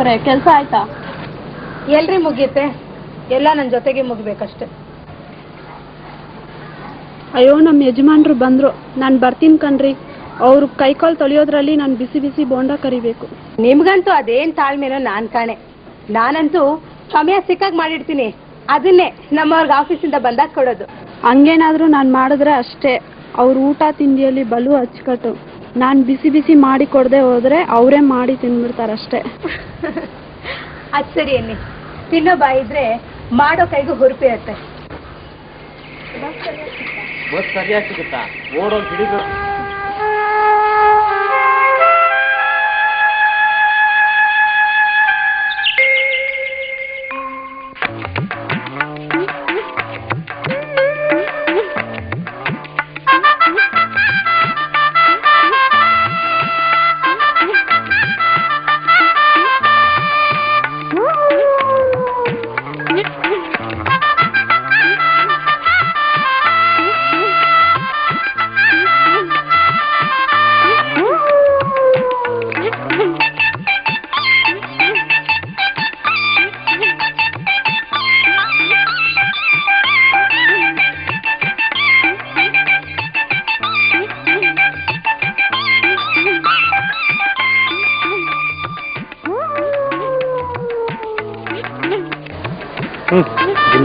ಅವರೇ ಕೆಲಸ ಆಯ್ತಾ? ಎಲ್ರಿ ಮುಗಿಯುತ್ತೆ ಎಲ್ಲ ನನ್ನ ಜೊತೆಗೆ ಮುಗಿಬೇಕಷ್ಟೆ. ಅಯ್ಯೋ ನಮ್ಮ ಯಜಮಾನ್ರು ಬಂದ್ರು. ನಾನು ಬರ್ತೀನಿ ಕಣ್ರಿ. ಅವ್ರು ಕೈಕಾಲು ತೊಳೆಯೋದ್ರಲ್ಲಿ ನಾನು ಬಿಸಿ ಬಿಸಿ ಬೋಂಡ ಕರಿಬೇಕು. ನಿಮ್ಗಂತೂ ಅದೇನ್ ತಾಳ್ಮೆನೋ ನಾನ್ ಕಾಣೆ. ನಾನಂತೂ ಸಮಯ ಸಿಕ್ಕಾಗ ಮಾಡಿಡ್ತೀನಿ ಅದನ್ನೇ ನಮ್ಮವ್ರಿಗೆ ಆಫೀಸಿಂದ ಬಂದಾಗ ಕೊಡೋದು. ಹಂಗೇನಾದ್ರೂ ನಾನು ಮಾಡಿದ್ರೆ ಅಷ್ಟೇ. ಅವ್ರ ಊಟ ತಿಂಡಿಯಲ್ಲಿ ಬಲು ಅಚ್ಚುಕಟ್ಟು. ನಾನು ಬಿಸಿ ಬಿಸಿ ಮಾಡಿ ಕೊಡದೆ ಹೋದ್ರೆ ಅವರೇ ಮಾಡಿ ತಿನ್ಬಿಡ್ತಾರಷ್ಟೇ. ಅದು ಸರಿ ಅನ್ನಿ. ತಿನ್ನೋ ಬಾಯಿದ್ರೆ ಮಾಡೋ ಕೈಗೂ ಹುರುಪಿ ಇರುತ್ತೆ. ಬಸ್ ಸರಿಯಾಗಿ ಸಿಗುತ್ತಾ? ಓಡೋ ಹಿಡಿಬೇಕು.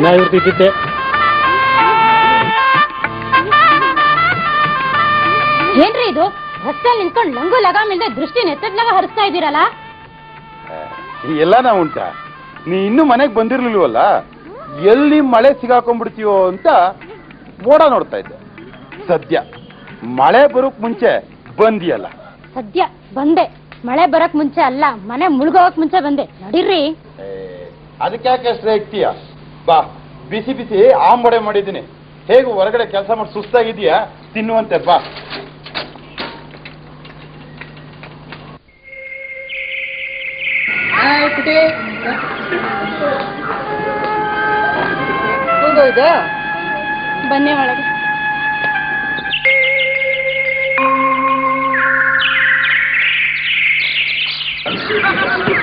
ದಿನ ಇರ್ತಿದ್ದೆ ಏನ್ರಿ ಇದು? ರಸ್ತೆಯಲ್ಲಿ ನಿಂತ್ಕೊಂಡು ಲಂಗು ಲಗಾಮಿಂದ ದೃಷ್ಟಿ ನೆತ್ತದ್ಲಾಗ ಹರಿಸ್ತಾ ಇದ್ದೀರಲ್ಲ? ಎಲ್ಲಾನ ಉಂಟಾ? ನೀ ಇನ್ನೂ ಮನೆಗೆ ಬಂದಿರ್ಲಿಲ್ವಲ್ಲ? ಎಲ್ಲಿ ಮಳೆ ಸಿಗಾಕೊಂಡ್ಬಿಡ್ತೀಯೋ ಅಂತ ಮೋಡ ನೋಡ್ತಾ ಇದ್ದೆ. ಸದ್ಯ. ಮಳೆ ಬರೋಕ್ ಮುಂಚೆ ಬಂದಿಯಲ್ಲ. ಸದ್ಯ ಬಂದೆ. ಮಳೆ ಬರಕ್ ಮುಂಚೆ ಅಲ್ಲ ಮನೆ ಮುಳುಗೋಕ್ ಮುಂಚೆ ಬಂದೆ. ನಡೀರಿ ಅದಕ್ಕೆ ಯಾಕೆ ಇಕ್ತೀಯ? ಬಾ ಬಿಸಿ ಬಿಸಿ ಆಂಬಡೆ ಮಾಡಿದ್ದೀನಿ. ಹೇಗೂ ಹೊರಗಡೆ ಕೆಲಸ ಮಾಡಿ ಸುಸ್ತಾಗಿದೆಯಾ ತಿನ್ನುವಂತೆ ಬಾ. ಬನ್ನಿ ಒಳಗೆ.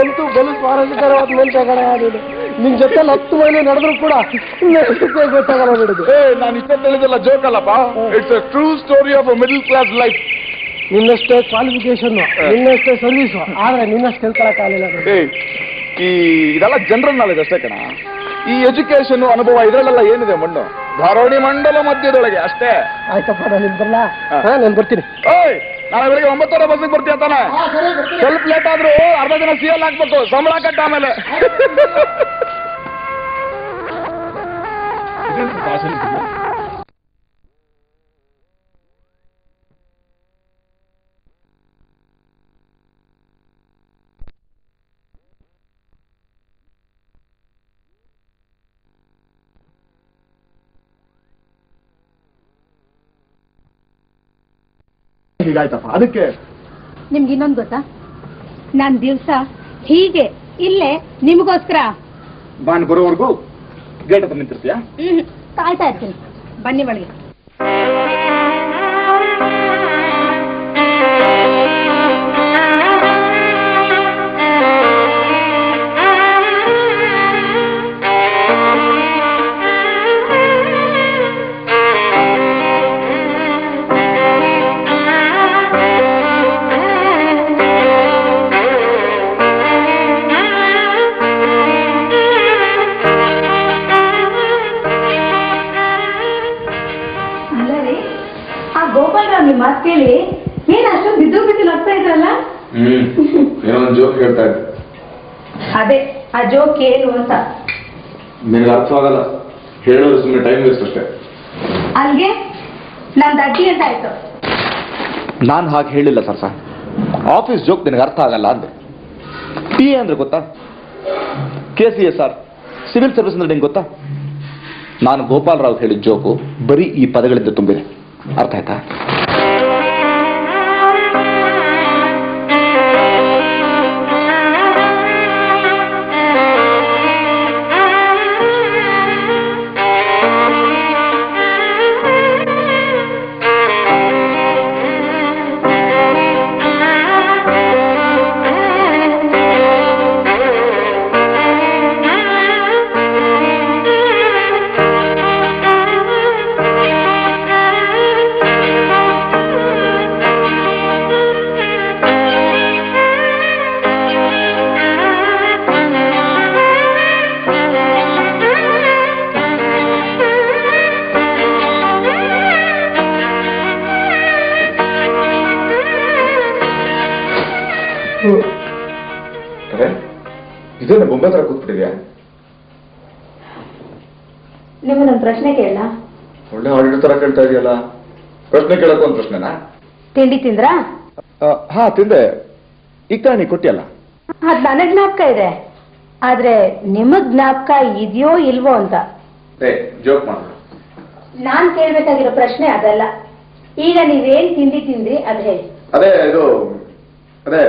ಅಂತೂ ಬಲು ಸ್ವಾರಸ್ಯಕರವಾದ ಮನುಷ್ಯ ಕಣ ನೀನು. ನಿನ್ ಜೊತೆ ಹತ್ತು ಮೈಲಿ ನಡೆದ್ರು ಕೂಡ ಗೊತ್ತಾಗಲ್ಲ ಬಿಡುದು. ಏ ನಾನು ಇಷ್ಟ ತಿಳಿದಲ್ಲ ಜೋಕ್ ಅಲ್ಲಪ್ಪ. It's a true story of a middle class life ನಿನ್ನಷ್ಟೇ qualification ನಿನ್ನಷ್ಟೇ ಸರ್ವಿಸ್ ಆದ್ರೆ ನಿನ್ನಷ್ಟು ತಿಳ್ಕೊಳಕ್ಕಾಗಲಿಲ್ಲ ಏ ಈ ಇದೆಲ್ಲ ಜನರಲ್ ನಾಲೆಜ್ ಅಷ್ಟೇ ಕಣ. ಈ ಎಜುಕೇಶನ್ ಅನುಭವ ಇದರಲ್ಲೆಲ್ಲ ಏನಿದೆ ಮಣ್ಣು? ಧಾರೋಣಿ ಮಂಡಲ ಮಧ್ಯದೊಳಗೆ ಅಷ್ಟೇ. ಆಯ್ತಪ್ಪ ನಾನು ಇಲ್ಲಿ ಬರಲ್ಲ ಹಾ. ನಾನು ಬರ್ತೀನಿ. ಓಯ್ ನಾಳೆ ಬೆಳಿಗ್ಗೆ ಒಂಬತ್ತರ ಬಸ್ಸಿಗೆ ಬರ್ತೀಯ ತಾನೆ? ಸ್ವಲ್ಪ ಲೇಟ್ ಆದ್ರೂ ಅರ್ಧ ದಿನ ಸಿ ಎಲ್ ಹಾಕ್ಬೇಕು ಸಂಬಳ ಕಟ್ಟ ಆಮೇಲೆ. ಹೀಗಾಯ್ತಪ್ಪ. ಅದಕ್ಕೆ? ನಿಮ್ಗೆ ಇನ್ನೊಂದು ಗೊತ್ತಾ? ನಾನ್ ದಿವಸ ಹೀಗೆ ಇಲ್ಲೇ ನಿಮಗೋಸ್ಕರ. ಬಾನ್ ಬರೋವರೆಗೂ ಗೇಟ್ ಹತ್ರ ನಿಂತಿರ್ತೀಯಾ? ಹ್ಮ್ ಕಾಯ್ತಾ ಇರ್ತೀನಿ. ಬನ್ನಿ ಒಳಗೆ ಒಂದು ಜೋಕ್ ಹೇಳ್ತಾ ಇದ್ದೆ. ಅದೇ ಆ ಜೋಕ್ ಏನು ಅಂತ. ನಿನಗೆ ಅರ್ಥವಾಗಲ್ಲ. ಹೇಳೋದು ಸುಮ್ಮನೆ ಟೈಮ್ ವೇಸ್ಟ್ ಅಷ್ಟೇ. ಅಲ್ಗೆ? ನಂದು ಅಡ್ಡಿ ಅಂತ ಆಯ್ತು. ನಾನು ಹಾಗೆ ಹೇಳಿಲ್ಲ ಸರ್ ಸರ್. ಆಫೀಸ್ ಜೋಕ್ ನಿನಗೆ ಅರ್ಥ ಆಗಲ್ಲ ಅಂದೆ. ಟಿ ಎ ಅಂದ್ರೆ ಗೊತ್ತಾ? K C S R civil service ಅಂದ್ರೆ ನಿಂಗೆ ಗೊತ್ತಾ? ನಾನು ಗೋಪಾಲ್ ರಾವ್ ಹೇಳಿದ ಜೋಕು ಬರೀ ಈ ಪದಗಳಿಂದ ತುಂಬಿದೆ. ಅರ್ಥ ಆಯ್ತಾ? ಇದೇನು ಬೊಂಬೆ ತರ ಕೂತ್ಬಿಟ್ಟಿದ್ಯಾ ನಿಮ್ಮನ್ನೊಂದು ಪ್ರಶ್ನೆ ಕೇಳ ಒಳ್ಳೆ ಆಡಿಟರ್ ತರ ಕೇಳ್ತಾ ಇದೆಯಲ್ಲ. ಪ್ರಶ್ನೆ ಕೇಳಕ್ಕೂ ಒಂದು ಪ್ರಶ್ನೆನಾ? ತಿಂಡಿ ತಿಂದ್ರಾ? ಆ, ಹಾ ತಿಂದೆ. ಈಗ ತಾನೇ ಕೊಟ್ಟಿಯಲ್ಲ? ಅದ್ ನನಗ್ ಜ್ಞಾಪಕ ಇದೆ. ಆದ್ರೆ ನಿಮಗ್ ಜ್ಞಾಪಕ ಇದೆಯೋ ಇಲ್ವೋ ಅಂತ. ಏ ಜೋಕ್ ಮಾಡ. ನಾನ್ ಕೇಳ್ಬೇಕಾಗಿರೋ ಪ್ರಶ್ನೆ ಅದಲ್ಲ. ಈಗ ನೀವೇನ್ ತಿಂಡಿ ತಿಂದ್ರಿ ಅದ್ ಹೇಳಿ. ಅದೇ ಇದು ಅದೇ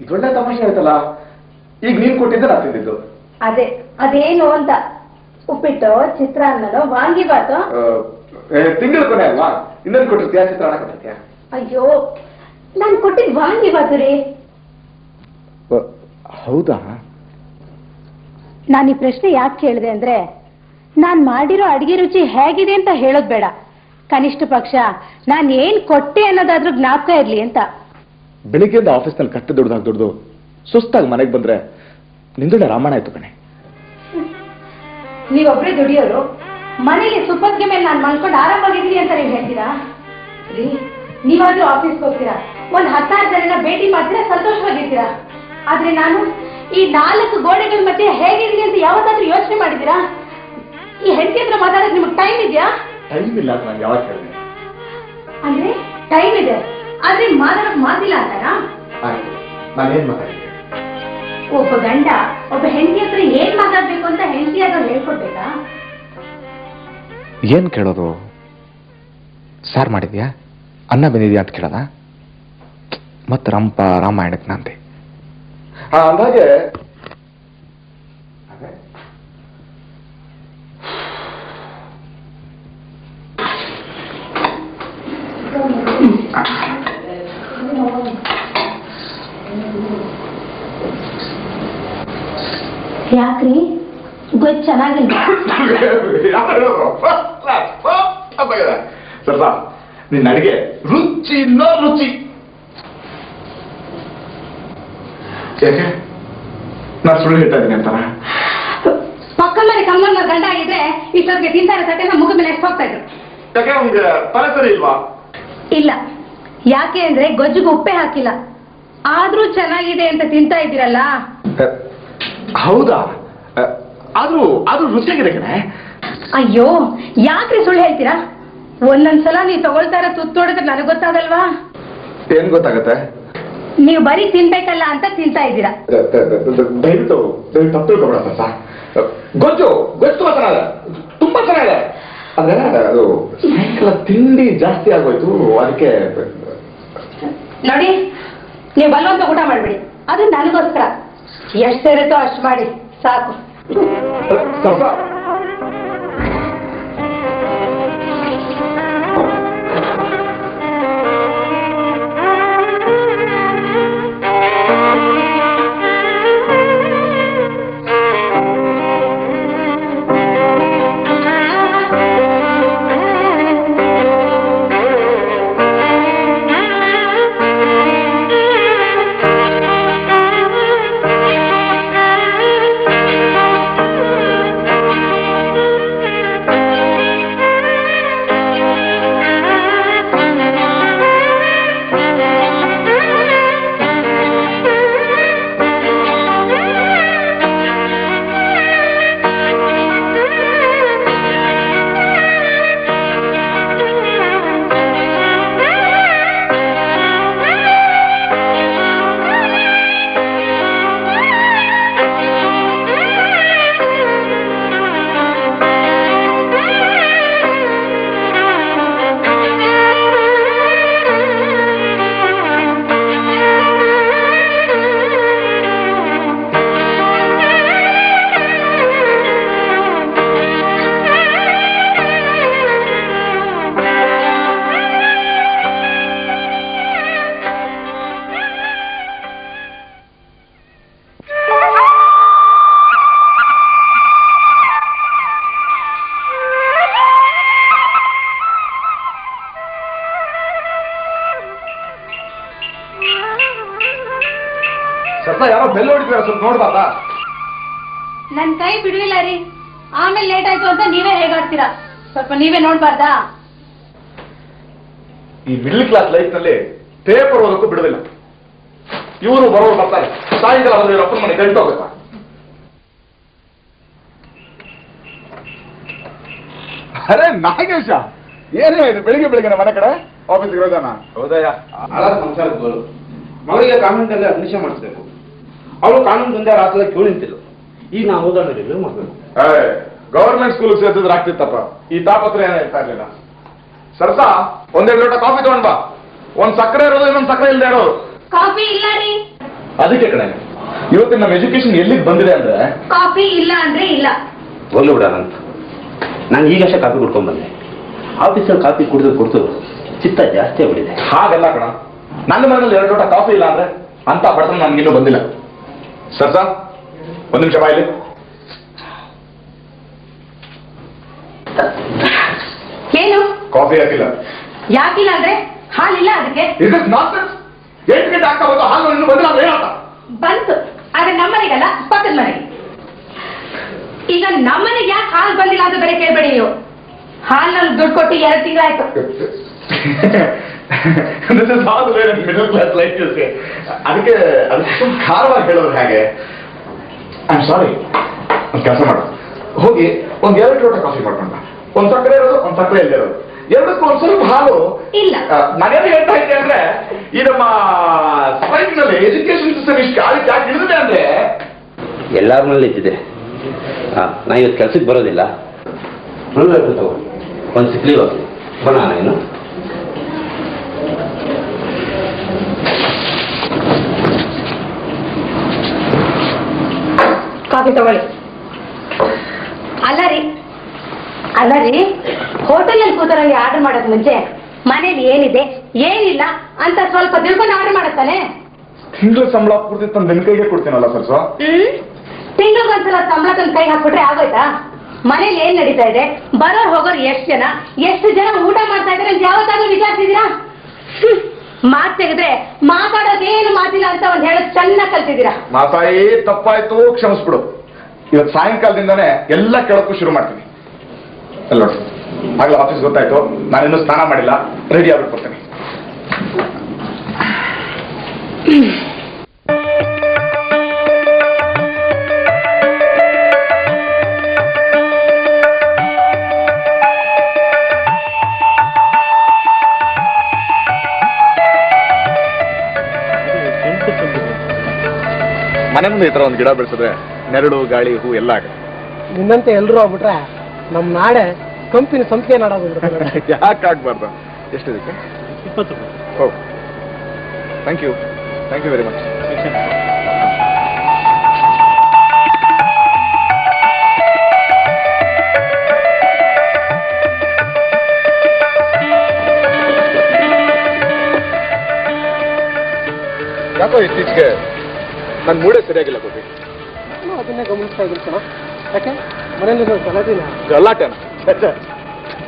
ಇದೊಳ್ಳೆ ತಮಾಷೆ ಆಯ್ತಲ್ಲ? ಈಗ ನೀನ್ ಕೊಟ್ಟಿದ್ದೆ ನಾ ತಿಂದಿದ್ದು. ಅದೇ ಅದೇನು ಅಂತ. ಉಪ್ಪಿಟ್ಟು ಚಿತ್ರಾನ್ನನೋ ವಾಂಗಿಬಾತು ತಿಂಗಳ ಕೊನೆ ಅಲ್ವಾ? ಇನ್ನೊಂದು ಕೊಟ್ಟಿರ್ತೀಯ? ಚಿತ್ರಾನ್ನ ಕೊಟ್ಟಿರ್ತೀಯ? ಅಯ್ಯೋ ನಾನ್ ಕೊಟ್ಟಿದ್ ವಾಂಗಿಬಾತು ರೀ. ಹೌದಾ? ನಾನು ಈ ಪ್ರಶ್ನೆ ಯಾಕೆ ಕೇಳಿದೆ ಅಂದ್ರೆ ನಾನ್ ಮಾಡಿರೋ ಅಡಿಗೆ ರುಚಿ ಹೇಗಿದೆ ಅಂತ ಹೇಳೋದ್ ಬೇಡ. ಕನಿಷ್ಠ ಪಕ್ಷ ನಾನು ಏನ್ ಕೊಟ್ಟೆ ಅನ್ನೋದಾದ್ರೂ ಜ್ಞಾಪಕ ಇರ್ಲಿ ಅಂತ. ಬೆಳಿಗ್ಗೆಯಿಂದ ಆಫೀಸ್ನಲ್ಲಿ ಕಟ್ಟ ದೊಡ್ಡದಾಗ ದುಡ್ದು. ಸುಸ್ತಾಗಿ ಮನೆಗೆ ಬಂದ್ರೆ ನಿಂದೊಳ್ಳೆ ರಾಮಾಯಣ ಆಯ್ತು ಕಣೆ. ನೀವೊಬ್ರೇ ದುಡಿಯೋರು ಮನೇಲಿ ಸುಪ್ಪತ್ತಿಗೆ ಮೇಲೆ ನಾನು ಮಲ್ಕೊಂಡು ಆರಾಮಾಗಿದ್ದೀನಿ ಅಂತ ನೀವು ಹೇಳ್ತೀರಾ? ರೀ ನೀವಾದ್ರೂ ಆಫೀಸ್ಗೆ ಹೋಗ್ತೀರಾ ಒಂದ್ ಹತ್ತಾರು ಜನನ ಭೇಟಿ ಮಾಡಿದ್ರೆ ಸಂತೋಷವಾಗಿದ್ದೀರಾ ಆದ್ರೆ ನಾನು ಈ ನಾಲ್ಕು ಗೋಡೆಗಳ ಮಧ್ಯೆ ಹೇಗಿದ್ದೀನಿ ಅಂತ ಯಾವತ್ತಾದ್ರೂ ಯೋಚನೆ ಮಾಡಿದ್ದೀರಾ? ಈ ಹೆಂಡತಿ ಹತ್ರ ಮಾತಾಡಕ್ ನಿಮ್ಗೆ ಟೈಮ್ ಇದೆಯಾ? ಟೈಮ್ ಇಲ್ಲ ಅಂತ ನಾನು ಯಾವಾಗ ಹೇಳಿದೆ? ಅಂದ್ರೆ ಟೈಮ್ ಇದೆ ಆದ್ರೆ ಮಾತಾಡಕ್ ಮಾತಿಲ್ಲ ಅಂತಾರಾ? ಆಯ್ತು ನಾನೇನ್ ಮಾತಾಡಿದ್ದೆ ಒಬ್ಬ ಗಂಡ ಒಬ್ಬ ಹೆಂಡತಿ ಹತ್ರ ಏನ್ ಮಾತಾಡ್ಬೇಕು ಅಂತ ಹೆಂಡತಿ ಆಗ ಹೇಳ್ಕೊಡ್ಬೇಕಾ? ಏನ್ ಕೇಳೋದು? ಸಾರ್ ಮಾಡಿದ್ಯಾ? ಅನ್ನ ಬಂದಿದ್ಯಾ ಅಂತ ಕೇಳೋದ? ಮತ್ತೆ ರಂಪ ರಾಮಾಯಣಕ್ಕೆ ನಂತೆ ಅಂದಾಗೆ ಯಾಕ್ರಿ? ಗೊಜ್ಜು ಚೆನ್ನಾಗಿಲ್ಲ ಸರ್ ನಿನ್ನ ಅಡಿಗೆ ರುಚಿ ನೋ ರುಚಿ. ಯಾಕೆ? ನಾನು ಸುಳ್ಳು ಹೇಳ್ತಾ ಇದ್ದೀನಿ ಅಂತಾರ ಪಕ್ಕ ಮನೆ ಕಮ್ಮನ ಗಂಡ ಆಗಿದ್ರೆ ಇಷ್ಟೊತ್ತಿಗೆ ತಿಂತಾರೆ ತಟ್ಟೆನ ಮುಗಿದ ಮೇಲೆ ಎಷ್ಟು ಹೋಗ್ತಾ ಇದ್ರು. ಯಾಕೆ ಅವ್ನಿಗೆ ತಲೆ ಸರಿ ಇಲ್ವಾ? ಇಲ್ಲ. ಯಾಕೆ ಅಂದ್ರೆ ಗೊಜ್ಜಿಗೆ ಉಪ್ಪೆ ಹಾಕಿಲ್ಲ. ಆದ್ರೂ ಚೆನ್ನಾಗಿದೆ ಅಂತ ತಿಂತಾ ಇದ್ದೀರಲ್ಲ? ಹೌದಾ? ಆದ್ರೂ ಆದ್ರೂ ರುಚಿಯಾಗಿದೆ ಕಣೆ. ಅಯ್ಯೋ ಯಾಕ್ರಿ ಸುಳ್ಳು ಹೇಳ್ತೀರಾ? ಒಂದೊಂದ್ಸಲ ನೀವು ತಗೊಳ್ತಾ ಇರೋ ತುತ್ತು ನೋಡಿದ್ರೆ ನನಗೆ ಗೊತ್ತಾಗಲ್ವಾ? ಏನ್ ಗೊತ್ತಾಗತ್ತೆ? ನೀವು ಬರೀ ತಿನ್ಬೇಕಲ್ಲ ಅಂತ ತಿಂತಾ ಇದ್ದೀರಾ. ದಯವಿಟ್ಟು ದಯವಿಟ್ಟು ತಪ್ಪು ತಿಳ್ಕೊಬೇಡ ಗೊಜ್ಜು ಗೊಜ್ಜು ತುಂಬಾ ಚೆನ್ನಾಗಿದೆ. ತುಂಬಾ ಚೆನ್ನಾಗಿದೆ. ಆದ್ರೆ ಅದು ಸಾಯಂಕಾಲ ತಿಂಡಿ ಜಾಸ್ತಿ ಆಗೋಯ್ತು ಅದಕ್ಕೆ ನೋಡಿ ನೀವು ಬಲ್ವಂತ ಊಟ ಮಾಡ್ಬಿಡಿ. ಅದು ನನಗೋಸ್ಕರ. ಎಷ್ಟಿರುತ್ತೋ ಅಷ್ಟು ಮಾಡಿ ಸಾಕು ನೋಡ್ಬಾರ್ದಾ? ನನ್ ಕೈ ಬಿಡ್ಲಿಲ್ಲ ರೀ. ಆಮೇಲೆ ಲೇಟ್ ಆಯ್ತು ಅಂತ ನೀವೇ ಹೇಗಾಡ್ತೀರಾ? ಸ್ವಲ್ಪ ನೀವೇ ನೋಡ್ಬಾರ್ದಾ? ಈ ಮಿಡ್ಲ್ ಕ್ಲಾಸ್ ಲೈಫ್ನಲ್ಲಿ ಪೇಪರ್ ಓದಕ್ಕೂ ಬಿಡುವಿಲ್ಲ ಇವರು ಬರೋರು ಬರ್ತಾರೆ. ಸಾಯಂಕಾಲ ಬಂದ್ರೆ ಅಪ್ಪನ ಮನೆ ಗಂಟು ಹೋಗುತ್ತಾ ಅರೆ ನಾಗೇಶ! ಏನೇ ಇದು ಬೆಳಿಗ್ಗೆ ಬೆಳಿಗ್ಗೆ ಮನೆ ಕಡೆ? ಆಫೀಸ್ಗೆ ಇರೋದಾನ ಹೌದಯ್ಯ. ಸಂಸಾರದ ಮಗಳಿಗೆ ಕಾಮೆಂಟ್ ಅಲ್ಲಿ ಅಡ್ಮಿಷನ್ ಮಾಡಿಸ್ಬೇಕು. ಅವಳು ಕಾನೂನು ತಂದೆ ರಾತ್ರಿ ಕೇಳಿ ನಿಂತಿಲ್ಲ ಈಗ ನಾವು ಹೋದಾಗ ರಿವ್ಯೂ ಮಾಡ್ಬೇಕು? ಗವರ್ಮೆಂಟ್ ಸ್ಕೂಲ್ ಸೇರ್ಸಿದ್ರೆ ಆಗ್ತಿತ್ತಪ್ಪ. ಈ ತಾಪತ್ರ ಏನ ಇರ್ತಾ ಇರ್ಲಿಲ್ಲ. ಸರ್ಸ ಒಂದೆರಡು ಲೋಟ ಕಾಫಿ ತಗೊಂಡ್ ಬಾ. ಒಂದ್ ಸಕ್ಕರೆ ಇರೋದು ಇನ್ನೊಂದ್ ಸಕ್ಕರೆ ಇಲ್ಲದೆ ಇರೋದು ಕಾಫಿ ಇಲ್ಲ ರೀ. ಅದಕ್ಕೆ ಕಡೆ ಇವತ್ತಿನ ನಮ್ಮ ಎಜುಕೇಶನ್ ಎಲ್ಲಿಗೆ ಬಂದಿದೆ ಅಂದ್ರೆ? ಕಾಫಿ ಇಲ್ಲ ಅಂದ್ರೆ ಇಲ್ಲ. ಒಲ್ಲು ಬಿಡಾರಂತ ಅಂತ. ನಾನು ಈಗಷ್ಟೇ ಕಾಫಿ ಕುಡ್ಕೊಂಡ್ ಬಂದೆ. ಆಫೀಸಲ್ಲಿ ಕಾಫಿ ಕುಡಿದು ಕುಡಿದು ಚಿತ್ತ ಜಾಸ್ತಿ ಆಗ್ಬಿಟ್ಟಿದೆ. ಹಾಗಲ್ಲ ಕಣ. ನನ್ನ ಮನೇಲಿ ಎರಡು ಲೋಟ ಕಾಫಿ ಇಲ್ಲ ಅಂದ್ರೆ ಅಂತ ಬಡತನ ನನಗಿನ್ನೂ ಬಂದಿಲ್ಲ. ಸರ್ಸ ಒಂದು ನಿಮಿಷ ಬಾಯಿಲಿ. ಏನು? ಕಾಫಿ ಹಾಕಿಲ್ಲ. ಯಾಕಿಲ್ಲ ಅಂದ್ರೆ ಹಾಲಿಲ್ಲ ಅದಕ್ಕೆ. ಇಸ್ ಎಂಟು ಗಂಟೆ ಆಗ್ತಾ ಬಂತು ಹಾಲು ಇನ್ನು ಬಂದಿಲ್ಲ ಅಂದ್ರೆ ಏನರ್ಥ ಬಂತು. ಆದ್ರೆ ನಮ್ಮನೆಗಲ್ಲ ಪಕ್ಕದ ಮನೆಗೆ. ಈಗ ನಮ್ಮನೆಗೆ ಯಾಕೆ ಹಾಲು ಬಂದಿಲ್ಲ ಅಂತ ಬೇರೆ ಕೇಳ್ಬೇಡಿ ನೀವು. ಹಾಲಿನಲ್ಲಿ ದುಡ್ಡು ಕೊಟ್ಟು ಎರಡು ತಿಂಗಳಾಯ್ತು. This is all way middle class life you say ಅದಕ್ಕೆ ಅದಕ್ಕೆ ಖಾರವಾಗಿ ಹೇಳೋರು ಹಾಗೆ? ಐ ಆಮ್ ಸಾರಿ ಒಂದು ಕೆಲಸ ಮಾಡು. ಹೋಗಿ ಒಂದ್ ಎರಡು ಲೋಟ ಕಾಫಿ ಮಾಡ್ಕೊಂಡ ಒಂದ್ ಸಕ್ಕರೆ ಇರೋದು ಒಂದ್ ಸಕ್ಕರೆ ಇಲ್ಲದೆ ಇರೋದು. ಎರಡಕ್ಕೂ ಒಂದ್ ಸ್ವಲ್ಪ ಹಾಲು. ಇಲ್ಲ. ನಾನೇನು ಹೇಳ್ತಾ ಇದ್ದೆ ಅಂದ್ರೆ ಈ ನಮ್ಮ ಸೊಸೈಟಿನಲ್ಲಿ ಎಜುಕೇಶನ್ ಸಿಸ್ಟಮ್ ಇಷ್ಟು ಗಾಳಿ ಯಾಕೆ ಹಿಡಿದಿದೆ ಅಂದ್ರೆ? ಎಲ್ಲಾರ ಇದ್ದಿದೆ. ಹಾಂ ನಾ ಇವತ್ತು ಕೆಲ್ಸಕ್ಕೆ ಬರೋದಿಲ್ಲ. ಒಂದು ಸಿಕ್ಲಿ ಬರೋಣ ಇನ್ನು ಕಾಫಿ ತಗೊಳ್ಳಿ. ಅಲ್ಲ ರೀ. ಅಲ್ಲ ರೀ ಹೋಟೆಲಲ್ಲಿ ಕೂತರಲ್ಲಿ ಆರ್ಡರ್ ಮಾಡೋದ್ ಮುಂಚೆ ಮನೇಲಿ ಏನಿದೆ ಏನಿಲ್ಲ ಅಂತ ಸ್ವಲ್ಪ ತಿಳ್ಕೊಂಡು ಆರ್ಡರ್ ಮಾಡತ್ತಾನೆ. ತಿಂಗಳ ಸಂಬಳ ಕೊಡ್ತೀನಿ ತಂದು ನಿನ್ ಕೈಗೆ ಕೊಡ್ತೀನಲ್ಲ ಸರ್ಸ ಹ್ಮ್? ತಿಂಗಳಿಗೊಂದ್ಸಲ ಸಂಬಳ ತಂದು ಕೈ ಹಾಕ್ಬಿಟ್ರೆ ಆಗೋಯ್ತಾ? ಮನೇಲಿ ಏನ್ ನಡೀತಾ ಇದೆ? ಬರೋರ್ ಹೋಗೋರು ಎಷ್ಟು ಜನ? ಎಷ್ಟು ಜನ ಊಟ ಮಾಡ್ತಾ ಇದಾರೆ ಅಂತ ಯಾವತ್ತಾದ್ರೂ ವಿಚಾರಿಸಿದೀರಾ. ಮಾತ್ ತೆಗೆದ್ರೆ ಮಾತಾಡೋದೇನು ಮಾತಿಲ್ಲ ಅಂತ ಒಂದು ಹೇಳೋದು ಚೆನ್ನಾಗಿ ಕಲ್ತಿದ್ದೀರಾ? ಮಾತಾಯಿ ತಪ್ಪಾಯ್ತು ಕ್ಷಮಿಸ್ಬಿಡು. ಇವತ್ತು ಸಾಯಂಕಾಲದಿಂದಾನೇ ಎಲ್ಲ ಕೇಳಕ್ಕೂ ಶುರು ಮಾಡ್ತೀನಿ. ಎಲ್ಲ ಆಗ್ಲೇ ಆಫೀಸ್ ಗೊತ್ತಾಯ್ತು. ನಾನಿನ್ನೂ ಸ್ನಾನ ಮಾಡಿಲ್ಲ. ರೆಡಿ ಆಗ್ಬಿಟ್ಟು ಬರ್ತೀನಿ ಮನೆ ಮುಂದೆ ಈ ತರ ಒಂದು ಗಿಡ ಬೆಳೆಸಿದ್ರೆ ನೆರಳು ಗಾಳಿ ಹೂ ಎಲ್ಲ ಆಗುತ್ತೆ. ನಿನ್ನಂತೆ ಎಲ್ಲರೂ ಆಗ್ಬಿಟ್ರೆ ನಮ್ಮ ನಾಡೆ ಕಂಪಿನ ಸಂಸ್ಥೆ ನಾಡಾಗ್ಬಿಡ್ತಾರೆ ಯಾಕೆ ಆಗ್ಬಾರ್ದು? ಎಷ್ಟಿದಕ್ಕೆ ಇಪ್ಪತ್ತು ಓ thank you thank you very much ಯಾಕೋ ಇತ್ತೀಚೆಗೆ ನನ್ನ ಮೂಡೇ ಸರಿಯಾಗಿಲ್ಲ ಗೋಪಿ. ನಾನು ಅದನ್ನೇ ಗಮನಿಸ್ತಾ ಇದ್ದೀನಿ ಕಣ ಯಾಕೆ? ಮನೇಲಿ ಗಲಾಟೆನ? ಗಲಾಟೆನ?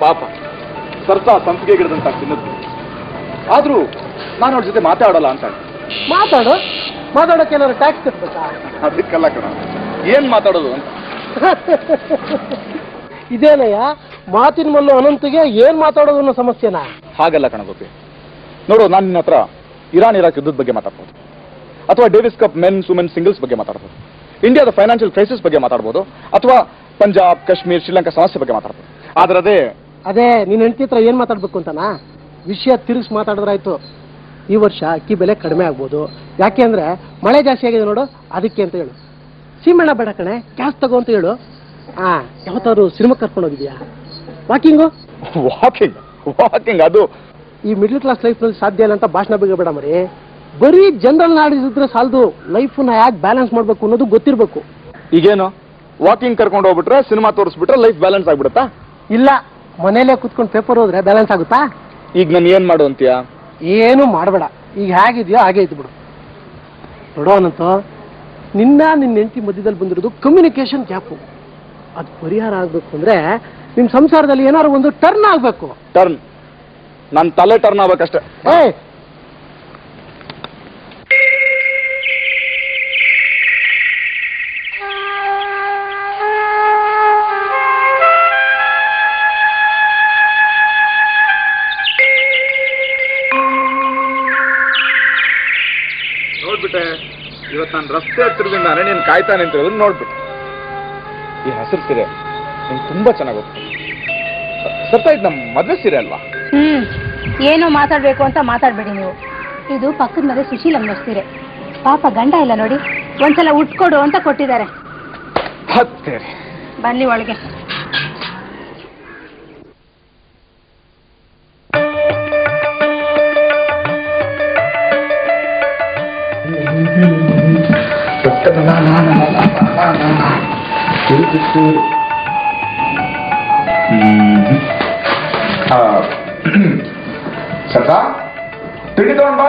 ಪಾಪ. ಸರ್ತಾ ಸಂಪಿಗೆ ಗಿಡದಂತ ತಿನ್ನದ್ದು ಆದ್ರೂ ನಾನು ಅವ್ರ ಜೊತೆ ಮಾತಾಡಲ್ಲ ಅಂತ ಮಾತಾಡು? ಮಾತಾಡೋಕೆ ಏನಾದ್ರು ಟ್ಯಾಕ್ಸ್ ಕಟ್ಬೇಕಾ ಅದಕ್ಕಲ್ಲ ಕಣ. ಏನ್ ಮಾತಾಡೋದು ಅಂತ. ಇದೇನಯ್ಯ ಮಾತಿನ ಮಲ್ಲು ಅನಂತಿಗೆ ಏನ್ ಮಾತಾಡೋದು ಅನ್ನೋ ಸಮಸ್ಯೆನಾ? ಹಾಗಲ್ಲ ಕಣ ಗೋಪಿ. ನೋಡು ನಾನು ನಿನ್ನ ಹತ್ರ ಇರಾನ್ ಇರಾಕ್ ಯುದ್ಧದ ಬಗ್ಗೆ ಮಾತಾಡ್ಬೋದು. ಅಥವಾ Davis Cup men's women singles ಬಗ್ಗೆ ಮಾತಾಡ್ಬೋದು. ಇಂಡಿಯಾದ ಫೈನಾನ್ಷಿಯಲ್ ಕ್ರೈಸಿಸ್ ಬಗ್ಗೆ ಮಾತಾಡ್ಬೋದು. ಅಥವಾ ಪಂಜಾಬ್ ಕಾಶ್ಮೀರ್ ಶ್ರೀಲಂಕಾ ಸಮಸ್ಯೆ ಬಗ್ಗೆ ಮಾತಾಡ್ಬೋದು. ಆದ್ರೆ ಅದೇ ಅದೇ ನೀನ್ ಹೆಂಡತಿ ಹತ್ರ ಏನ್ ಮಾತಾಡ್ಬೇಕು ಅಂತನಾ? ವಿಷಯ ತಿರುಗಿಸಿ ಮಾತಾಡಿದ್ರಾಯ್ತು. ಈ ವರ್ಷ ಅಕ್ಕಿ ಬೆಲೆ ಕಡಿಮೆ ಆಗ್ಬೋದು. ಯಾಕೆ ಅಂದ್ರೆ ಮಳೆ ಜಾಸ್ತಿ ಆಗಿದೆ ನೋಡು ಅದಕ್ಕೆ ಅಂತ ಹೇಳು. ಸೀಮೆಣ್ಣ ಬೇಡ ಕಣೆ ಕ್ಯಾಶ್ ತಗೋ ಅಂತ ಹೇಳು. ಆ ಯಾವತ್ತಾದ್ರು ಸಿನಿಮಾ ಕರ್ಕೊಂಡು ಹೋಗಿದ್ಯಾ? ವಾಕಿಂಗು? ವಾಕಿಂಗ್ ವಾಕಿಂಗ್ ಅದು ಈ ಮಿಡ್ಲ್ ಕ್ಲಾಸ್ ಲೈಫ್ನಲ್ಲಿ ಸಾಧ್ಯ ಇಲ್ಲ ಅಂತ ಭಾಷಣ ಬೇಡ ಮರಿ. ಬರೀ ಜನರಲ್ ನಾಲೆಜ್ ಇದ್ರೆ ಸಾಲದು ಲೈಫನ್ನ ಯಾಕೆ ಬ್ಯಾಲೆನ್ಸ್ ಮಾಡಬೇಕು ಅನ್ನೋದು ಗೊತ್ತಿರಬೇಕು. ಈಗೇನು? ವಾಕಿಂಗ್ ಕರ್ಕೊಂಡು ಹೋಗ್ಬಿಟ್ರೆ ಸಿನಿಮಾ ತೋರಿಸ್ಬಿಟ್ರೆ ಲೈಫ್ ಬ್ಯಾಲೆನ್ಸ್ ಆಗ್ಬಿಡುತ್ತಾ? ಇಲ್ಲ ಮನೇಲೆ ಕುತ್ಕೊಂಡು ಪೇಪರ್ ಹೋದ್ರೆ ಬ್ಯಾಲೆನ್ಸ್ ಆಗುತ್ತಾ? ಈಗ ನಾನು ಏನ್ ಮಾಡು ಅಂತೀಯಾ? ಏನು ಮಾಡಬೇಡ. ಈಗ ಹೇಗಿದೆಯೋ ಹಾಗೆ ಇದ್ದು ಬಿಡು ನೋಡೋ ಅನಂತ ನಿನ್ನ ನಿನ್ನ ಹೆಂಡತಿ ಮಧ್ಯದಲ್ಲಿ ಬಂದಿರೋದು ಕಮ್ಯುನಿಕೇಶನ್ ಗ್ಯಾಪು ಅದು ಪರಿಹಾರ ಆಗಬೇಕು ಅಂದ್ರೆ ನಿಮ್ಮ ಸಂಸಾರದಲ್ಲಿ ಏನಾದ್ರು ಒಂದು ಟರ್ನ್ ಆಗಬೇಕು. ಟರ್ನ್ ನನ್ನ ತಲೆ ಟರ್ನ್ ಆಗ್ಬೇಕಷ್ಟೇ. ಏ ಇವತ್ತು ನಾನು ರಸ್ತೆ ಹತ್ತಿರದಿಂದಾನೆ ನೀನು ಕಾಯ್ತಾ ನಿಂತಿರೋದನ್ನ ನೋಡ್ಬಿಟ್ಟು. ಈ ಹಸಿರು ಸೀರೆ ನಿಂಗೆ ತುಂಬಾ ಚೆನ್ನಾಗಿ ಹೋಗ್ತದೆ ಸತ್ತ ಇದು ನಮ್ಮ ಮದುವೆ ಸೀರೆ ಅಲ್ವಾ? ಹ್ಮ್. ಏನೋ ಮಾತಾಡ್ಬೇಕು ಅಂತ ಮಾತಾಡ್ಬೇಡಿ ನೀವು. ಇದು ಪಕ್ಕದ ಮನೆ ಸುಶೀಲಮ್ಮ ಸೀರೆ. ಪಾಪ ಗಂಡ ಇಲ್ಲ ನೋಡಿ. ಒಂದ್ಸಲ ಉಟ್ಕೊಡು ಅಂತ ಕೊಟ್ಟಿದ್ದಾರೆ. ಹತ್ತೇರಿ. ಬನ್ನಿ ಒಳಗೆ. ಸತ್ತ ತಿಂಡಿ ತಗೊಂಡ್ ಬಾ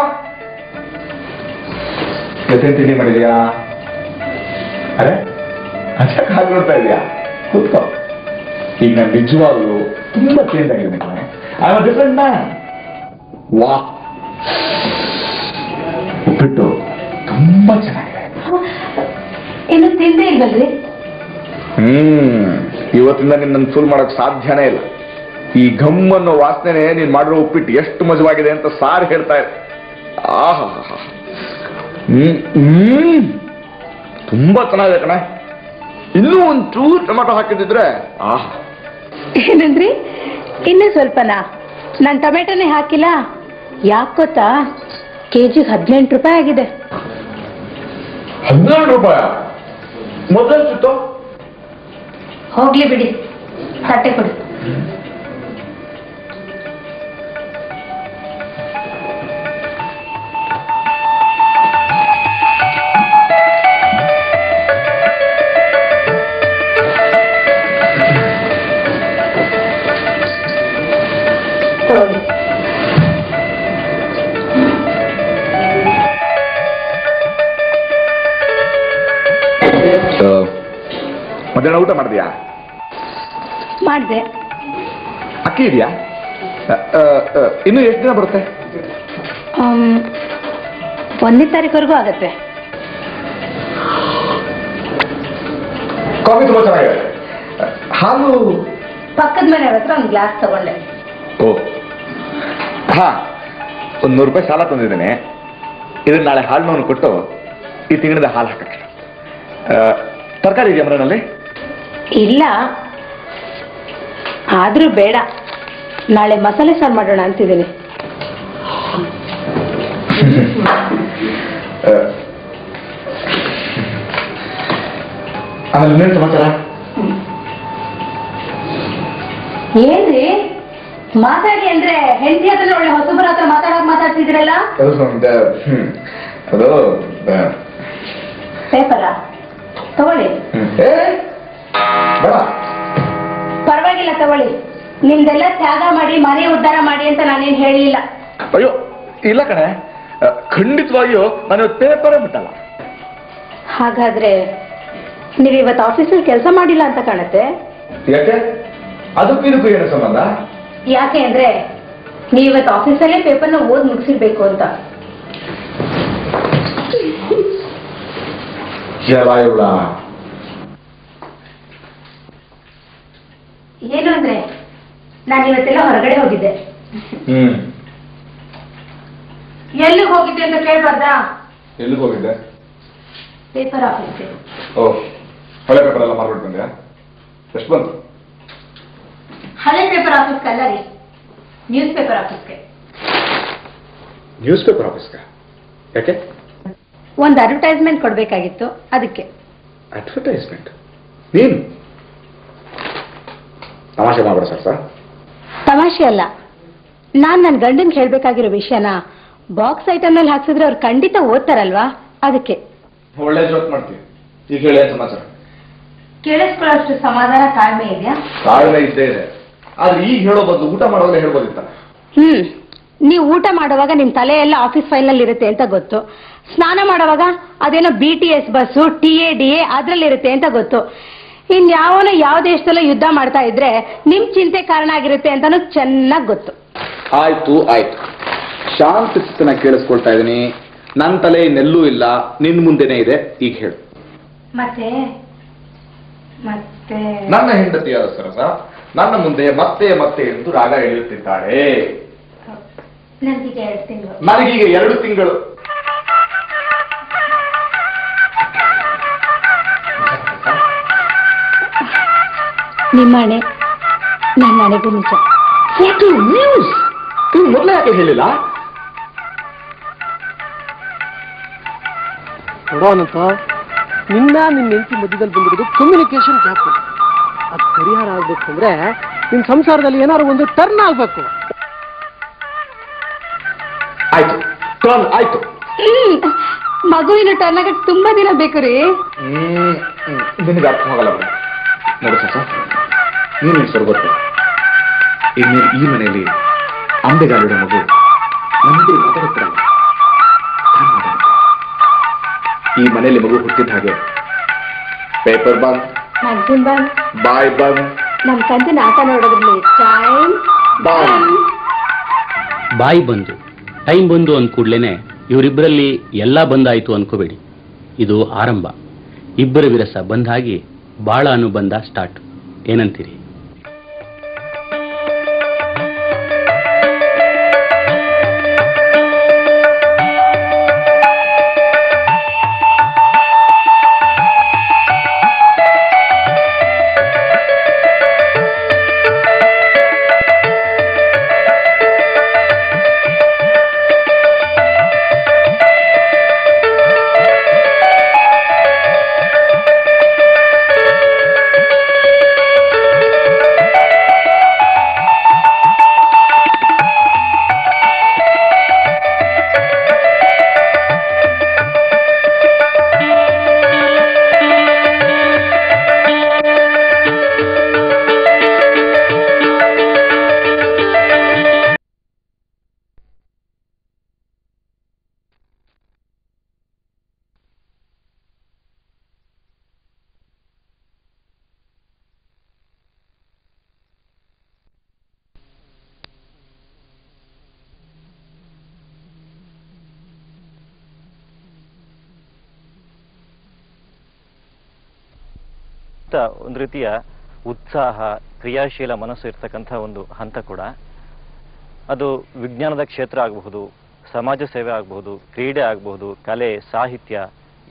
ಎತ್ತೇನ್ ತಿಂಡಿ ಮಾಡಿದ್ಯಾ ಅರೆ ಅದೇ ಕಾಲ್ ನೋಡ್ತಾ ಇದೆಯಾ ಕೂತ್ಕೋ ಈಗ ನಾನು ನಿಜವಾಗ್ಲು ತುಂಬಾ ಚೇಂಜ್ ಆಗಿದ್ದೀನಿ ಐ ಆಮ್ ಡಿಫ್ರೆಂಟ್ ಮ್ಯಾನ್ ವಾ ಉಪ್ಪಿಟ್ಟು ತುಂಬಾ ಚೆನ್ನಾಗಿದೆ ಇನ್ನು ತಿಂದೇ ಇಲ್ವಲ್ರಿ ಹ್ಮ್. ಇವತ್ತಿಂದ ನಿನ್ನ ಫುಲ್ ಮಾಡಕ್ ಸಾಧ್ಯನೇ ಇಲ್ಲ. ಈ ಘಮ್ ಅನ್ನೋ ವಾಸನೆ ನೀನ್ ಮಾಡಿರೋ ಉಪ್ಪಿಟ್ಟು ಎಷ್ಟು ಮಜವಾಗಿದೆ ಅಂತ ಸಾರ್ ಹೇಳ್ತಾ ಇದೆ ಆಹಾ ಹ್ಮ್ ಹ್ಮ್. ತುಂಬಾ ಚೆನ್ನಾಗಿದೆ ಕಣ. ಇನ್ನೂ ಒಂಚೂರು ಟೊಮೆಟೊ ಹಾಕಿದ್ರೆ ಆಹಾ. ಏನಂದ್ರಿ? ಇನ್ನೂ ಸ್ವಲ್ಪನಾ? ನಾನು ಟೊಮೆಟೊನೇ ಹಾಕಿಲ್ಲ? ಯಾಕೆ ಗೊತ್ತಾ? ಕೆಜಿಗೆ ಹದಿನೆಂಟು ರೂಪಾಯಿ ಆಗಿದೆ. ಹದಿನೇಳು ರೂಪಾಯಿ? ಮೊದಲೆಷ್ಟಿತ್ತು? ಹೋಗ್ಲಿ ಬಿಡಿ. ತಟ್ಟೆ ಕೊಡಿ. ಮಧ್ಯಾಹ್ನ ಊಟ ಮಾಡಿದ್ಯಾ? ಮಾಡಿದೆ. ಅಕ್ಕಿ ಇದೆಯಾ? ಇನ್ನು ಎಷ್ಟು ದಿನ ಬರುತ್ತೆ? ಒಂದನೇ ತಾರೀಕುವರೆಗೂ ಆಗತ್ತೆ. ಕಾಫಿ ತುಂಬಾ ಚೆನ್ನಾಗಿದೆ. ಹಾಲು? ಪಕ್ಕದ ಮೇಲೆ ಹತ್ರ ಒಂದು ಗ್ಲಾಸ್ ತಗೊಂಡೆ. ಓ. ಹಾ ಒಂದು ನೂರು ರೂಪಾಯಿ ಸಾಲ ತಂದಿದ್ದೇನೆ. ಇದನ್ನ ನಾಳೆ ಹಾಲಿನವನು ಕೊಟ್ಟು ಈ ತಿಂಗಳಿಂದ ಹಾಲು ಹಾಕಕ್ಕೆ. ತರಕಾರಿ ಇದೆಯಾ ಮನೆಯಲ್ಲಿ ಇಲ್ಲ. ಆದ್ರೂ ಬೇಡ. ನಾಳೆ ಮಸಾಲೆ ಸಾರು ಮಾಡೋಣ ಅಂತಿದ್ದೀನಿ. ಸಮಾಚಾರ? ಏನ್ರಿ? ಮಾತಾಡಿ ಅಂದ್ರೆ ಹೆಂಡತಿ ಹತ್ರ ಒಳ್ಳೆ ಹೊಸಬರ ಹತ್ರ ಮಾತಾಡಕ್ ಮಾತಾಡ್ತಿದ್ರಲ್ಲ? ಅದು ಪೇಪರ? ತಗೊಳ್ಳಿ. ಬೇಡ ಪರವಾಗಿಲ್ಲ ತಗೊಳ್ಳಿ. ನಿಮ್ದೆಲ್ಲ ತ್ಯಾಗ ಮಾಡಿ ಮನೆ ಉದ್ಧಾರ ಮಾಡಿ ಅಂತ ನಾನೇನ್ ಹೇಳಿಲ್ಲ. ಅಯ್ಯೋ ಇಲ್ಲ ಕಣೆ. ಖಂಡಿತವಾಗಿಯೂ ನಾನು ಪೇಪರ್ ಬಿಟ್ಟಲ್ಲ ಹಾಗಾದ್ರೆ ನೀವು ಇವತ್ತು ಆಫೀಸಲ್ಲಿ ಕೆಲಸ ಮಾಡಿಲ್ಲ ಅಂತ ಕಾಣುತ್ತೆ? ಯಾಕೆ? ಅದಕ್ಕೂ ಇದಕ್ಕೂ ಏನು ಸಂಬಂಧ? ಯಾಕೆ ಅಂದ್ರೆ ನೀವು ಇವತ್ತು ಆಫೀಸಲ್ಲೇ ಪೇಪರ್ನ ಓದ್ ಮುಗಿಸಿರ್ಬೇಕು ಅಂತ. ಎಲ್ಲ ಇವಳ ಏನು ಅಂದ್ರೆ ನಾನು ಇವತ್ತೆಲ್ಲ ಹೊರಗಡೆ ಹೋಗಿದ್ದೆ. ಹ್ಮ್. ಎಲ್ಲಿ ಹೋಗಿದ್ದೆ ಅಂತ ಕೇಳ್ಬಾರ್ದಾ? ಎಲ್ಲಿಗೆ ಹೋಗಿದ್ದೆ? ಪೇಪರ್ ಆಫೀಸ್ಗೆ. ಓ ಹಳೆ ಪೇಪರ್ ಎಲ್ಲ ಮಾರ್ಬಿಟ್ಟು ಬಂದ್ಯಾ? ಎಷ್ಟು ಬಂತು? ಹಳೆ ಪೇಪರ್ ಆಫೀಸ್ಗೆ ಅಲ್ಲ ರೀ ನ್ಯೂಸ್ ಪೇಪರ್ ಆಫೀಸ್ಗೆ. ನ್ಯೂಸ್ ಪೇಪರ್ ಆಫೀಸ್ಗೆ? ಯಾಕೆ? ಒಂದು ಅಡ್ವರ್ಟೈಸ್ಮೆಂಟ್ ಕೊಡ್ಬೇಕಾಗಿತ್ತು ಅದಕ್ಕೆ. ಅಡ್ವರ್ಟೈಸ್ಮೆಂಟ್ ನೀನು? ತಮಾಷೆ ಮಾಡ್ಬೇಡ ಸರ್ ಸರ್. ತಮಾಷೆ ಅಲ್ಲ. ನಾನ್ ನನ್ನ ಗಂಡನ್ ಹೇಳ್ಬೇಕಾಗಿರೋ ವಿಷಯನ ಬಾಕ್ಸ್ ಐಟಮ್ನಲ್ಲಿ ಹಾಕ್ಸಿದ್ರೆ ಅವ್ರು ಖಂಡಿತ ಓದ್ತಾರಲ್ವಾ? ಅದಕ್ಕೆ. ಒಳ್ಳೆ ಜೋಕ್ ಮಾಡ್ತೀವಿ. ಈಗ ಹೇಳಿ ಸಮಾಚಾರ? ಕೇಳಿಸ್ಕೊಳ್ಳೋಷ್ಟು ಸಮಾಧಾನ ತಾಳ್ಮೆ ಇದೆಯಾ? ತಾಳ್ಮೆ ಇದ್ದೇ ಇದೆ. ಆದ್ರೆ ಈಗ ಹೇಳೋ ಬದಲು ಊಟ ಮಾಡೋದ್ರೆ ಹೇಳ್ಬೋದಿತ್ತ? ಹ್ಮ್. ನೀವು ಊಟ ಮಾಡುವಾಗ ನಿಮ್ ತಲೆ ಎಲ್ಲ ಆಫೀಸ್ ಫೈಲ್ನಲ್ಲಿ ಇರುತ್ತೆ ಅಂತ ಗೊತ್ತು. ಸ್ನಾನ ಮಾಡುವಾಗ ಅದೇನೋ B T S bus T A D A ಅದ್ರಲ್ಲಿ ಇರುತ್ತೆ ಅಂತ ಗೊತ್ತು. ಇನ್ ಯಾವನೋ ಯಾವ ದೇಶದಲ್ಲೂ ಯುದ್ಧ ಮಾಡ್ತಾ ಇದ್ರೆ ನಿಮ್ ಚಿಂತೆ ಕಾರಣ ಆಗಿರುತ್ತೆ ಅಂತಾನು ಚೆನ್ನಾಗ್ ಗೊತ್ತು. ಆಯ್ತು ಆಯ್ತು. ಶಾಂತ ಚಿತ್ತನ ಕೇಳಿಸ್ಕೊಳ್ತಾ ಇದ್ದೀನಿ. ನನ್ನ ತಲೆ ನೆಲ್ಲೂ ಇಲ್ಲ ನಿನ್ ಮುಂದೆನೆ ಇದೆ ಈಗ ಹೇಳು. ಮತ್ತೆ ಮತ್ತೆ. ನನ್ನ ಹೆಂಡತಿಯಾದ ಸರಸ ನನ್ನ ಮುಂದೆ ಮತ್ತೆ ಮತ್ತೆ ಎಂದು ರಾಗ ಎಳೆಯುತ್ತಿದ್ದಾಳೆ ನನಗೀಗ ಎರಡು ತಿಂಗಳು. ನನಗೀಗ ಎರಡು ತಿಂಗಳು. ನಿಮ್ಮನೆ ನನ್ನ ಹಣೆಗೂ ನಿಜ. ನ್ಯೂಸ್ ಮೊದಲೇ ಯಾಕೆ ಹೇಳಿಲ್ಲ? ನೋಡೋಣಂತ ನಿನ್ನ ನಿನ್ನ ಹೆಂಡತಿ ಮಧ್ಯದಲ್ಲಿ ಬಂದಿರೋದು ಕಮ್ಯುನಿಕೇಶನ್ ಗ್ಯಾಪ್ ಅದು ಪರಿಹಾರ ಆಗ್ಬೇಕು ಅಂದ್ರೆ ಸಂಸಾರದಲ್ಲಿ ಏನಾದ್ರು ಒಂದು ಟರ್ನ್ ಆಗ್ಬೇಕು. ಆಯ್ತು. ಟರ್ನ್ ಆಯ್ತು. ಮಗುವಿನ ಟರ್ನ್ ಆಗಕ್ಕೆ ತುಂಬಾ ದಿನ ಬೇಕು ರೀ. ಹ್ಮ್, ಹ್ಮ್. ನಿನಗೆ ಅರ್ಥ ಆಗಲ್ಲ ನೋಡಿ ನೋಡು ಸಸ. ನೀನು ಸ್ವರ್ಗೊತ್ತೆ ಇನ್ನು ಈ ಮನೆಯಲ್ಲಿ ಅಂಬೆಗಾಲಿಡ ಮಗು ನಮ್ಮದು ಮಾತಾಡುತ್ತಿರಲ್ಲ. ತಾನ್ ಈ ಮನೆಯಲ್ಲಿ ಮಗು ಹುಟ್ಟಿದ ಹಾಗೆ. ಪೇಪರ್ ಬಂದ್. ಮ್ಯಾಗ್ಝಿನ್ ಬಂದ್. ಬಾಯ್ ಬಂದ್. ನಮ್ಮ ಕಂತಿನ ಆಟ ನೋಡೋದ್ರಲ್ಲಿ ಟೈಮ್ ಬಾಯ್. ಬಾಯಿ ಬಂದು. ಟೈಮ್ ಬಂದು ಅಂದ ಕೂಡ್ಲೇನೆ ಇವರಿಬ್ಬರಲ್ಲಿ ಎಲ್ಲ ಬಂದಾಯಿತು ಅನ್ಕೋಬೇಡಿ. ಇದು ಆರಂಭ. ಇಬ್ಬರ ವಿರಸ ಬಂದಾಗಿ ಬಾಳ ಅನುಬಂಧ ಸ್ಟಾರ್ಟ್. ಏನಂತೀರಿ? ಅಂತ ಒಂದು ರೀತಿಯ ಉತ್ಸಾಹ, ಕ್ರಿಯಾಶೀಲ ಮನಸ್ಸು ಇರ್ತಕ್ಕಂಥ ಒಂದು ಹಂತ ಕೂಡ. ಅದು ವಿಜ್ಞಾನದ ಕ್ಷೇತ್ರ ಆಗಬಹುದು, ಸಮಾಜ ಸೇವೆ ಆಗಬಹುದು, ಕ್ರೀಡೆ ಆಗಬಹುದು, ಕಲೆ, ಸಾಹಿತ್ಯ,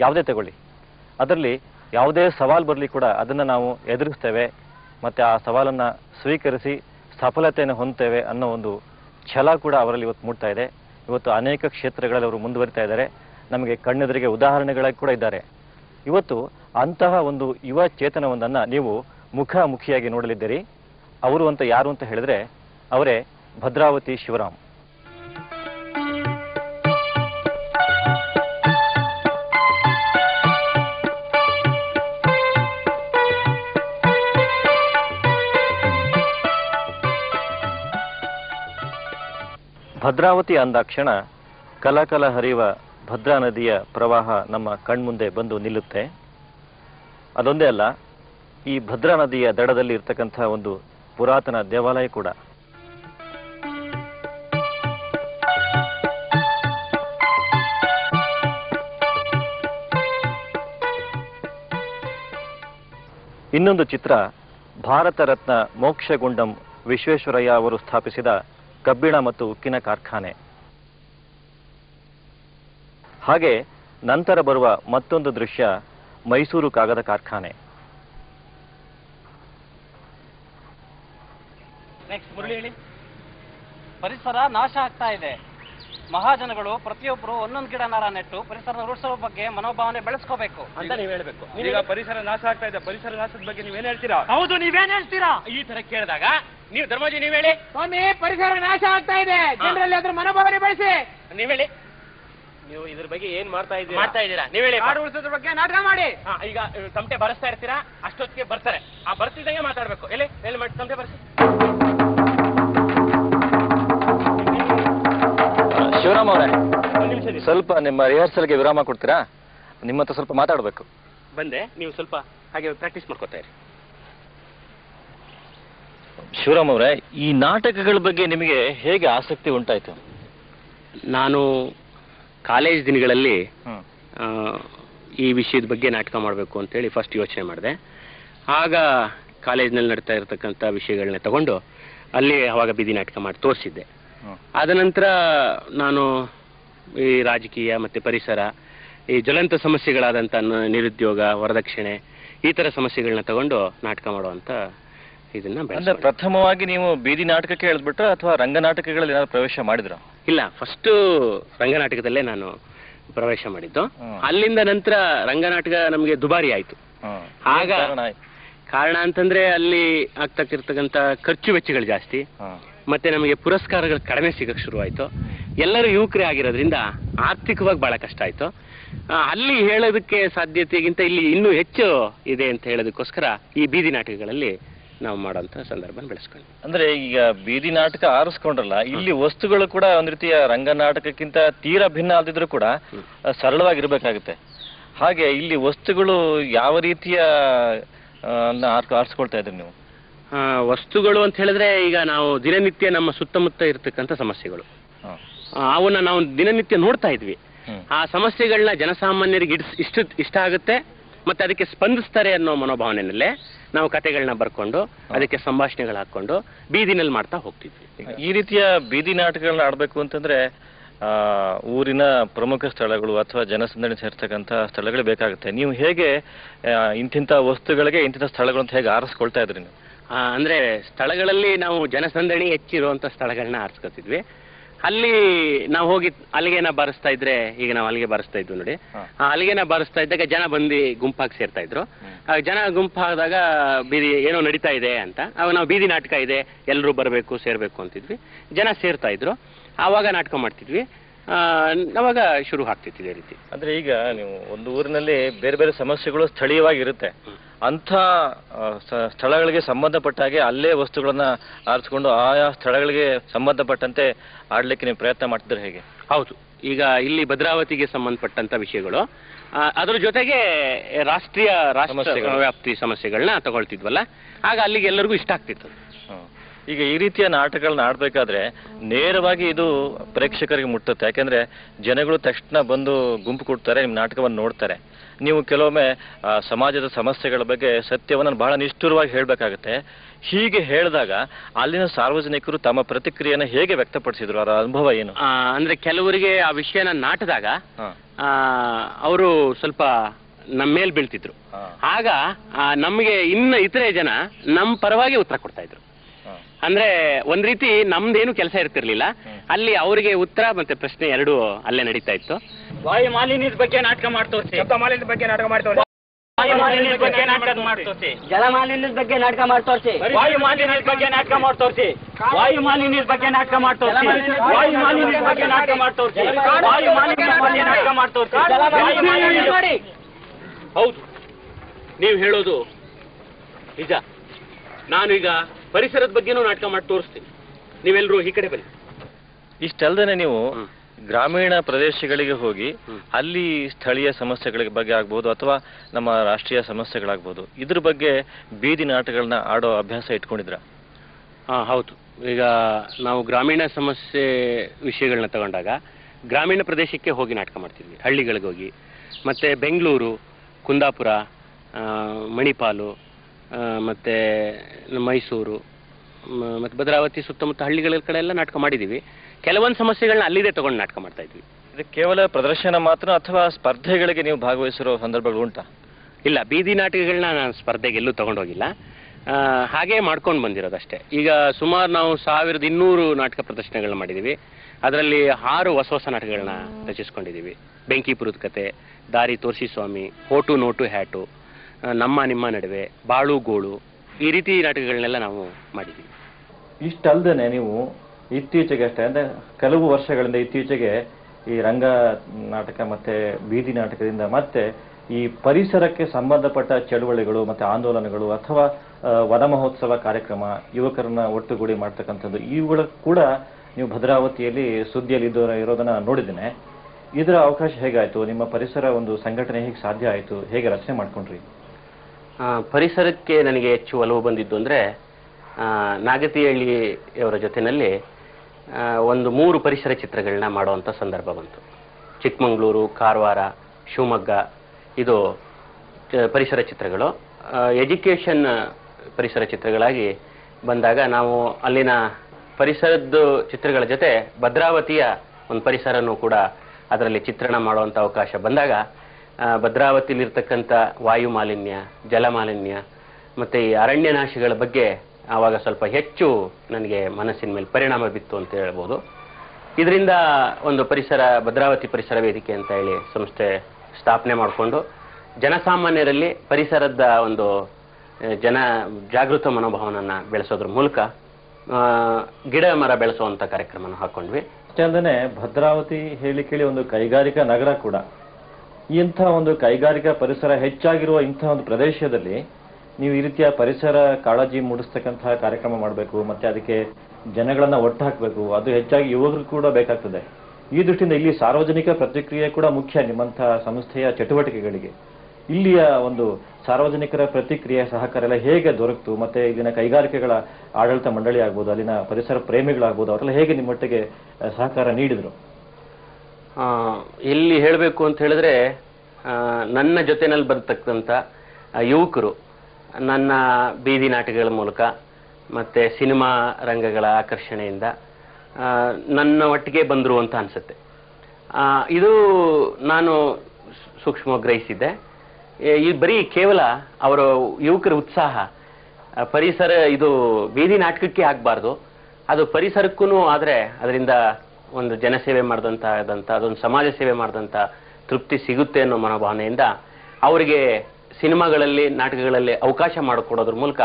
ಯಾವುದೇ ತಗೊಳ್ಳಿ. ಅದರಲ್ಲಿ ಯಾವುದೇ ಸವಾಲು ಬರಲಿ ಕೂಡ ಅದನ್ನು ನಾವು ಎದುರಿಸ್ತೇವೆ, ಮತ್ತು ಆ ಸವಾಲನ್ನು ಸ್ವೀಕರಿಸಿ ಸಫಲತೆಯನ್ನು ಹೊಂದ್ತೇವೆ ಅನ್ನೋ ಒಂದು ಛಲ ಕೂಡ ಅವರಲ್ಲಿ ಇವತ್ತು ಮೂಡ್ತಾ ಇದೆ. ಇವತ್ತು ಅನೇಕ ಕ್ಷೇತ್ರಗಳಲ್ಲಿ ಅವರು ಮುಂದುವರಿತಾ ಇದ್ದಾರೆ. ನಮಗೆ ಕಣ್ಣೆದುರಿಗೆ ಉದಾಹರಣೆಗಳಾಗಿ ಕೂಡ ಇದ್ದಾರೆ. ಇವತ್ತು ಅಂತಹ ಒಂದು ಯುವ ಚೇತನವೊಂದನ್ನ ನೀವು ಮುಖಾಮುಖಿಯಾಗಿ ನೋಡಲಿದ್ದೀರಿ. ಅವರು ಅಂತ ಯಾರು ಅಂತ ಹೇಳಿದ್ರೆ ಅವರೇ ಭದ್ರಾವತಿ ಶಿವರಾಮ್. ಭದ್ರಾವತಿ ಅಂದಾಕ್ಷಣ ಕಲಕಲ ಹರಿಯುವ ಭದ್ರಾ ನದಿಯ ಪ್ರವಾಹ ನಮ್ಮ ಕಣ್ಮುಂದೆ ಬಂದು ನಿಲ್ಲುತ್ತೆ. ಅದೊಂದೇ ಅಲ್ಲ, ಈ ಭದ್ರಾ ನದಿಯ ದಡದಲ್ಲಿ ಇರ್ತಕ್ಕಂತಹ ಒಂದು ಪುರಾತನ ದೇವಾಲಯ ಕೂಡ. ಇನ್ನೊಂದು ಚಿತ್ರ ಭಾರತ ರತ್ನ ಮೋಕ್ಷಗುಂಡಂ ವಿಶ್ವೇಶ್ವರಯ್ಯ ಅವರು ಸ್ಥಾಪಿಸಿದ ಕಬ್ಬಿಣ ಮತ್ತು ಉಕ್ಕಿನ ಕಾರ್ಖಾನೆ. ಹಾಗೆ ನಂತರ ಬರುವ ಮತ್ತೊಂದು ದೃಶ್ಯ ಮೈಸೂರು ಕಾಗದ ಕಾರ್ಖಾನೆ. ನೆಕ್ಸ್ಟ್ ಮುರಳಿ ಹೇಳಿ. ಪರಿಸರ ನಾಶ ಆಗ್ತಾ ಇದೆ. ಮಹಾಜನಗಳು ಪ್ರತಿಯೊಬ್ಬರು ಒಂದೊಂದು ಗಿಡ ನರ ನೆಟ್ಟು ಪರಿಸರ ಉಳಿಸೋ ಬಗ್ಗೆ ಮನೋಭಾವನೆ ಬೆಳೆಸ್ಕೋಬೇಕು. ಅಂತ ನೀವು ಹೇಳ್ಬೇಕು. ಈಗ ಪರಿಸರ ನಾಶ ಆಗ್ತಾ ಇದೆ. ಪರಿಸರ ನಾಶದ ಬಗ್ಗೆ ನೀವೇನ್ ಹೇಳ್ತೀರಾ? ಹೌದು ನೀವೇನ್ ಹೇಳ್ತೀರಾ? ಈ ತರ ಕೇಳಿದಾಗ ನೀವು ಧರ್ಮಜಿ ನೀವ್ ಹೇಳಿ. ಸ್ವಾಮಿ ಪರಿಸರ ನಾಶ ಆಗ್ತಾ ಇದೆ. ಜನರಲ್ಲಿ ಅದ್ರ ಮನೋಭಾವನೆ ಬೆಳೆಸಿ. ನೀವ್ ಹೇಳಿ. ನೀವು ಇದ್ರ ಬಗ್ಗೆ ಏನ್ ಮಾಡ್ತಾ ಇದ್ದೀರಾ? ಮಾಡ್ತಾ ಇದ್ದೀರಾ? ನೀವ್ ಹೇಳಿ ಕಾಡು ಉಳಿಸೋದ್ರ ಬಗ್ಗೆ ನಾಟಕ ಮಾಡಿ. ಹಾ, ಈಗ ತಮಟೆ ಬರಸ್ತಾ ಇರ್ತೀರಾ? ಅಷ್ಟೊತ್ತಿಗೆ ಬರ್ತಾರೆ. ಆ ಬರ್ತಿದ್ದಂಗೆ ಮಾತಾಡ್ಬೇಕು. ಎಲ್ಲಿ? ಎಲ್ಲಿ ಮಾಡಿ ತಮಟೆ ಬರ್ಸಿ. ಶಿವರಾಮ್ ಅವರೇ ಒಂದ್ ನಿಮಿಷ ಇರಿ. ಸ್ವಲ್ಪ ನಿಮ್ಮ ರಿಹರ್ಸಲ್ಗೆ ವಿರಾಮ ಕೊಡ್ತೀರಾ? ನಿಮ್ಮ ಹತ್ರ ಸ್ವಲ್ಪ ಮಾತಾಡಬೇಕು. ಬಂದೆ. ನೀವು ಸ್ವಲ್ಪ ಹಾಗೆ ಪ್ರಾಕ್ಟೀಸ್ ಮಾಡ್ಕೊತಾ ಇರಿ. ಶಿವರಾಮ್ ಅವರೇ ಈ ನಾಟಕಗಳ ಬಗ್ಗೆ ನಿಮಗೆ ಹೇಗೆ ಆಸಕ್ತಿ ಉಂಟಾಯ್ತು? ನಾನು ಕಾಲೇಜ್ ದಿನಗಳಲ್ಲಿ ಈ ವಿಷಯದ ಬಗ್ಗೆ ನಾಟಕ ಮಾಡಬೇಕು ಅಂತೇಳಿ ಫಸ್ಟ್ ಯೋಚನೆ ಮಾಡಿದೆ. ಆಗ ಕಾಲೇಜ್ನಲ್ಲಿ ನಡೀತಾ ಇರತಕ್ಕಂಥ ವಿಷಯಗಳನ್ನ ತಗೊಂಡು ಅಲ್ಲಿ ಅವಾಗ ಬೀದಿ ನಾಟಕ ಮಾಡಿ ತೋರಿಸಿದ್ದೆ. ಅದ ಆದ ನಂತರ ನಾನು ಈ ರಾಜಕೀಯ ಮತ್ತು ಪರಿಸರ ಈ ಜ್ವಲಂತ ಸಮಸ್ಯೆಗಳಾದಂಥ ನಿರುದ್ಯೋಗ ವರದಕ್ಷಿಣೆ ಈ ಥರ ಸಮಸ್ಯೆಗಳನ್ನ ತಗೊಂಡು ನಾಟಕ ಮಾಡುವಂಥ ಇದನ್ನ ಅಂದ್ರೆ ಪ್ರಥಮವಾಗಿ ನೀವು ಬೀದಿ ನಾಟಕಕ್ಕೆ ಹೇಳ್ಬಿಟ್ರ ಅಥವಾ ರಂಗನಾಟಕಗಳಲ್ಲಿ ಏನಾದ್ರು ಪ್ರವೇಶ ಮಾಡಿದ್ರ? ಇಲ್ಲ ಫಸ್ಟ್ ರಂಗನಾಟಕದಲ್ಲೇ ನಾನು ಪ್ರವೇಶ ಮಾಡಿದ್ದು. ಅಲ್ಲಿಂದ ನಂತರ ರಂಗನಾಟಕ ನಮಗೆ ದುಬಾರಿ ಆಯ್ತು. ಆಗ ಕಾರಣ ಅಂತಂದ್ರೆ ಅಲ್ಲಿ ಆಗ್ತಕ್ಕಿರ್ತಕ್ಕಂಥ ಖರ್ಚು ವೆಚ್ಚಗಳು ಜಾಸ್ತಿ. ಮತ್ತೆ ನಮಗೆ ಪುರಸ್ಕಾರಗಳು ಕಡಿಮೆ ಸಿಗಕ್ಕೆ ಶುರುವಾಯ್ತು. ಎಲ್ಲರೂ ಯುವಕರೇ ಆಗಿರೋದ್ರಿಂದ ಆರ್ಥಿಕವಾಗಿ ಬಹಳ ಕಷ್ಟ ಆಯ್ತು. ಅಲ್ಲಿ ಹೇಳೋದಕ್ಕೆ ಸಾಧ್ಯತೆಗಿಂತ ಇಲ್ಲಿ ಇನ್ನೂ ಹೆಚ್ಚು ಇದೆ ಅಂತ ಹೇಳೋದಕ್ಕೋಸ್ಕರ ಈ ಬೀದಿ ನಾಟಕಗಳಲ್ಲಿ ನಾವು ಮಾಡೋಂಥ ಸಂದರ್ಭ ಬೆಳೆಸ್ಕೊಂಡು. ಅಂದ್ರೆ ಈಗ ಬೀದಿ ನಾಟಕ ಆರಿಸ್ಕೊಂಡ್ರಲ್ಲ ಇಲ್ಲಿ ವಸ್ತುಗಳು ಕೂಡ ಒಂದ್ ರೀತಿಯ ರಂಗನಾಟಕಕ್ಕಿಂತ ತೀರಾ ಭಿನ್ನ ಆದಿದ್ರು ಕೂಡ ಸರಳವಾಗಿರ್ಬೇಕಾಗುತ್ತೆ. ಹಾಗೆ ಇಲ್ಲಿ ವಸ್ತುಗಳು ಯಾವ ರೀತಿಯ ಆರಿಸ್ಕೊಳ್ತಾ ಇದ್ರಿ ನೀವು? ವಸ್ತುಗಳು ಅಂತ ಹೇಳಿದ್ರೆ ಈಗ ನಾವು ದಿನನಿತ್ಯ ನಮ್ಮ ಸುತ್ತಮುತ್ತ ಇರತಕ್ಕಂಥ ಸಮಸ್ಯೆಗಳು. ಅವನ್ನ ನಾವು ದಿನನಿತ್ಯ ನೋಡ್ತಾ ಇದ್ವಿ. ಆ ಸಮಸ್ಯೆಗಳನ್ನ ಜನಸಾಮಾನ್ಯರಿಗೆ ಇಷ್ಟ ಇಷ್ಟ ಆಗುತ್ತೆ. ಮತ್ತೆ ಅದಕ್ಕೆ ಸ್ಪಂದಿಸ್ತಾರೆ ಅನ್ನೋ ಮನೋಭಾವನೆಯಲ್ಲೇ ನಾವು ಕತೆಗಳನ್ನ ಬರ್ಕೊಂಡು ಅದಕ್ಕೆ ಸಂಭಾಷಣೆಗಳು ಹಾಕೊಂಡು ಬೀದಿನಲ್ಲಿ ಮಾಡ್ತಾ ಹೋಗ್ತಿದ್ವಿ. ಈ ರೀತಿಯ ಬೀದಿ ನಾಟಕಗಳನ್ನ ಆಡ್ಬೇಕು ಅಂತಂದ್ರೆ ಆ ಊರಿನ ಪ್ರಮುಖ ಸ್ಥಳಗಳು ಅಥವಾ ಜನಸಂದಣಿ ಸೇರ್ತಕ್ಕಂಥ ಸ್ಥಳಗಳು ಬೇಕಾಗುತ್ತೆ. ನೀವು ಹೇಗೆ ಇಂತಿಂತ ಇಂತಿಂಥ ವಸ್ತುಗಳಿಗೆ ಇಂತಿಂಥ ಸ್ಥಳಗಳು ಅಂತ ಹೇಗೆ ಆರಿಸ್ಕೊಳ್ತಾ ಇದ್ರಿ ನೀವು? ಅಂದ್ರೆ ಸ್ಥಳಗಳಲ್ಲಿ ನಾವು ಜನಸಂದಣಿ ಹೆಚ್ಚಿರುವಂತ ಸ್ಥಳಗಳನ್ನ ಆರಿಸ್ಕೊತಿದ್ವಿ ಅಲ್ಲಿ ನಾವು ಹೋಗಿ ಅಲ್ಲಿಗೆನ ಬಾರಿಸ್ತಾ ಇದ್ರೆ ಈಗ ನಾವು ಅಲ್ಲಿಗೆ ಬಾರಿಸ್ತಾ ಇದ್ವಿ ನೋಡಿ. ಅಲ್ಲಿಗೆ ಅಲ್ಲಿಗೆನ ಬಾರಿಸ್ತಾ ಇದ್ದಾಗ ಜನ ಬಂದು ಗುಂಪಾಗಿ ಸೇರ್ತಾ ಇದ್ರು. ಜನ ಗುಂಪಾದಾಗ ಬೀದಿ ಏನೋ ನಡೀತಾ ಇದೆ ಅಂತ. ಅವಾಗ ನಾವು ಬೀದಿ ನಾಟಕ ಇದೆ ಎಲ್ಲರೂ ಬರಬೇಕು ಸೇರ್ಬೇಕು ಅಂತಿದ್ವಿ. ಜನ ಸೇರ್ತಾ ಇದ್ರು. ಆವಾಗ ನಾಟಕ ಮಾಡ್ತಿದ್ವಿ. ಅವಾಗ ಶುರು ಆಗ್ತಿತ್ತು ಇದೇ ರೀತಿ. ಅಂದ್ರೆ ಈಗ ನೀವು ಒಂದು ಊರಿನಲ್ಲಿ ಬೇರೆ ಬೇರೆ ಸಮಸ್ಯೆಗಳು ಸ್ಥಳೀಯವಾಗಿರುತ್ತೆ. ಅಂಥ ಆ, ಸ್ಥಳಗಳಿಗೆ ಸಂಬಂಧಪಟ್ಟ ಹಾಗೆ ಅಲ್ಲೇ ವಸ್ತುಗಳನ್ನ ಆರಿಸ್ಕೊಂಡು ಆಯಾ ಸ್ಥಳಗಳಿಗೆ ಸಂಬಂಧಪಟ್ಟಂತೆ ಆಡ್ಲಿಕ್ಕೆ ನೀವು ಪ್ರಯತ್ನ ಮಾಡ್ತಿದ್ರೆ ಹೇಗೆ? ಹೌದು. ಈಗ ಇಲ್ಲಿ ಭದ್ರಾವತಿಗೆ ಸಂಬಂಧಪಟ್ಟಂತ ವಿಷಯಗಳು. ಅದರ ಜೊತೆಗೆ ರಾಷ್ಟ್ರೀಯ ರಾಷ್ಟ್ರ ವ್ಯಾಪ್ತಿ ಸಮಸ್ಯೆಗಳನ್ನ ತಗೊಳ್ತಿದ್ವಲ್ಲ. ಆಗ ಅಲ್ಲಿಗೆ ಎಲ್ಲರಿಗೂ ಇಷ್ಟ ಆಗ್ತಿತ್ತು. ಈಗ ಈ ರೀತಿಯ ನಾಟಕಗಳನ್ನ ಆಡ್ಬೇಕಾದ್ರೆ ನೇರವಾಗಿ ಇದು ಪ್ರೇಕ್ಷಕರಿಗೆ ಮುಟ್ಟುತ್ತೆ. ಯಾಕೆಂದ್ರೆ ಜನಗಳು ತಕ್ಷಣ ಬಂದು ಗುಂಪು ಕೊಡ್ತಾರೆ ನಿಮ್ಮ ನಾಟಕವನ್ನು ನೋಡ್ತಾರೆ. ನೀವು ಕೆಲವೊಮ್ಮೆ ಸಮಾಜದ ಸಮಸ್ಯೆಗಳ ಬಗ್ಗೆ ಸತ್ಯವನ್ನು ಬಹಳ ನಿಷ್ಠುರವಾಗಿ ಹೇಳಬೇಕಾಗುತ್ತೆ. ಹೀಗೆ ಹೇಳಿದಾಗ ಅಲ್ಲಿನ ಸಾರ್ವಜನಿಕರು ತಮ್ಮ ಪ್ರತಿಕ್ರಿಯೆಯನ್ನು ಹೇಗೆ ವ್ಯಕ್ತಪಡಿಸಿದ್ರು? ಅವರ ಅನುಭವ ಏನು? ಅಂದ್ರೆ ಕೆಲವರಿಗೆ ಆ ವಿಷಯನ ನಾಟದಾಗ. ಅವರು ಸ್ವಲ್ಪ ನಮ್ಮ ಮೇಲ್ ಬೀಳ್ತಿದ್ರು. ಆಗ ನಮಗೆ ಇನ್ನ ಇತರೆ ಜನ ನಮ್ಮ ಪರವಾಗಿ ಉತ್ತರ ಕೊಡ್ತಾ ಇದ್ರು. ಅಂದ್ರೆ ಒಂದ್ ರೀತಿ ನಮ್ದೇನು ಕೆಲಸ ಇರ್ತಿರ್ಲಿಲ್ಲ. ಅಲ್ಲಿ ಅವರಿಗೆ ಉತ್ತರ ಮತ್ತೆ ಪ್ರಶ್ನೆ ಎರಡು ಅಲ್ಲೇ ನಡೀತಾ ಇತ್ತು. ವಾಯು ಮಾಲಿನ್ಯದ ಬಗ್ಗೆ ನಾಟಕ ಮಾಡಿ ತೋರಿಸಿ ಶಬ್ದ ಮಾಲಿನ್ಯದ ಬಗ್ಗೆ ನಾಟಕ ಮಾಡಿ ತೋರಿಸಿ ವಾಯು ಮಾಲಿನ್ಯದ ಬಗ್ಗೆ ನಾಟಕ ಮಾಡಿ ತೋರಿಸಿ ಜಲ ಮಾಲಿನ್ಯದ ಬಗ್ಗೆ ನಾಟಕ ಮಾಡಿ ತೋರಿಸಿ ವಾಯು ಮಾಲಿನ್ಯದ ಬಗ್ಗೆ ನಾಟಕ ಮಾಡಿ ತೋರಿಸಿ ವಾಯು ಮಾಲಿನ್ಯದ ಬಗ್ಗೆ ನಾಟಕ ಮಾಡಿ ತೋರಿಸಿ ವಾಯು ಮಾಲಿನ್ಯದ ಬಗ್ಗೆ ನಾಟಕ ಮಾಡಿ. ತೋರಿಸಿ ವಾಯು ಮಾಲಿನ್ಯದ ಬಗ್ಗೆ ನಾಟಕ ಮಾಡಿ. ತೋರಿಸಿ ವಾಯು ಮಾಲಿನ್ಯ ಹೌದು. ನೀವು ಹೇಳೋದು ನಿಜ. ನಾನು ಈಗ ಪರಿಸರದ ಬಗ್ಗೆನೂ ನಾಟಕ ಮಾಡಿ ತೋರಿಸ್ತೀನಿ. ನೀವೆಲ್ಲರೂ ಈ ಕಡೆ ಬನ್ನಿ. ಇಷ್ಟಲ್ದೇನೆ ನೀವು ಗ್ರಾಮೀಣ ಪ್ರದೇಶಗಳಿಗೆ ಹೋಗಿ ಅಲ್ಲಿ ಸ್ಥಳೀಯ ಸಮಸ್ಯೆಗಳ ಬಗ್ಗೆ ಆಗ್ಬೋದು ಅಥವಾ ನಮ್ಮ ರಾಷ್ಟ್ರೀಯ ಸಮಸ್ಯೆಗಳಾಗ್ಬೋದು ಇದ್ರ ಬಗ್ಗೆ ಬೀದಿ ನಾಟಕಗಳನ್ನ ಆಡೋ ಅಭ್ಯಾಸ ಇಟ್ಕೊಂಡಿದ್ರ ಹಾ ಹೌದು. ಈಗ ನಾವು ಗ್ರಾಮೀಣ ಸಮಸ್ಯೆ ವಿಷಯಗಳನ್ನ ತಗೊಂಡಾಗ ಗ್ರಾಮೀಣ ಪ್ರದೇಶಕ್ಕೆ ಹೋಗಿ ನಾಟಕ ಮಾಡ್ತಿದ್ವಿ. ಹಳ್ಳಿಗಳಿಗೆ ಹೋಗಿ. ಮತ್ತೆ ಬೆಂಗಳೂರು ಕುಂದಾಪುರ ಮಣಿಪಾಲು ಮತ್ತೆ ಮೈಸೂರು ಮತ್ತೆ ಭದ್ರಾವತಿ ಸುತ್ತಮುತ್ತ ಹಳ್ಳಿಗಳ ಕಡೆ ಎಲ್ಲ ನಾಟಕ ಮಾಡಿದ್ದೀವಿ ಕೆಲವೊಂದು ಸಮಸ್ಯೆಗಳನ್ನ ಅಲ್ಲಿದೆ ತಗೊಂಡು ನಾಟಕ ಮಾಡ್ತಾ ಇದ್ವಿ. ಇದು ಕೇವಲ ಪ್ರದರ್ಶನ ಮಾತ್ರ ಅಥವಾ ಸ್ಪರ್ಧೆಗಳಿಗೆ ನೀವು ಭಾಗವಹಿಸಿರೋ ಸಂದರ್ಭಗಳು ಉಂಟಾ? ಇಲ್ಲ ಬೀದಿ ನಾಟಕಗಳನ್ನ ನಾನು ಸ್ಪರ್ಧೆಗೆ ಎಲ್ಲೂ ತಗೊಂಡೋಗಿಲ್ಲ ಹಾಗೆ ಮಾಡ್ಕೊಂಡು ಬಂದಿರೋದಷ್ಟೇ ಈಗ ಸುಮಾರು ನಾವು ಸಾವಿರದ ಇನ್ನೂರು ನಾಟಕ ಪ್ರದರ್ಶನಗಳನ್ನ ಮಾಡಿದ್ದೀವಿ ಅದರಲ್ಲಿ ಆರು ಹೊಸ ಹೊಸ ನಾಟಕಗಳನ್ನ ರಚಿಸ್ಕೊಂಡಿದ್ದೀವಿ ಬೆಂಕಿಪುರದ ಕತೆ ದಾರಿ ತೋರಿಸಿ ಸ್ವಾಮಿ ಹೋಟು ನೋಟು ಹ್ಯಾಟು ನಮ್ಮ ನಿಮ್ಮ ನಡುವೆ ಬಾಳು ಗೋಳು ಈ ರೀತಿ ನಾಟಕಗಳನ್ನೆಲ್ಲ ನಾವು ಮಾಡಿದ್ದೀವಿ ಇಷ್ಟಲ್ದೇ ನೀವು ಇತ್ತೀಚೆಗೆ ಅಷ್ಟೇ, ಅಂದ್ರೆ ಕೆಲವು ವರ್ಷಗಳಿಂದ ಇತ್ತೀಚೆಗೆ ಈ ರಂಗ ನಾಟಕ ಮತ್ತೆ ಬೀದಿ ನಾಟಕದಿಂದ ಮತ್ತೆ ಈ ಪರಿಸರಕ್ಕೆ ಸಂಬಂಧಪಟ್ಟ ಚಳುವಳಿಗಳು ಮತ್ತೆ ಆಂದೋಲನಗಳು ಅಥವಾ ವನ ಮಹೋತ್ಸವ ಕಾರ್ಯಕ್ರಮ, ಯುವಕರನ್ನ ಒಟ್ಟುಗೂಡಿ ಮಾಡ್ತಕ್ಕಂಥದ್ದು, ಇವುಗಳ ಕೂಡ ನೀವು ಭದ್ರಾವತಿಯಲ್ಲಿ ಸುದ್ದಿಯಲ್ಲಿ ಇದ್ದು ಇರೋದನ್ನ ನೋಡಿದ್ದೇನೆ. ಇದರ ಅವಕಾಶ ಹೇಗಾಯ್ತು? ನಿಮ್ಮ ಪರಿಸರ ಒಂದು ಸಂಘಟನೆ ಹೇಗೆ ಸಾಧ್ಯ ಆಯಿತು? ಹೇಗೆ ರಚನೆ ಮಾಡ್ಕೊಂಡ್ರಿ? ಪರಿಸರಕ್ಕೆ ನನಗೆ ಹೆಚ್ಚು ಒಲವು ಬಂದಿದ್ದು ಅಂದರೆ ನಾಗತಿಹಳ್ಳಿಯವರ ಜೊತೆಯಲ್ಲಿ ಒಂದು ಮೂರು ಪರಿಸರ ಚಿತ್ರಗಳನ್ನ ಮಾಡುವಂಥ ಸಂದರ್ಭ ಬಂತು. ಚಿಕ್ಕಮಗಳೂರು, ಕಾರವಾರ, ಶಿವಮೊಗ್ಗ, ಇದು ಪರಿಸರ ಚಿತ್ರಗಳು. ಎಜುಕೇಷನ್ ಪರಿಸರ ಚಿತ್ರಗಳಾಗಿ ಬಂದಾಗ ನಾವು ಅಲ್ಲಿನ ಪರಿಸರದ್ದು ಚಿತ್ರಗಳ ಜೊತೆ ಭದ್ರಾವತಿಯ ಒಂದು ಪರಿಸರನೂ ಕೂಡ ಅದರಲ್ಲಿ ಚಿತ್ರಣ ಮಾಡುವಂಥ ಅವಕಾಶ ಬಂದಾಗ ಭದ್ರಾವತಿಲಿರ್ತಕ್ಕಂಥ ವಾಯು ಮಾಲಿನ್ಯ ಜಲ ಮಾಲಿನ್ಯ ಮತ್ತು ಈ ಅರಣ್ಯ ನಾಶಗಳ ಬಗ್ಗೆ ಆವಾಗ ಸ್ವಲ್ಪ ಹೆಚ್ಚು ನನಗೆ ಮನಸ್ಸಿನ ಮೇಲೆ ಪರಿಣಾಮ ಬಿತ್ತು ಅಂತ ಹೇಳ್ಬೋದು. ಇದರಿಂದ ಒಂದು ಪರಿಸರ, ಭದ್ರಾವತಿ ಪರಿಸರ ವೇದಿಕೆ ಅಂತ ಹೇಳಿ ಸಂಸ್ಥೆ ಸ್ಥಾಪನೆ ಮಾಡಿಕೊಂಡು ಜನಸಾಮಾನ್ಯರಲ್ಲಿ ಪರಿಸರದ ಒಂದು ಜನ ಜಾಗೃತ ಮನೋಭಾವನನ್ನ ಬೆಳೆಸೋದ್ರ ಮೂಲಕ ಗಿಡ ಮರ ಬೆಳೆಸುವಂಥ ಕಾರ್ಯಕ್ರಮನ ಹಾಕೊಂಡ್ವಿ. ಅಷ್ಟೇ ಅಲ್ಲದೆ ಭದ್ರಾವತಿ ಹೇಳಿ ಕೇಳಿ ಒಂದು ಕೈಗಾರಿಕಾ ನಗರ ಕೂಡ. ಇಂಥ ಒಂದು ಕೈಗಾರಿಕಾ ಪರಿಸರ ಹೆಚ್ಚಾಗಿರುವ ಇಂಥ ಒಂದು ಪ್ರದೇಶದಲ್ಲಿ ನೀವು ಈ ರೀತಿಯ ಪರಿಸರ ಕಾಳಜಿ ಮೂಡಿಸ್ತಕ್ಕಂತಹ ಕಾರ್ಯಕ್ರಮ ಮಾಡಬೇಕು, ಮತ್ತೆ ಅದಕ್ಕೆ ಜನಗಳನ್ನ ಒಟ್ಟು ಹಾಕಬೇಕು ಅದು ಹೆಚ್ಚಾಗಿ ಯುವಕರು ಕೂಡ ಬೇಕಾಗ್ತದೆ. ಈ ದೃಷ್ಟಿಯಿಂದ ಇಲ್ಲಿ ಸಾರ್ವಜನಿಕ ಪ್ರತಿಕ್ರಿಯೆ ಕೂಡ ಮುಖ್ಯ ನಿಮ್ಮಂತಹ ಸಂಸ್ಥೆಯ ಚಟುವಟಿಕೆಗಳಿಗೆ. ಇಲ್ಲಿಯ ಒಂದು ಸಾರ್ವಜನಿಕರ ಪ್ರತಿಕ್ರಿಯೆ, ಸಹಕಾರ ಎಲ್ಲ ಹೇಗೆ ದೊರಕಿತು, ಮತ್ತೆ ಇಲ್ಲಿನ ಕೈಗಾರಿಕೆಗಳ ಆಡಳಿತ ಮಂಡಳಿ ಆಗ್ಬೋದು, ಅಲ್ಲಿನ ಪರಿಸರ ಪ್ರೇಮಿಗಳಾಗ್ಬೋದು, ಅವರೆಲ್ಲ ಹೇಗೆ ನಿಮ್ಮೊಟ್ಟಿಗೆ ಸಹಕಾರ ನೀಡಿದ್ರು? ಇಲ್ಲಿ ಹೇಳಬೇಕು ಅಂತ ಹೇಳಿದ್ರೆ ನನ್ನ ಜೊತೆನಲ್ಲಿ ಬರ್ತಕ್ಕಂಥ ಯುವಕರು, ನನ್ನ ಬೀದಿ ನಾಟಕಗಳ ಮೂಲಕ, ಮತ್ತು ಸಿನಿಮಾ ರಂಗಗಳ ಆಕರ್ಷಣೆಯಿಂದ ನನ್ನ ಒಟ್ಟಿಗೆ ಬಂದರು ಅಂತ ಅನಿಸುತ್ತೆ. ಇದು ನಾನು ಸೂಕ್ಷ್ಮ ಗ್ರಹಿಸಿದ್ದೆ ಈ ಬರೀ ಕೇವಲ ಅವರ ಯುವಕರ ಉತ್ಸಾಹ ಪರಿಸರ, ಇದು ಬೀದಿ ನಾಟಕಕ್ಕೆ ಆಗಬಾರ್ದು. ಅದು ಪರಿಸರಕ್ಕೂ ಆದರೆ, ಅದರಿಂದ ಒಂದು ಜನಸೇವೆ ಮಾಡಿದಂಥ ಆದಂಥ ಅದೊಂದು ಸಮಾಜ ಸೇವೆ ಮಾಡಿದಂಥ ತೃಪ್ತಿ ಸಿಗುತ್ತೆ ಅನ್ನೋ ಮನೋಭಾವನೆಯಿಂದ ಅವರಿಗೆ ಸಿನಿಮಾಗಳಲ್ಲಿ ನಾಟಕಗಳಲ್ಲಿ ಅವಕಾಶ ಮಾಡಿಕೊಡೋದ್ರ ಮೂಲಕ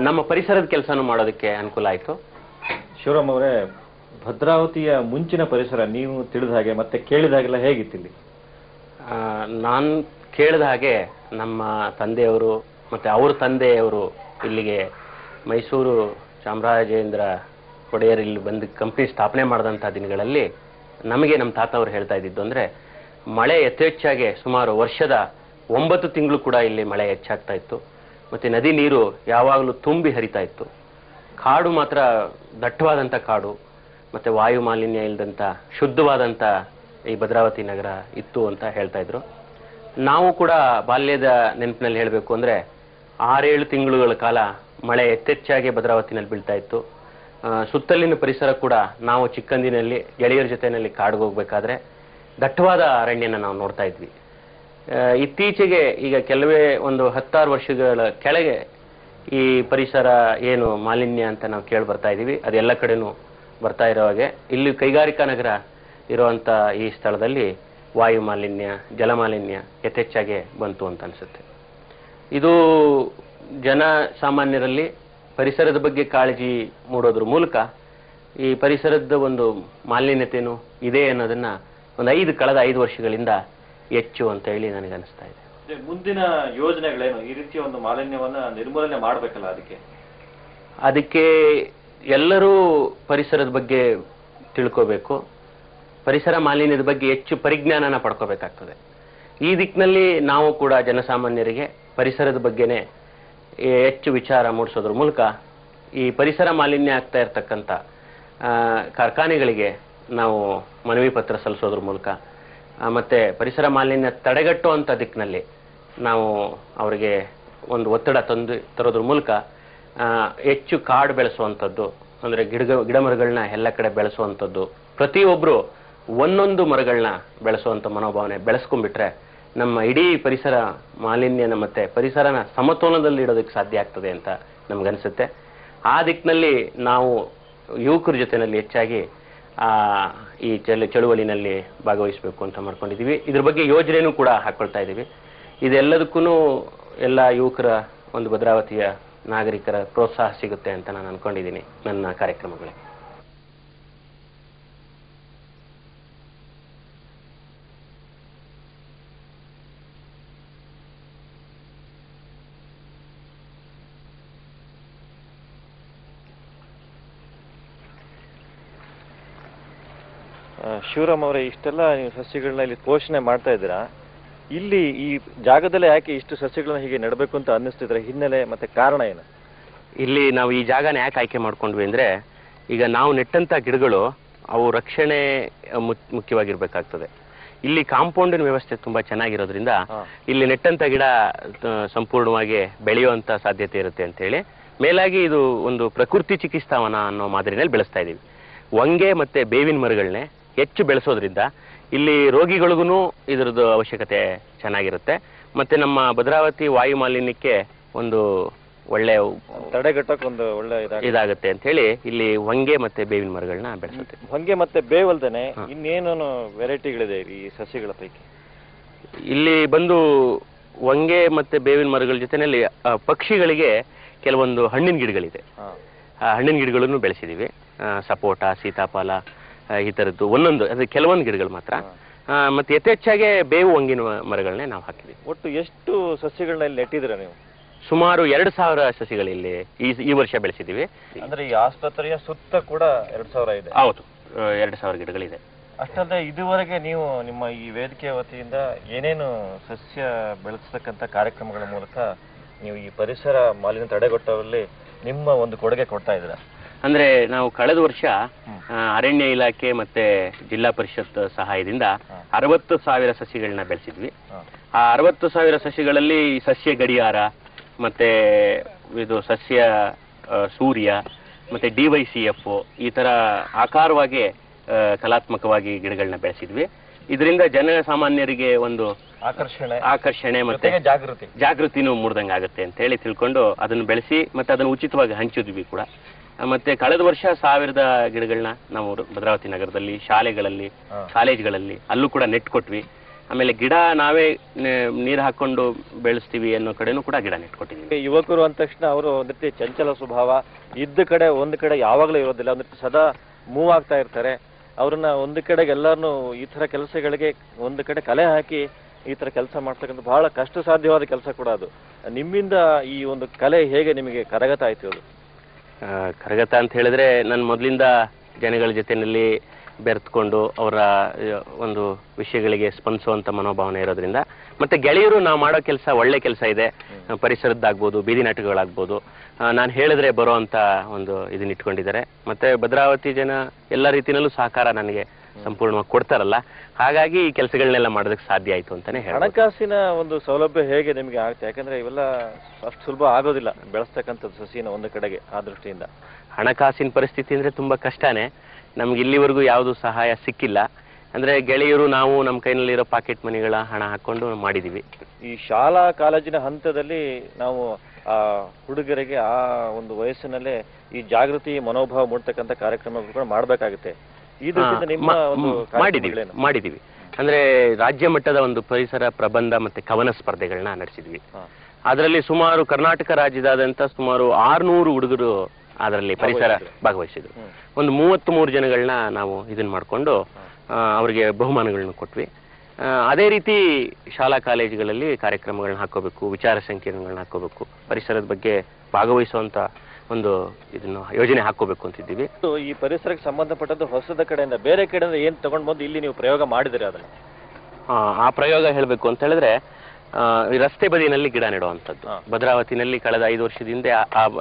ನಮ್ಮ ಪರಿಸರದ ಕೆಲಸನೂ ಮಾಡೋದಕ್ಕೆ ಅನುಕೂಲ ಆಯಿತು. ಶಿವರಾಮ್ ಅವರೇ ಭದ್ರಾವತಿಯ ಮುಂಚಿನ ಪರಿಸರ ನೀವು ತಿಳಿದ ಹಾಗೆ ಮತ್ತೆ ಕೇಳಿದ ಹಾಗೆಲ್ಲ ಹೇಗಿತ್ತಿಲ್ಲಿ ನಾನು ಕೇಳಿದ ಹಾಗೆ ನಮ್ಮ ತಂದೆಯವರು ಮತ್ತೆ ಅವ್ರ ತಂದೆಯವರು ಇಲ್ಲಿಗೆ ಮೈಸೂರು ಚಾಮರಾಜೇಂದ್ರ ಒಡೆಯರ್ ಇಲ್ಲಿ ಬಂದು ಕಂಪ್ನಿ ಸ್ಥಾಪನೆ ಮಾಡಿದಂಥ ದಿನಗಳಲ್ಲಿ ನಮಗೆ ನಮ್ಮ ತಾತ ಅವರು ಹೇಳ್ತಾ ಇದ್ದಿದ್ದು ಅಂದ್ರೆ, ಮಳೆ ಯಥೇಚ್ಛಾಗೆ ಸುಮಾರು ವರ್ಷದ ಒಂಬತ್ತು ತಿಂಗಳು ಕೂಡ ಇಲ್ಲಿ ಮಳೆ ಹೆಚ್ಚಾಗ್ತಾ ಇತ್ತು. ಮತ್ತೆ ನದಿ ನೀರು ಯಾವಾಗಲೂ ತುಂಬಿ ಹರಿತಾ ಇತ್ತು. ಕಾಡು ಮಾತ್ರ ದಟ್ಟವಾದಂಥ ಕಾಡು, ಮತ್ತೆ ವಾಯು ಮಾಲಿನ್ಯ ಇಲ್ಲದಂಥ ಶುದ್ಧವಾದಂಥ ಈ ಭದ್ರಾವತಿ ನಗರ ಇತ್ತು ಅಂತ ಹೇಳ್ತಾ ಇದ್ರು. ನಾವು ಕೂಡ ಬಾಲ್ಯದ ನೆನಪಿನಲ್ಲಿ ಹೇಳಬೇಕು ಅಂದರೆ, ಆರೇಳು ತಿಂಗಳುಗಳ ಕಾಲ ಮಳೆ ಯಥೇಚ್ಛಾಗಿ ಭದ್ರಾವತಿನಲ್ಲಿ ಬೀಳ್ತಾ ಇತ್ತು. ಸುತ್ತಲಿನ ಪರಿಸರ ಕೂಡ ನಾವು ಚಿಕ್ಕಂದಿನಲ್ಲಿ, ಗೆಳೆಯರ ಜೊತೆಯಲ್ಲಿ ಕಾಡಿಗೆ ಹೋಗ್ಬೇಕಾದ್ರೆ ದಟ್ಟವಾದ ಅರಣ್ಯನ ನಾವು ನೋಡ್ತಾ ಇದ್ವಿ. ಇತ್ತೀಚೆಗೆ ಈಗ ಕೆಲವೇ ಒಂದು ಹತ್ತಾರು ವರ್ಷಗಳ ಕೆಳಗೆ ಈ ಪರಿಸರ ಏನು ಮಾಲಿನ್ಯ ಅಂತ ನಾವು ಕೇಳಿ ಬರ್ತಾ ಇದೀವಿ ಅದೆಲ್ಲ ಕಡೆನೂ ಬರ್ತಾ ಇರೋ ಹಾಗೆ. ಇಲ್ಲಿ ಕೈಗಾರಿಕಾ ನಗರ ಇರುವಂತ ಈ ಸ್ಥಳದಲ್ಲಿ ವಾಯು ಮಾಲಿನ್ಯ, ಜಲ ಮಾಲಿನ್ಯ ಬಂತು ಅಂತ ಅನಿಸುತ್ತೆ. ಇದು ಜನ ಸಾಮಾನ್ಯರಲ್ಲಿ ಪರಿಸರದ ಬಗ್ಗೆ ಕಾಳಜಿ ಮೂಡೋದ್ರ ಮೂಲಕ ಈ ಪರಿಸರದ ಒಂದು ಮಾಲಿನ್ಯತೆಯೂ ಇದೆ ಅನ್ನೋದನ್ನ ಒಂದು ಐದು ಕಳೆದ ಐದು ವರ್ಷಗಳಿಂದ ಹೆಚ್ಚು ಅಂತ ಹೇಳಿ ನನಗೆ ಅನಿಸ್ತಾ ಇದೆ. ಮುಂದಿನ ಯೋಜನೆಗಳೇನು? ಈ ರೀತಿಯ ಒಂದು ಮಾಲಿನ್ಯವನ್ನ ನಿರ್ಮೂಲನೆ ಮಾಡಬೇಕಲ್ಲ ಅದಕ್ಕೆ? ಅದಕ್ಕೆ ಎಲ್ಲರೂ ಪರಿಸರದ ಬಗ್ಗೆ ತಿಳ್ಕೋಬೇಕು. ಪರಿಸರ ಮಾಲಿನ್ಯದ ಬಗ್ಗೆ ಹೆಚ್ಚು ಪರಿಜ್ಞಾನನ ಪಡ್ಕೋಬೇಕಾಗ್ತದೆ. ಈ ದಿಕ್ಕಿನಲ್ಲಿ ನಾವು ಕೂಡ ಜನಸಾಮಾನ್ಯರಿಗೆ ಪರಿಸರದ ಬಗ್ಗೆನೇ ಹೆಚ್ಚು ವಿಚಾರ ಮೂಡಿಸೋದ್ರ ಮೂಲಕ ಈ ಪರಿಸರ ಮಾಲಿನ್ಯ ಆಗ್ತಾ ಇರತಕ್ಕಂಥ ಕಾರ್ಖಾನೆಗಳಿಗೆ ನಾವು ಮನವಿ ಪತ್ರ ಸಲ್ಲಿಸೋದ್ರ ಮೂಲಕ ಮತ್ತು ಪರಿಸರ ಮಾಲಿನ್ಯ ತಡೆಗಟ್ಟುವಂಥ ದಿಕ್ಕಿನಲ್ಲಿ ನಾವು ಅವರಿಗೆ ಒಂದು ಒತ್ತಡ ತಂದು ತರೋದ್ರ ಮೂಲಕ ಹೆಚ್ಚು ಕಾಡು ಬೆಳೆಸುವಂಥದ್ದು, ಅಂದರೆ ಗಿಡ ಗಿಡ ಮರಗಳನ್ನ ಎಲ್ಲ ಕಡೆ ಬೆಳೆಸುವಂಥದ್ದು ಪ್ರತಿಯೊಬ್ಬರು ಒಂದೊಂದು ಮರಗಳನ್ನ ಬೆಳೆಸುವಂಥ ಮನೋಭಾವನೆ ಬೆಳೆಸ್ಕೊಂಡ್ಬಿಟ್ರೆ ನಮ್ಮ ಇಡೀ ಪರಿಸರ ಮಾಲಿನ್ಯನ ಮತ್ತೆ ಪರಿಸರನ ಸಮತೋಲನದಲ್ಲಿ ಇಡೋದಕ್ಕೆ ಸಾಧ್ಯ ಆಗ್ತದೆ ಅಂತ ನಮ್ಗನ್ಸುತ್ತೆ. ಆ ದಿಕ್ಕಿನಲ್ಲಿ ನಾವು ಯುವಕರ ಜೊತೆನಲ್ಲಿ ಹೆಚ್ಚಾಗಿ, ಆ, ಈ ಚಳ ಚಳುವಳಿನಲ್ಲಿ ಭಾಗವಹಿಸಬೇಕು ಅಂತ ಮಾಡ್ಕೊಂಡಿದ್ದೀವಿ. ಇದ್ರ ಬಗ್ಗೆ ಯೋಜನೆನೂ ಕೂಡ ಹಾಕೊಳ್ತಾ ಇದ್ದೀವಿ. ಇದೆಲ್ಲದಕ್ಕೂ ಎಲ್ಲ ಯುವಕರ ಒಂದು ಭದ್ರಾವತಿಯ ನಾಗರಿಕರ ಪ್ರೋತ್ಸಾಹ ಸಿಗುತ್ತೆ ಅಂತ ನಾನು ಅನ್ಕೊಂಡಿದ್ದೀನಿ ನನ್ನ ಕಾರ್ಯಕ್ರಮಗಳಿಗೆ ಆ, ಶಿವರಾಮ್ ಅವರೇ ಇಷ್ಟೆಲ್ಲ ನೀವು ಸಸ್ಯಗಳನ್ನ ಇಲ್ಲಿ ಪೋಷಣೆ ಮಾಡ್ತಾ ಇದ್ದೀರಾ? ಇಲ್ಲಿ ಈ ಜಾಗದಲ್ಲೇ ಯಾಕೆ ಇಷ್ಟು ಸಸ್ಯಗಳನ್ನ ಹೀಗೆ ನೆಡಬೇಕು ಅಂತ ಅನ್ನಿಸ್ತಿದ್ರೆ ಹಿನ್ನೆಲೆ ಮತ್ತೆ ಕಾರಣ ಏನು? ಇಲ್ಲಿ ನಾವು ಈ ಜಾಗನ ಯಾಕೆ ಆಯ್ಕೆ ಮಾಡ್ಕೊಂಡ್ವಿ ಅಂದ್ರೆ ಈಗ ನಾವು ನೆಟ್ಟಂತ ಗಿಡಗಳು ಅವು ರಕ್ಷಣೆ ಮುಖ್ಯವಾಗಿರ್ಬೇಕಾಗ್ತದೆ. ಇಲ್ಲಿ ಕಾಂಪೌಂಡಿನ ವ್ಯವಸ್ಥೆ ತುಂಬಾ ಚೆನ್ನಾಗಿರೋದ್ರಿಂದ ಇಲ್ಲಿ ನೆಟ್ಟಂತ ಗಿಡ ಸಂಪೂರ್ಣವಾಗಿ ಬೆಳೆಯುವಂತ ಸಾಧ್ಯತೆ ಇರುತ್ತೆ ಅಂತ ಹೇಳಿ ಮೇಲಾಗಿ ಇದು ಒಂದು ಪ್ರಕೃತಿ ಚಿಕಿತ್ಸಾವನ ಅನ್ನೋ ಮಾದರಿನಲ್ಲಿ ಬೆಳೆಸ್ತಾ ಇದೀವಿ ವಂಗೆ ಮತ್ತೆ ಬೇವಿನ ಮರಗಳನ್ನೇ ಹೆಚ್ಚು ಬೆಳೆಸೋದ್ರಿಂದ ಇಲ್ಲಿ ರೋಗಿಗಳಿಗೂ ಇದರದ್ದು ಅವಶ್ಯಕತೆ ಚೆನ್ನಾಗಿರುತ್ತೆ. ಮತ್ತೆ ನಮ್ಮ ಭದ್ರಾವತಿ ವಾಯು ಮಾಲಿನ್ಯಕ್ಕೆ ಒಂದು ಒಳ್ಳೆ ತಡೆಗಟ್ಟಕ್ಕೆ ಒಂದು ಒಳ್ಳೆ ಇದಾಗುತ್ತೆ. ಅಂತ ಹೇಳಿ ಇಲ್ಲಿ ಹೊಂಗೆ ಮತ್ತೆ ಬೇವಿನ ಮರಗಳನ್ನ ಬೆಳೆಸುತ್ತೆ. ಹೊಂಗೆ ಮತ್ತೆ ಬೇವಲ್ದೇನೆ ಇನ್ನೇನೇನು ವೆರೈಟಿಗಳಿದೆ ಈ ಸಸಿಗಳ ಪೈಕಿ? ಇಲ್ಲಿ ಬಂದು ಹೊಂಗೆ ಮತ್ತೆ ಬೇವಿನ ಮರಗಳ ಜೊತೆನಲ್ಲಿ ಪಕ್ಷಿಗಳಿಗೆ ಕೆಲವೊಂದು ಹಣ್ಣಿನ ಗಿಡಗಳಿದೆ. ಆ ಹಣ್ಣಿನ ಗಿಡಗಳನ್ನು ಬೆಳೆಸಿದೀವಿ. ಸಪೋಟ ಸೀತಾಫಲ ಈ ಥರದ್ದು ಒಂದೊಂದು ಅದು ಕೆಲವೊಂದು ಗಿಡಗಳು ಮಾತ್ರ. ಮತ್ತೆ ಯಥೇಚ್ಛಾಗೆ ಬೇವು ಹೊಂಗಿನ ಮರಗಳನ್ನೇ ನಾವು ಹಾಕಿದ್ದೀವಿ ಒಟ್ಟು ಎಷ್ಟು ಸಸ್ಯಗಳನ್ನ ಇಲ್ಲಿ ನೆಟ್ಟಿದ್ದೀರಾ ನೀವು? ಸುಮಾರು ಎರಡು ಸಾವಿರ ಸಸಿಗಳಿಲ್ಲಿ ಈ ಈ ವರ್ಷ ಬೆಳೆಸಿದ್ದೀವಿ. ಅಂದ್ರೆ ಈ ಆಸ್ಪತ್ರೆಯ ಸುತ್ತ ಕೂಡ ಎರಡ್ ಸಾವಿರ ಇದೆ. ಹೌದು. ಎರಡು ಸಾವಿರ ಗಿಡಗಳಿದೆ. ಅಷ್ಟಲ್ಲದೆ ಇದುವರೆಗೆ ನೀವು ನಿಮ್ಮ ಈ ವೇದಿಕೆ ವತಿಯಿಂದ ಏನೇನು ಸಸ್ಯ ಬೆಳೆಸತಕ್ಕಂತ ಕಾರ್ಯಕ್ರಮಗಳ ಮೂಲಕ ನೀವು ಈ ಪರಿಸರ ಮಾಲಿನ್ಯ ತಡೆಗಟ್ಟುವಲ್ಲಿ ನಿಮ್ಮ ಒಂದು ಕೊಡುಗೆ ಕೊಡ್ತಾ ಇದ್ದೀರಾ? ಅಂದ್ರೆ ನಾವು ಕಳೆದ ವರ್ಷ ಅರಣ್ಯ ಇಲಾಖೆ ಮತ್ತೆ ಜಿಲ್ಲಾ ಪರಿಷತ್ ಸಹಾಯದಿಂದ ಅರವತ್ತು ಸಾವಿರ ಸಸಿಗಳನ್ನ ಬೆಳೆಸಿದ್ವಿ. ಆ ಅರವತ್ತು ಸಾವಿರ ಸಸಿಗಳಲ್ಲಿ ಸಸ್ಯ ಗಡಿಯಾರ ಮತ್ತೆ ಇದು ಸಸ್ಯ ಸೂರ್ಯ ಮತ್ತೆ ಡಿ ವೈ ಸಿ ಎಫ್ ಈ ತರ ಆಕಾರವಾಗಿ ಕಲಾತ್ಮಕವಾಗಿ ಗಿಡಗಳನ್ನ ಬೆಳೆಸಿದ್ವಿ. ಇದರಿಂದ ಜನಸಾಮಾನ್ಯರಿಗೆ ಒಂದು ಆಕರ್ಷಣೆ ಆಕರ್ಷಣೆ ಮತ್ತೆ ಜಾಗೃತಿ. ಜಾಗೃತಿನೂ ಮೂಡ್ದಂಗೆ ಆಗುತ್ತೆ ಅಂತ ಹೇಳಿ ತಿಳ್ಕೊಂಡು ಅದನ್ನು ಬೆಳೆಸಿ ಮತ್ತೆ ಅದನ್ನು ಉಚಿತವಾಗಿ ಹಂಚಿದ್ವಿ ಕೂಡ. ಮತ್ತೆ ಕಳೆದ ವರ್ಷ ಸಾವಿರದ ಗಿಡಗಳನ್ನ ನಾವು ಭದ್ರಾವತಿ ನಗರದಲ್ಲಿ ಶಾಲೆಗಳಲ್ಲಿ ಕಾಲೇಜ್ಗಳಲ್ಲಿ ಅಲ್ಲೂ ಕೂಡ ನೆಟ್ ಕೊಟ್ವಿ. ಆಮೇಲೆ ಗಿಡ ನಾವೇ ನೀರು ಹಾಕೊಂಡು ಬೆಳೆಸ್ತೀವಿ ಅನ್ನೋ ಕಡೆನೂ ಕೂಡ ಗಿಡ ನೆಟ್ಕೊಟ್ಟಿದ್ದೀವಿ ಯುವಕರು ಅಂದ ತಕ್ಷಣ ಅವರು ಒಂದ್ ರೀತಿ ಚಂಚಲ ಸ್ವಭಾವ ಇದ್ದ ಕಡೆ ಒಂದ್ ಕಡೆ ಯಾವಾಗಲೂ ಇರೋದಿಲ್ಲ. ಒಂದ್ ರೀತಿ ಸದಾ ಮೂವ್ ಆಗ್ತಾ ಇರ್ತಾರೆ. ಅವ್ರನ್ನ ಒಂದ್ ಕಡೆಗೆ ಎಲ್ಲಾರು ಈ ತರ ಕೆಲಸಗಳಿಗೆ ಒಂದ್ ಕಡೆ ಕಲೆ ಹಾಕಿ ಈ ತರ ಕೆಲಸ ಮಾಡ್ತಕ್ಕಂಥ ಬಹಳ ಕಷ್ಟ ಸಾಧ್ಯವಾದ ಕೆಲಸ ಕೂಡ ಅದು. ನಿಮ್ಮಿಂದ ಈ ಒಂದು ಕಲೆ ಹೇಗೆ ನಿಮಗೆ ಕರಗತ ಆಯ್ತು ಅದು? ಕರಗತ ಅಂತ ಹೇಳಿದ್ರೆ ನಾನು ಮೊದಲಿಂದ ಜನಗಳ ಜೊತೆಯಲ್ಲಿ ಬೆರೆತ್ಕೊಂಡು ಅವರ ಒಂದು ವಿಷಯಗಳಿಗೆ ಸ್ಪಂದಿಸುವಂತ ಮನೋಭಾವನೆ ಇರೋದ್ರಿಂದ. ಮತ್ತೆ ಗೆಳೆಯರು ನಾವು ಮಾಡೋ ಕೆಲಸ ಒಳ್ಳೆ ಕೆಲಸ ಇದೆ. ಪರಿಸರದ್ದಾಗ್ಬೋದು ಬೀದಿ ನಾಟಕಗಳಾಗ್ಬೋದು. ನಾನು ಹೇಳಿದ್ರೆ ಬರೋ ಅಂತ ಒಂದು ಇದನ್ನ ಇಟ್ಕೊಂಡಿದ್ದಾರೆ. ಮತ್ತೆ ಭದ್ರಾವತಿ ಜನ ಎಲ್ಲ ರೀತಿಯಲ್ಲೂ ಸಹಕಾರ ನನಗೆ. ಸಂಪೂರ್ಣವಾಗಿ ಕೊಡ್ತಾರಲ್ಲ. ಹಾಗಾಗಿ ಈ ಕೆಲಸಗಳನ್ನೆಲ್ಲ ಮಾಡೋದಕ್ಕೆ ಸಾಧ್ಯ ಆಯ್ತು ಅಂತಾನೆ ಹೇಳ ಹಣಕಾಸಿನ ಒಂದು ಸೌಲಭ್ಯ ಹೇಗೆ ನಿಮಗೆ ಆಗುತ್ತೆ? ಯಾಕಂದ್ರೆ ಇವೆಲ್ಲ ಅಷ್ಟು ಸುಲಭ ಆಗೋದಿಲ್ಲ. ಬೆಳೆಸ್ತಕ್ಕಂಥದ್ದು ಸಸಿನ ಒಂದು ಕಡೆಗೆ ಆ ದೃಷ್ಟಿಯಿಂದ. ಹಣಕಾಸಿನ ಪರಿಸ್ಥಿತಿ ಅಂದ್ರೆ ತುಂಬಾ ಕಷ್ಟನೇ. ನಮ್ಗೆ ಇಲ್ಲಿವರೆಗೂ ಯಾವುದು ಸಹಾಯ ಸಿಕ್ಕಿಲ್ಲ. ಅಂದ್ರೆ ಗೆಳೆಯರು ನಾವು ನಮ್ಮ ಕೈನಲ್ಲಿರೋ ಪಾಕೆಟ್ ಮನಿಗಳ ಹಣ ಹಾಕೊಂಡು ಮಾಡಿದೀವಿ. ಈ ಶಾಲಾ ಕಾಲೇಜಿನ ಹಂತದಲ್ಲಿ ನಾವು ಆ ಹುಡುಗರಿಗೆ ಆ ಒಂದು ವಯಸ್ಸಿನಲ್ಲೇ ಈ ಜಾಗೃತಿ ಮನೋಭಾವ ಮೂಡ್ತಕ್ಕಂಥ ಕಾರ್ಯಕ್ರಮಗಳು ಕೂಡ ಮಾಡಬೇಕಾಗುತ್ತೆ. ಈ ನಿಮ್ಮ ಮಾಡಿದೀವಿ ಮಾಡಿದೀವಿ. ಅಂದ್ರೆ ರಾಜ್ಯ ಮಟ್ಟದ ಒಂದು ಪರಿಸರ ಪ್ರಬಂಧ ಮತ್ತೆ ಕವನ ಸ್ಪರ್ಧೆಗಳನ್ನ ನಡೆಸಿದ್ವಿ. ಅದರಲ್ಲಿ ಸುಮಾರು ಕರ್ನಾಟಕ ರಾಜ್ಯದಾದಂತ ಸುಮಾರು ಆರ್ನೂರು ಹುಡುಗರು ಅದರಲ್ಲಿ ಪರಿಸರ ಭಾಗವಹಿಸಿದ್ರು. ಒಂದು ಮೂವತ್ತ್ ಮೂರು ಜನಗಳನ್ನ ನಾವು ಇದನ್ನ ಮಾಡಿಕೊಂಡು ಅವರಿಗೆ ಬಹುಮಾನಗಳನ್ನ ಕೊಟ್ವಿ. ಅದೇ ರೀತಿ ಶಾಲಾ ಕಾಲೇಜುಗಳಲ್ಲಿ ಕಾರ್ಯಕ್ರಮಗಳನ್ನ ಹಾಕೋಬೇಕು ವಿಚಾರ ಸಂಕಿರಣಗಳನ್ನ ಹಾಕೋಬೇಕು ಪರಿಸರದ ಬಗ್ಗೆ ಭಾಗವಹಿಸುವಂತ ಒಂದು ಇದನ್ನು ಯೋಜನೆ ಹಾಕೋಬೇಕು ಅಂತಿದ್ದೀವಿ. ಈ ಪರಿಸರಕ್ಕೆ ಸಂಬಂಧಪಟ್ಟದ್ದು ಹೊಸದ ಕಡೆಯಿಂದ ಬೇರೆ ಕಡೆಯಿಂದ ಏನ್ ತಗೊಂಡ್ ಬಂದು ಇಲ್ಲಿ ನೀವು ಪ್ರಯೋಗ ಮಾಡಿದಿರಿ ಅದನ್ನ? ಆ, ಆ ಪ್ರಯೋಗ ಹೇಳಬೇಕು ಅಂತ ಹೇಳಿದ್ರೆ ರಸ್ತೆ ಬದಿಯಲ್ಲಿ ಗಿಡ ನೆಡುವಂಥದ್ದು. ಭದ್ರಾವತಿನಲ್ಲಿ ಕಳೆದ ಐದು ವರ್ಷದಿಂದ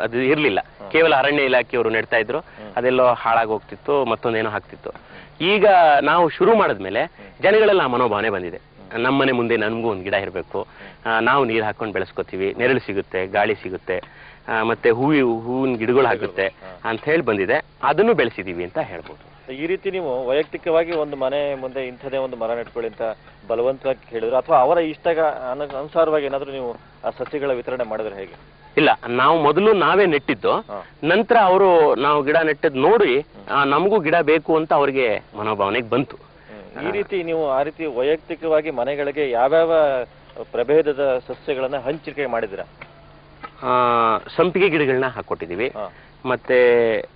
ಅದು ಇರಲಿಲ್ಲ. ಕೇವಲ ಅರಣ್ಯ ಇಲಾಖೆಯವರು ನೆಡ್ತಾ ಇದ್ರು. ಅದೆಲ್ಲೋ ಹಾಳಾಗಿ ಹೋಗ್ತಿತ್ತು ಮತ್ತೊಂದೇನೋ ಹಾಕ್ತಿತ್ತು. ಈಗ ನಾವು ಶುರು ಮಾಡಿದ್ಮೇಲೆ ಜನಗಳೆಲ್ಲ ಆ ಮನೋಭಾವನೆ ಬಂದಿದೆ. ನಮ್ಮನೆ ಮುಂದೆ ನಮಗೂ ಒಂದು ಗಿಡ ಇರಬೇಕು. ನಾವು ನೀರು ಹಾಕೊಂಡು ಬೆಳೆಸ್ಕೋತೀವಿ. ನೆರಳು ಸಿಗುತ್ತೆ ಗಾಳಿ ಸಿಗುತ್ತೆ. ಮತ್ತೆ ಹೂವಿ ಹೂವಿನ ಗಿಡಗಳು ಹಾಕುತ್ತೆ ಅಂತ ಹೇಳಿ ಬಂದಿದೆ. ಅದನ್ನು ಬೆಳೆಸಿದೀವಿ ಅಂತ ಹೇಳ್ಬೋದು. ಈ ರೀತಿ ನೀವು ವೈಯಕ್ತಿಕವಾಗಿ ಒಂದು ಮನೆ ಮುಂದೆ ಇಂಥದೇ ಒಂದು ಮರ ನೆಟ್ಕೊಳ್ಳಿ ಅಂತ ಬಲವಂತವಾಗಿ ಹೇಳಿದ್ರು ಅಥವಾ ಅವರ ಇಷ್ಟ ಅನುಸಾರವಾಗಿ ಏನಾದ್ರು ನೀವು ಆ ಸಸ್ಯಗಳ ವಿತರಣೆ ಮಾಡಿದ್ರೆ ಹೇಗೆ? ಇಲ್ಲ ನಾವು ಮೊದಲು ನಾವೇ ನೆಟ್ಟಿದ್ದು. ನಂತರ ಅವರು ನಾವು ಗಿಡ ನೆಟ್ಟದ್ ನೋಡಿ ಆ, ನಮಗೂ ಗಿಡ ಬೇಕು ಅಂತ ಅವ್ರಿಗೆ ಮನೋಭಾವನೆಗೆ ಬಂತು. ಈ ರೀತಿ ನೀವು ಆ ರೀತಿ ವೈಯಕ್ತಿಕವಾಗಿ ಮನೆಗಳಿಗೆ ಯಾವ್ಯಾವ ಪ್ರಭೇದದ ಸಸ್ಯಗಳನ್ನ ಹಂಚಿಕೆ ಮಾಡಿದಿರಾ ಸಂಪಿಗೆ ಗಿಡಗಳನ್ನ ಹಾಕೊಟ್ಟಿದೀವಿ ಮತ್ತೆ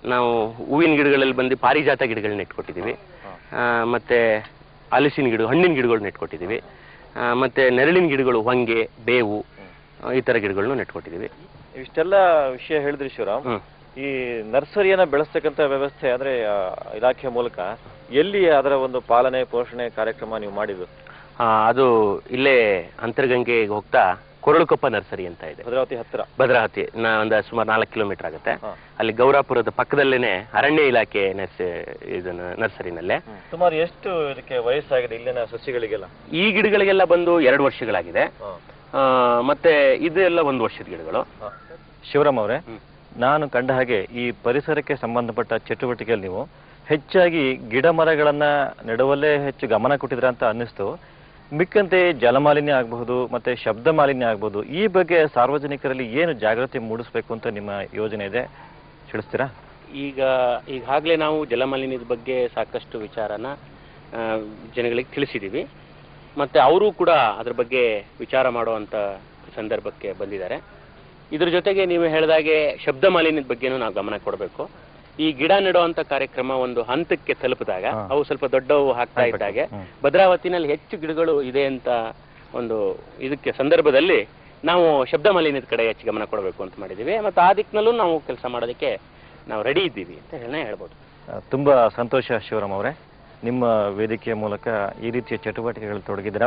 ನಾವು ಹೂವಿನ ಗಿಡಗಳಲ್ಲಿ ಬಂದು ಪಾರಿಜಾತ ಗಿಡಗಳನ್ನ ಇಟ್ಕೊಟ್ಟಿದ್ದೀವಿ. ಮತ್ತೆ ಹಲಸಿನ ಗಿಡ ಹಣ್ಣಿನ ಗಿಡಗಳು ನೆಟ್ಕೊಟ್ಟಿದೀವಿ ಆ, ಮತ್ತೆ ನೆರಳಿನ ಗಿಡಗಳು ಹೊಂಗೆ ಬೇವು ಈ ತರ ಗಿಡಗಳನ್ನ ನೆಟ್ಕೊಟ್ಟಿದೀವಿ ಇಷ್ಟೆಲ್ಲ ವಿಷಯ ಹೇಳಿದ್ರಿ ಶಿವರಾಮ್. ಈ ನರ್ಸರಿಯನ್ನ ಬೆಳೆಸ್ತಕ್ಕಂಥ ವ್ಯವಸ್ಥೆ ಅಂದ್ರೆ ಇಲಾಖೆ ಮೂಲಕ ಎಲ್ಲಿ ಅದರ ಒಂದು ಪಾಲನೆ ಪೋಷಣೆ ಕಾರ್ಯಕ್ರಮ ನೀವು ಮಾಡಿದ್ರು ಅದು ಇಲ್ಲೇ ಅಂತರ್ಗಂಗೆಗೆ ಹೋಗ್ತಾ ಕೊರಳುಕೊಪ್ಪ ನರ್ಸರಿ ಅಂತ ಇದೆ. ಭದ್ರಾವತಿ ಹತ್ತಿರ. ಭದ್ರಾವತಿ ಒಂದ್ ಸುಮಾರು ನಾಲ್ಕು ಕಿಲೋಮೀಟರ್ ಆಗುತ್ತೆ. ಅಲ್ಲಿ ಗೌರಾಪುರದ ಪಕ್ಕದಲ್ಲೇನೆ ಅರಣ್ಯ ಇಲಾಖೆ ನರ್ಸ ಇದನ್ನ ನರ್ಸರಿನಲ್ಲೇ. ಸುಮಾರು ಎಷ್ಟು ಇದಕ್ಕೆ ವಯಸ್ಸಾಗಿದೆ ಇಲ್ಲಿನ ಸಸಿಗಳಿಗೆಲ್ಲ? ಈ ಗಿಡಗಳಿಗೆಲ್ಲ ಬಂದು ಎರಡು ವರ್ಷಗಳಾಗಿದೆ. ಮತ್ತೆ ಇದೆಲ್ಲ ಒಂದು ವರ್ಷದ ಗಿಡಗಳು. ಶಿವರಾಮ್ ಅವರೇ ನಾನು ಕಂಡ ಹಾಗೆ ಈ ಪರಿಸರಕ್ಕೆ ಸಂಬಂಧಪಟ್ಟ ಚಟುವಟಿಕೆಯಲ್ಲಿ ನೀವು ಹೆಚ್ಚಾಗಿ ಗಿಡ ಮರಗಳನ್ನ ನೆಡುವಲ್ಲೇ ಹೆಚ್ಚು ಗಮನ ಕೊಟ್ಟಿದ್ರ ಅಂತ ಅನ್ನಿಸ್ತು. ಮಿಕ್ಕಂತೆ ಜಲಮಾಲಿನ್ಯ ಆಗಬಹುದು, ಮತ್ತೆ ಶಬ್ದ ಮಾಲಿನ್ಯ ಆಗಬಹುದು, ಈ ಬಗ್ಗೆ ಸಾರ್ವಜನಿಕರಲ್ಲಿ ಏನು ಜಾಗೃತಿ ಮೂಡಿಸಬೇಕು ಅಂತ ನಿಮ್ಮ ಯೋಜನೆ ಇದೆ? ತಿಳಿಸ್ತೀರಾ? ಈಗ, ಈಗಾಗಲೇ ನಾವು ಜಲಮಾಲಿನ್ಯದ ಬಗ್ಗೆ ಸಾಕಷ್ಟು ವಿಚಾರನ ಜನಗಳಿಗೆ ತಿಳಿಸಿದ್ದೀವಿ ಮತ್ತು ಅವರು ಕೂಡ ಅದ್ರ ಬಗ್ಗೆ ವಿಚಾರ ಮಾಡುವಂಥ ಸಂದರ್ಭಕ್ಕೆ ಬಂದಿದ್ದಾರೆ. ಇದ್ರ ಜೊತೆಗೆ ನೀವು ಹೇಳಿದಾಗೆ ಶಬ್ದ ಮಾಲಿನ್ಯದ ಬಗ್ಗೆನೂ ನಾವು ಗಮನ ಕೊಡಬೇಕು. ಈ ಗಿಡ ನೆಡುವಂತ ಕಾರ್ಯಕ್ರಮ ಒಂದು ಹಂತಕ್ಕೆ ತಲುಪಿದಾಗ ಅವು ಸ್ವಲ್ಪ ದೊಡ್ಡವು ಹಾಕ್ತಾ ಇದ್ದಾಗೆ. ಭದ್ರಾವತಿನಲ್ಲಿ ಹೆಚ್ಚು ಗಿಡಗಳು ಇದೆ ಅಂತ ಒಂದು ಇದಕ್ಕೆ ಸಂದರ್ಭದಲ್ಲಿ ನಾವು ಶಬ್ದ ಮಾಲಿನ್ಯದ ಕಡೆ ಹೆಚ್ಚು ಗಮನ ಕೊಡಬೇಕು ಅಂತ ಮಾಡಿದ್ದೀವಿ. ಮತ್ತು ಆ ದಿಕ್ಕಿನಲ್ಲೂ ನಾವು ಕೆಲಸ ಮಾಡೋದಕ್ಕೆ ನಾವು ರೆಡಿ ಇದ್ದೀವಿ ಅಂತ ಹೇಳೇ ಹೇಳ್ಬೋದು. ತುಂಬಾ ಸಂತೋಷ ಶಿವರಾಮ್ ಅವರೇ. ನಿಮ್ಮ ವೇದಿಕೆಯ ಮೂಲಕ ಈ ರೀತಿಯ ಚಟುವಟಿಕೆಗಳು ತೊಡಗಿದ್ರ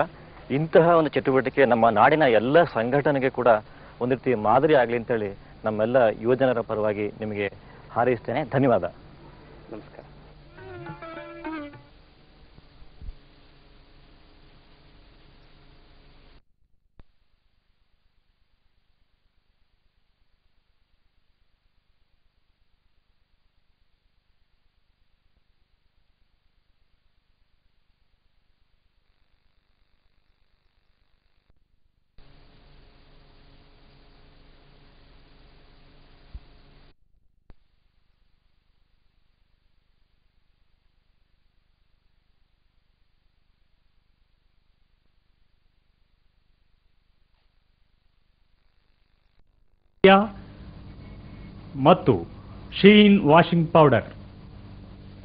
ಇಂತಹ ಒಂದು ಚಟುವಟಿಕೆ ನಮ್ಮ ನಾಡಿನ ಎಲ್ಲ ಸಂಘಟನೆಗೆ ಕೂಡ ಒಂದು ರೀತಿ ಮಾದರಿ ಆಗಲಿ ಅಂತೇಳಿ ನಮ್ಮೆಲ್ಲ ಯುವಜನರ ಪರವಾಗಿ ನಿಮಗೆ ಹಾರೈಸ್ತೇನೆ. ಧನ್ಯವಾದ. ಮತ್ತು Sheen washing powder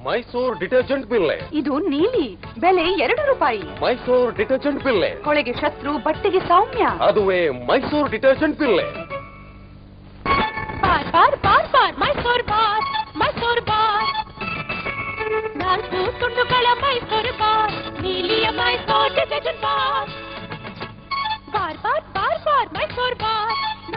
Mysore detergent ಬಿಲ್ಲೆ ಇದು ನೀಲಿ ಬೆಲೆ ಎರಡು ರೂಪಾಯಿ. ಮೈಸೂರು ಡಿಟರ್ಜೆಂಟ್ ಬಿಲ್ಲೆ ಕೊಳೆಗೆ ಶತ್ರು ಬಟ್ಟೆಗೆ ಸೌಮ್ಯ. ಅದುವೇ ಮೈಸೂರು ಡಿಟರ್ಜೆಂಟ್ ಬಿಲ್ಲೆ bar bar bar bar Mysore bar Mysore bar. ನಾಲ್ಕು ತುಂಡುಗಳ Mysore bar ನೀಲಿಯ Mysore detergent bar. Bar bar bar bar Mysore bar.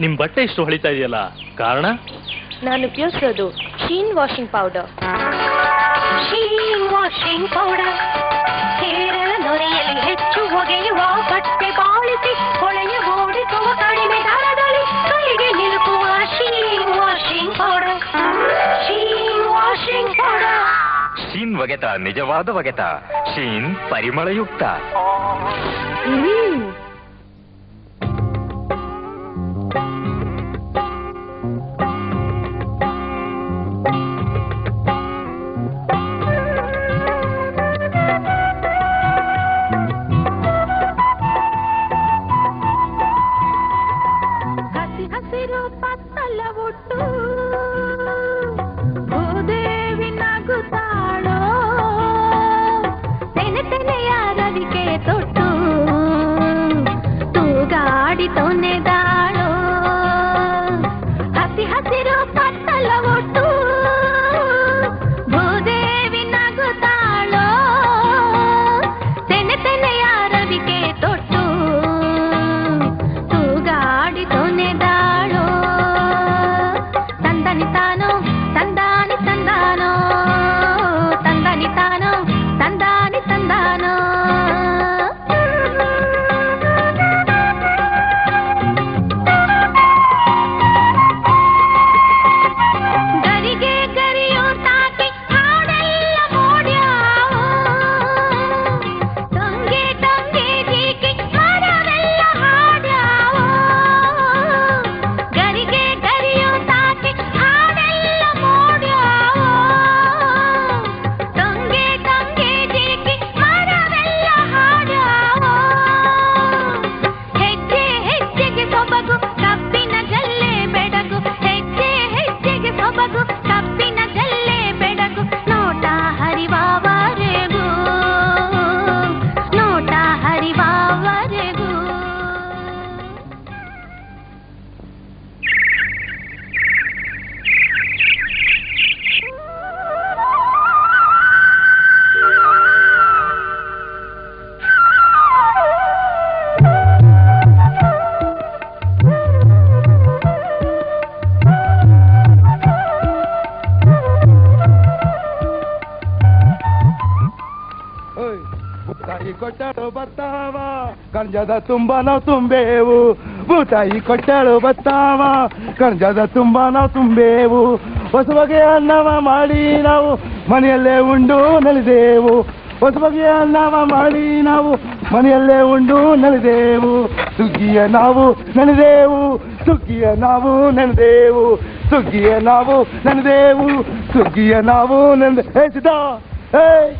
ನಿಮ್ ಬಟ್ಟೆ ಇಷ್ಟು ಹೊಳಿತಾ ಇದೆಯಲ್ಲ? ಕಾರಣ? ನಾನು ಉಪಯೋಗಿಸೋದು Sheen washing powder. Sheen washing powder. Kerala ನೊರೆಯಲ್ಲಿ ಹೆಚ್ಚು ಹೊಗೆಯುವ ಬಟ್ಟೆ ಬಾಳಿಸಿ ಹೊಳೆಯ ಓಡಿಸುವ ಕಡಿಮೆ ದರದಲ್ಲಿ ಕೈಗೆ ನಿಲುಕುವ Sheen washing powder. Sheen washing powder. Sheen ಒಗೆತ ನಿಜವಾದ ಒಗೆತ. ಶೀನ್ ಪರಿಮಳಯುಕ್ತ. ಹ್ಮ್. ಕಣಜದ ತುಂಬ ನಾವು ತುಂಬೇವು. ಭೂತಾಯಿ ಕೊಟ್ಟಳು ಬತ್ತಾವ. ಕಣಜದ ತುಂಬ ನಾವು ತುಂಬೇವು. ಹೊಸ ಬಗೆಯ ಅನ್ನವ ಮಾಡಿ ನಾವು ಮನೆಯಲ್ಲೇ ಉಂಡು ನಲಿದೆವು. ಹೊಸ ಬಗೆಯ ಅನ್ನವ ಮಾಡಿ ನಾವು ಮನೆಯಲ್ಲೇ ಉಂಡು ನಲಿದೆವು. ಸುಗ್ಗಿಯ ನಾವು ನಲಿದೆವು. ಸುಗ್ಗಿಯ ನಾವು ನೆನೆದೆವು ಸುಗ್ಗಿಯ ನಾವು ನೆನೆದೆವು ಸುಗ್ಗಿಯ ನಾವು ನೆನೆದೆ ಹೇ ಸಿದ್ಧ ಏ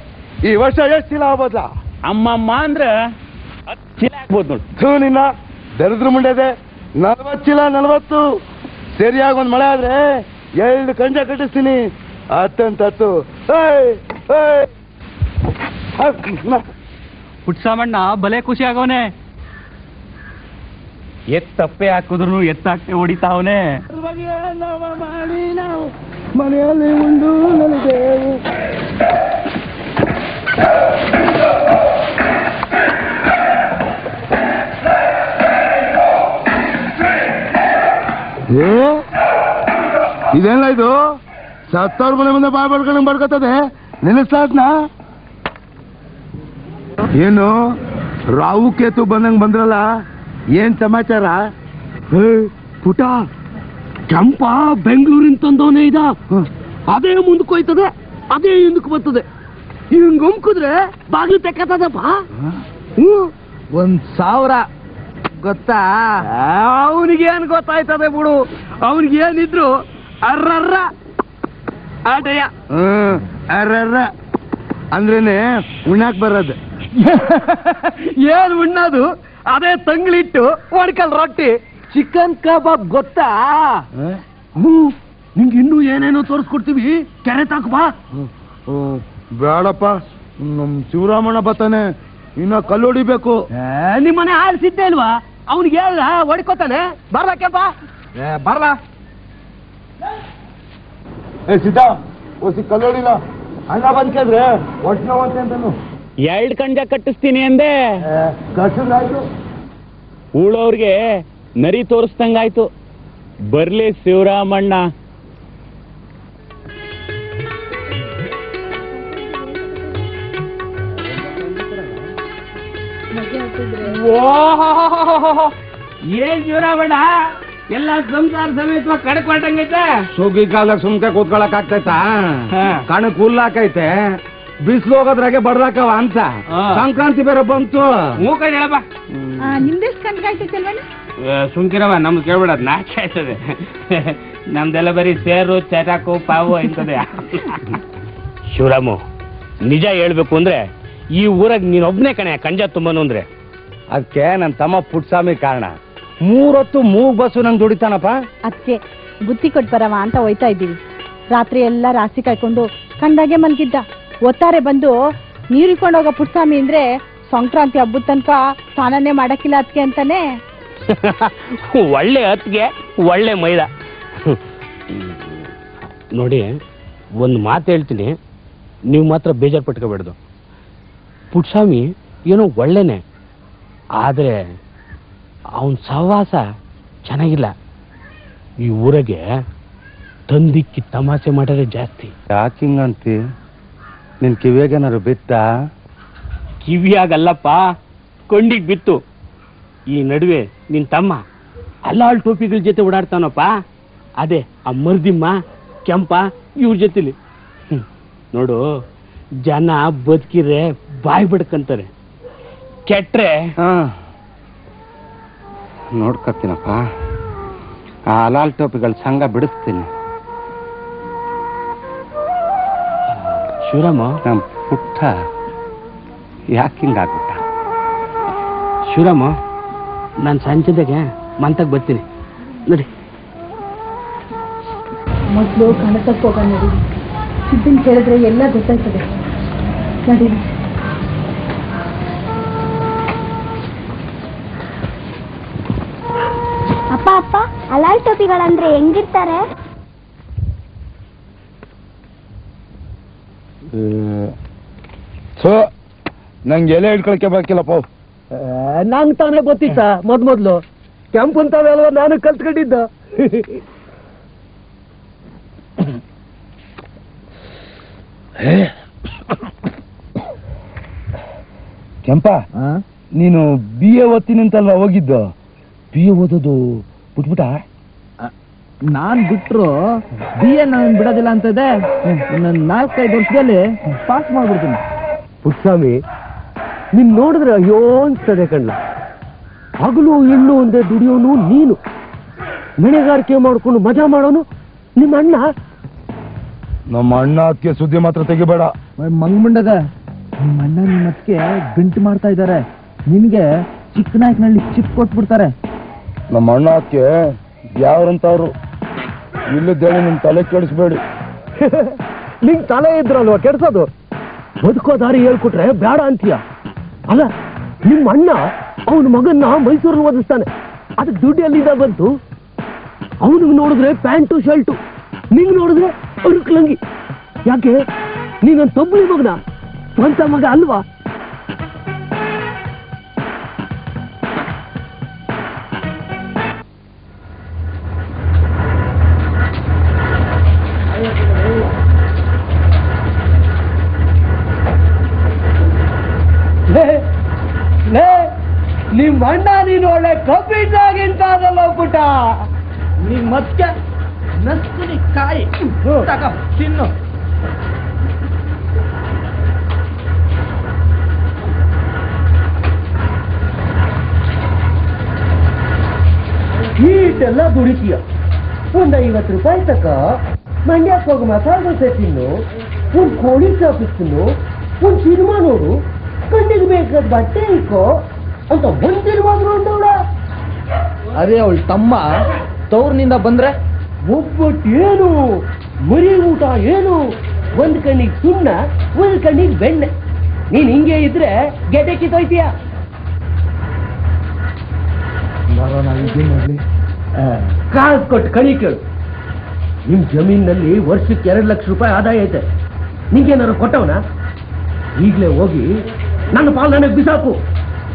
ಈ ವರ್ಷ ಎಷ್ಟಿಲ್ಲ ಚೀಲ ಅಮ್ಮಮ್ಮ ಅಂದ್ರೆ ಚೀಲ ಆಗ್ಬೋದು ನೋಡಿ ಥೂ ನಿನ್ನ. ದರಿದ್ರ ಮುಂಡೆದೆ ನಲ್ವತ್ತು ಚೀಲ ನಲ್ವತ್ತು. ಸರಿಯಾಗಿ ಒಂದು ಮಳೆ ಆದ್ರೆ ಎರಡು ಕಂಜ ಕಟ್ಟಿಸ್ತೀನಿ. ಅತ್ತಂತ ಹತ್ತು ಏಯ್ ಏಯ್. ಪುಟ್ಸಾಮಣ್ಣ ಬಲೆ ಖುಷಿ ಆಗವನೆ ಎತ್ ತಪ್ಪೆ ಹಾಕಿದ್ರು ಎತ್ತಾಕ್ತೆ ಹೊಡಿತಾವನೆ ಮಾಡಿ ನಾವು ಮನೆಯಲ್ಲಿ ಉಂಡು ನಲಿದೆವು. ಏ? ಇದೇನ ಇದು? ಸತ್ತವ್ರ ಮನೆ ಮುಂದೆ ಬಾಯ್ ಬಡ್ಕೊಂಡು ಬಡ್ಕತ್ತದೆ ನೆನೆಸ್ಲಾತ್ನ? ಏನು? ರಾವು ಕೇತು ಬಂದಂಗ್ ಬಂದ್ರಲ್ಲ? ಏನ್ ಸಮಾಚಾರ? ಹೇ ಪುಟ ಕೆಂಪ ಬೆಂಗಳೂರಿನ ತಂದವನೇ ಇದ. ಅದೇ ಮುಂದಕ್ಕೆ ಹೋಯ್ತದೆ ಅದೇ ಹಿಂದಕ್ಕೆ ಬರ್ತದೆ. ಹಿಂಗ್ ಹೊಮ್ಕಿದ್ರೆ ಬಾಗ್ಲು ಹ್ಮ್. ಒಂದ್ ಸಾವಿರ ಗೊತ್ತಾ? ಅವನಿಗೆ ಏನ್ ಗೊತ್ತಾಯ್ತದೆ ಬಿಡು. ಅವನಿಗೆ ಏನಿದ್ರು ಅರ್ರರ್ರ ಆಟಯ್ಯ ಹ್ಮ್. ಅರ್ರರ್ರ ಅಂದ್ರೇನೆ ಉಣ್ಣಾಕ್ ಬರೋದು. ಏನ್ ಉಣ್ಣದು? ಅದೇ ತಂಗ್ಳಿಟ್ಟು ಒಡ್ಕಲ್ ರೊಟ್ಟಿ. ಚಿಕನ್ ಕಬಾಬ್ ಗೊತ್ತಾ? ನಿಂಗೆ ಇನ್ನೂ ಏನೇನೋ ತೋರಿಸ್ಕೊಡ್ತೀವಿ. ಕೆರೆ ತಾಕಪ್ಪ ಬಾ. ಬೇಡಪ್ಪ ನಮ್ ಶಿವರಾಮಣ್ಣ ಬತ್ತಾನೆ ಇನ್ನ ಕಲ್ಲು ಹೊಡಿಬೇಕು ನಿಮ್ಮನೆ ಆರಿಸಿದ್ದೆ ಅಲ್ವಾ ಅವ್ನಿಗೆ ಹೇಳ ಹೊಡ್ಕೋತಾನೆ. ಬರ್ಲಕ್ಕೆಪ್ಪ ಬರ್ಲ. ಏ ಸಿದ್ಧ ಓಸಿ ಕಲ್ಲು ಹೊಡಿಲ್ಲ ಅಣ್ಣ ಬಂದ್ ನೋವಂತೆ ಅಂತನು ಎರಡ್ ಕಂಜ ಕಟ್ಟಿಸ್ತೀನಿ ಅಂದೆ. ಕಳ್ಸಿದ್ರಾಯ್ತು ಉಳೋರ್ಗೆ ನರಿ ತೋರಿಸ್ದಂಗಾಯ್ತು. ಬರ್ಲಿ ಶಿವರಾಮಣ್ಣ. ಓಹ್ ಏನ್ ಬೇಡ ಎಲ್ಲ ಸಂಸಾರ ಸಮೇತ ಕಡಕ್ ಹೊರಟಂಗೈತೆ ಸುಗ್ಗಿ ಕಾಲದಾಗ ಸುಮ್ಕೆ ಕೂತ್ಕೊಳಕ್ ಆಗ್ತೈತಾ? ಕಣಕ್ ಹುಲ್ಲಾಕೈತೆ ಬಿಸಿಲು ಹೋಗೋದ್ರಾಗೆ ಬಡ್ದಾಕವ ಅಂತ. ಸಂಕ್ರಾಂತಿ ಬೇರೆ ಬಂತು. ಮೂಕ ಹೇಳಪ್ಪ. ನಿಮ್ದೆಷ್ಟು ಸುಮ್ಕಿರವ ನಮ್ದು ಕೇಳ್ಬೇಡ ನಾಚೆ ಆಯ್ತದೆ. ನಮ್ದೆಲ್ಲ ಬರೀ ಸೇರು ಚಟಾಕು ಪಾವು ಆಯ್ತದೆ ಶಿವರಾಮು ನಿಜ ಹೇಳ್ಬೇಕು ಅಂದ್ರೆ ಈ ಊರಾಗ ನೀನೊಬ್ನೇ ಕಣೆ ಕಂಜ ತುಂಬನು ಅಂದ್ರೆ. ಅದಕ್ಕೆ ನನ್ನ ತಮ್ಮ ಪುಟ್ಸ್ವಾಮಿ ಕಾರಣ. ಮೂರೊತ್ತು ಮೂಗ್ ಬಸ್ಸು ನಂಗೆ ದುಡಿತಾನಪ್ಪ. ಅದಕ್ಕೆ ಬುತ್ತಿ ಕೊಟ್ಟು ಬರವ ಅಂತ ಹೋಯ್ತಾ ಇದ್ದೀವಿ. ರಾತ್ರಿ ಎಲ್ಲ ರಾಸಿ ಕಾಯ್ಕೊಂಡು ಕಂಡಾಗೆ ಮಲಗಿದ್ದ. ಒತ್ತಾರೆ ಬಂದು ನೀರು ಇಟ್ಕೊಂಡು ಹೋಗೋ ಪುಟ್ಸ್ವಾಮಿ ಅಂದ್ರೆ ಸಂಕ್ರಾಂತಿ ಹಬ್ಬದ ತನಕ ಸ್ನಾನನೇ ಮಾಡಕ್ಕಿಲ್ಲ ಅದಕ್ಕೆ ಅಂತಾನೆ. ಒಳ್ಳೆ ಅತ್ಗೆ ಒಳ್ಳೆ ಮೈದ. ನೋಡಿ ಒಂದು ಮಾತು ಹೇಳ್ತೀನಿ. ನೀವು ಮಾತ್ರ ಬೇಜಾರು ಪಟ್ಕೋಬೇಡ್ದು. ಪುಟ್ಸ್ವಾಮಿ ಏನೋ ಒಳ್ಳೆನೆ. ಆದರೆ ಅವನ ಸಹವಾಸ ಚೆನ್ನಾಗಿಲ್ಲ. ಈ ಊರಿಗೆ ತಂದಿಕ್ಕಿ ತಮಾಷೆ ಮಾಡೋದೇ ಜಾಸ್ತಿ. ಯಾಕಿಂಗಂತಿ? ನಿನ್ನ ಕಿವಿಯಾಗೇನಾರು ಬಿತ್ತ? ಕಿವಿಯಾಗಲ್ಲಪ್ಪ ಕೊಂಡಿಗೆ ಬಿತ್ತು. ಈ ನಡುವೆ ನಿನ್ನ ತಮ್ಮ ಅಲ್ಲಾಳ್ ಟೋಪಿಗಳ ಜೊತೆ ಓಡಾಡ್ತಾನಪ್ಪ. ಅದೇ ಆ ಮರ್ದಿಮ್ಮ ಕೆಂಪ ಇವ್ರ ಜೊತೆಲಿ. ನೋಡು ಜನ ಬದುಕಿದ್ರೆ ಬಾಯ್ ಬಿಡ್ಕಂತಾರೆ. ಕೆಟ್ರೆ. ನೋಡ್ಕೊತೀನಪ್ಪ. ಆ ಅಲಾಲ್ ಟೋಪಿಗಳ ಸಂಘ ಬಿಡಿಸ್ತೀನಿ. ಶಿವರಾಮ? ನಮ್ಮ ಪುಟ್ಟ ಯಾಕೆ ಹಿಂಗಾಗುತ್ತ ಶಿವರಾಮ ನಾನು ಸಂಜೆದಾಗೆ ಮಂತಕ್ಕೆ ಬರ್ತೀನಿ. ನೋಡಿ. ಮೊದಲು ಕಣತಕ್ಕೆ ಹೋಗೋಣ ನೋಡಿ. ಸಿದ್ದನ್ ಕೇಳಿದ್ರೆ ಎಲ್ಲ ಗೊತ್ತಾಯ್ತದೆ. ನಡೀರಿ ಅಲಾಲ್ ಟೋಪಿಗಳಂದ್ರೆ ಹೆಂಗಿರ್ತಾರೆ? ಸೊ ನಂಗೆ ಎಲೆ ಹಿಡ್ಕೊಳಕ್ಕೆ ಬಾಕಿಲ್ಲಪ್ಪ. ನಂಗೆ ತಾನೇ ಗೊತ್ತಿತ್ತ ಮೊದ್ ಮೊದ್ಲು. ಕೆಂಪು ಅಂತಾವೆಲ್ಲ ನಾನು ಕಲ್ತ್ಕೊಂಡಿದ್ದ. ಕೆಂಪ ನೀನು ಬಿ ಎ ಓದ್ತೀನಿ ಅಂತಲ್ವಾ ಹೋಗಿದ್ದು? ಬಿ ಎ ಓದೋದು ಬಿಟ್ಬಿಟ್ಟ? ನಾನ್ ಬಿಟ್ರು ಬಿ ಎ ನಾನು ಬಿಡೋದಿಲ್ಲ ಅಂತದೆ ನನ್ನ ನಾಲ್ಕೈದು ವರ್ಷದಲ್ಲಿ ಪಾಸ್ ಮಾಡ್ಬಿಡ್ತೀನಿ. ಪುಟ್ಸ್ವಾಮಿ ನಿನ್ ನೋಡಿದ್ರೆ ಅಯ್ಯೋ ಅನ್ಸ್ತದೆ ಕಣ್ಣ. ಹಗಲು ಹೆಣ್ಣು ಒಂದೇ ದುಡಿಯೋನು ನೀನು. ಮಳೆಗಾರಿಕೆ ಮಾಡ್ಕೊಂಡು ಮಜಾ ಮಾಡೋನು ನಿಮ್ಮ ಅಣ್ಣ. ನಮ್ಮ ಅಣ್ಣ ಅದಕ್ಕೆ ಸುದ್ದಿ ಮಾತ್ರ ತೆಗಿಬೇಡ. ಮಂಗ್ಮಂಡದ ನಿಮ್ಮ ಅಣ್ಣ ನಿಮ್ಮ ಅದಕ್ಕೆ ಗಂಟು ಮಾಡ್ತಾ ಇದ್ದಾರೆ. ನಿನ್ಗೆ ಚಿಕ್ಕನಾಯ್ಕನಲ್ಲಿ ಚಿಪ್ ಕೊಟ್ಬಿಡ್ತಾರೆ. ನಮ್ಮ ಅಣ್ಣ ಅದಕ್ಕೆ ಯಾವ್ರಂತವ್ರು ಇಲ್ಲದ್ದೇಳಿ ನಿಮ್ ತಲೆ ಕೆಡಿಸ್ಬೇಡಿ. ನಿಂಗ್ ತಲೆ ಇದ್ರಲ್ವಾ ಕೆಡ್ಸೋದು? ಬದುಕೋ ದಾರಿ ಹೇಳ್ಕೊಟ್ರೆ ಬೇಡ ಅಂತೀಯ? ಅಲ್ಲ ನಿಮ್ ಅಣ್ಣ ಅವನ ಮಗನ್ನ ಮೈಸೂರಲ್ಲಿ ಓದಿಸ್ತಾನೆ. ಅದಕ್ಕೆ ದುಡ್ಡು ಎಲ್ಲಿಂದ ಬಂತು? ಅವನಿಗೆ ನೋಡಿದ್ರೆ ಪ್ಯಾಂಟು, ಶರ್ಟು. ನಿಂಗ್ ನೋಡಿದ್ರೆ ಅರುಕ್ಲಂಗಿ. ಯಾಕೆ? ನೀನೊಂದು ತಬ್ಬಳಿ ಮಗನ? ಸ್ವಂತ ಮಗ ಅಲ್ವಾ? ಅಣ್ಣ ನೀನು ಒಳ್ಳೆ ಕಬ್ಬಿದ್ದಾಗಿಂತ ಅದಲ್ಲ ಪುಟ ನಿಮ್ ಮತ್ತೆ ನಸ್ಕುನಿ ಕಾಯಿ ತಗ ತಿನ್ನು. ಹೀಟೆಲ್ಲ ದುಡಿತೀಯ. ಒಂದ್ ಐವತ್ತು ರೂಪಾಯಿ ತಕ. ಮಂಡ್ಯಕ್ಕೆ ಹೋಗಿ ಮಸಾಲೆ ದೋಸೆ ತಿನ್ನು. ಒಂದು ಕೋಳಿ ಚಾಪ್ ತಿನ್ನು ಒಂದ್ ಸಿನಿಮಾ ನೋಡು. ಕಣ್ಣಿಗೆ ಬೇಕಾದ ಬಟ್ಟೆ ಇಕ್ಕೋ. ಅಂತ ಒಂದ್ ಸಿನಿಮಾ ನೋಡ. ಅದೇ ಅವಳ ತಮ್ಮ ತವ್ರನಿಂದ ಬಂದ್ರೆ? ಒಬ್ಬಟ್ಟು ಏನು ಮರಿ ಊಟ ಏನು ಒಂದ್ ಕಣ್ಣಿಗೆ ಸುಣ್ಣ ಒಂದ್ ಕಣ್ಣಿಗೆ ಬೆಣ್ಣೆ. ನೀನ್ ಹಿಂಗೆ ಇದ್ರೆ ಗೆಡ್ಡೆ ಕಿತ್ತೋಯ್ತೀಯ? ಕಾಸು ಕೊಟ್ಟು ಕಣಿ ಕೇಳು. ನಿಮ್ ಜಮೀನಲ್ಲಿ ವರ್ಷಕ್ಕೆ ಎರಡು ಲಕ್ಷ ರೂಪಾಯಿ ಆದಾಯ ಐತೆ. ನಿಂಗೇನಾದ್ರು ಕೊಟ್ಟವನ? ಈಗಲೇ ಹೋಗಿ ನನ್ನ ಪಾಲ್ ನನಗೆ ಬಿಸಾಕು.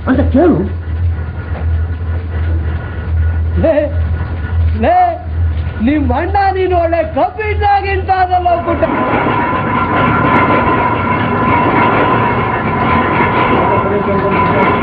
ಅಂತ ಕೇಳು ಲೇ ಲೇ ನಿಮ್ಮ ಅಣ್ಣ ನೀನು ಒಳ್ಳೆ ಕಬ್ಬಿದ್ದಾಗಿಂತ ಅದಲ್ಲ ಪುಟ್ಟ ನಿಮ್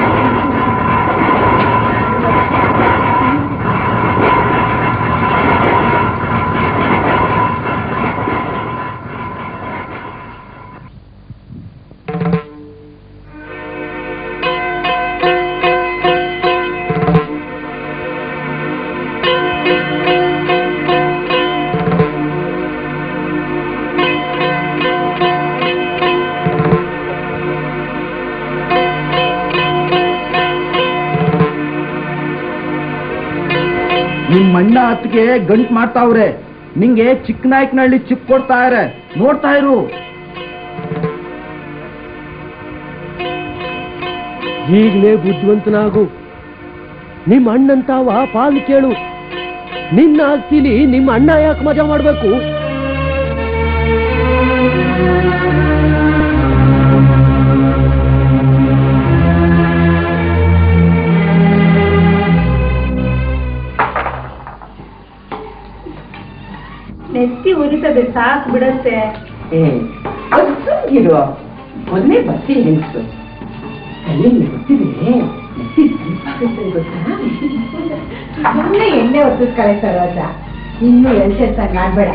ಹತ್ತಿಗೆ ಗಂಟ್ ಮಾಡ್ತಾವ್ರೆ. ನಿಂಗೆ ಚಿಕ್ಕನಾಯ್ಕನಹಳ್ಳಿ ಚಿಪ್ ಕೊಡ್ತಾ ಇರೆ ನೋಡ್ತಾ ಇರು. ಈಗಲೇ ಬುದ್ಧಿವಂತನಾಗು. ನಿಮ್ಮ ಅಣ್ಣಂತಾವ ಪಾಲು ಕೇಳು. ನಿನ್ನ ಆಸ್ತಿಲಿ ನಿಮ್ಮ ಅಣ್ಣ ಯಾಕೆ ಮಜಾ ಮಾಡ್ಬೇಕು? ನೆತ್ತಿ ಉರಿತದೆ ಸಾಕು ಬಿಡತ್ತೆ. ಇರುವ ಮೊನ್ನೆ ಬಸ್ಸಿ ಹೆಂಗಸು? ತಲೆಯಲ್ಲಿ ಗೊತ್ತಿದೆ ನೆತ್ತಿ ಸಿಂಪಾಗುತ್ತೆ ಗೊತ್ತಾ? ಸುಮ್ಮನೆ ಎಣ್ಣೆ ಹೊತ್ತು ಕಳಿಸ್ತಾರ ರಾಜ ಇನ್ನು ಎಲ್ಸೆತ್ತಂಗ ಆಡ್ಬೇಡ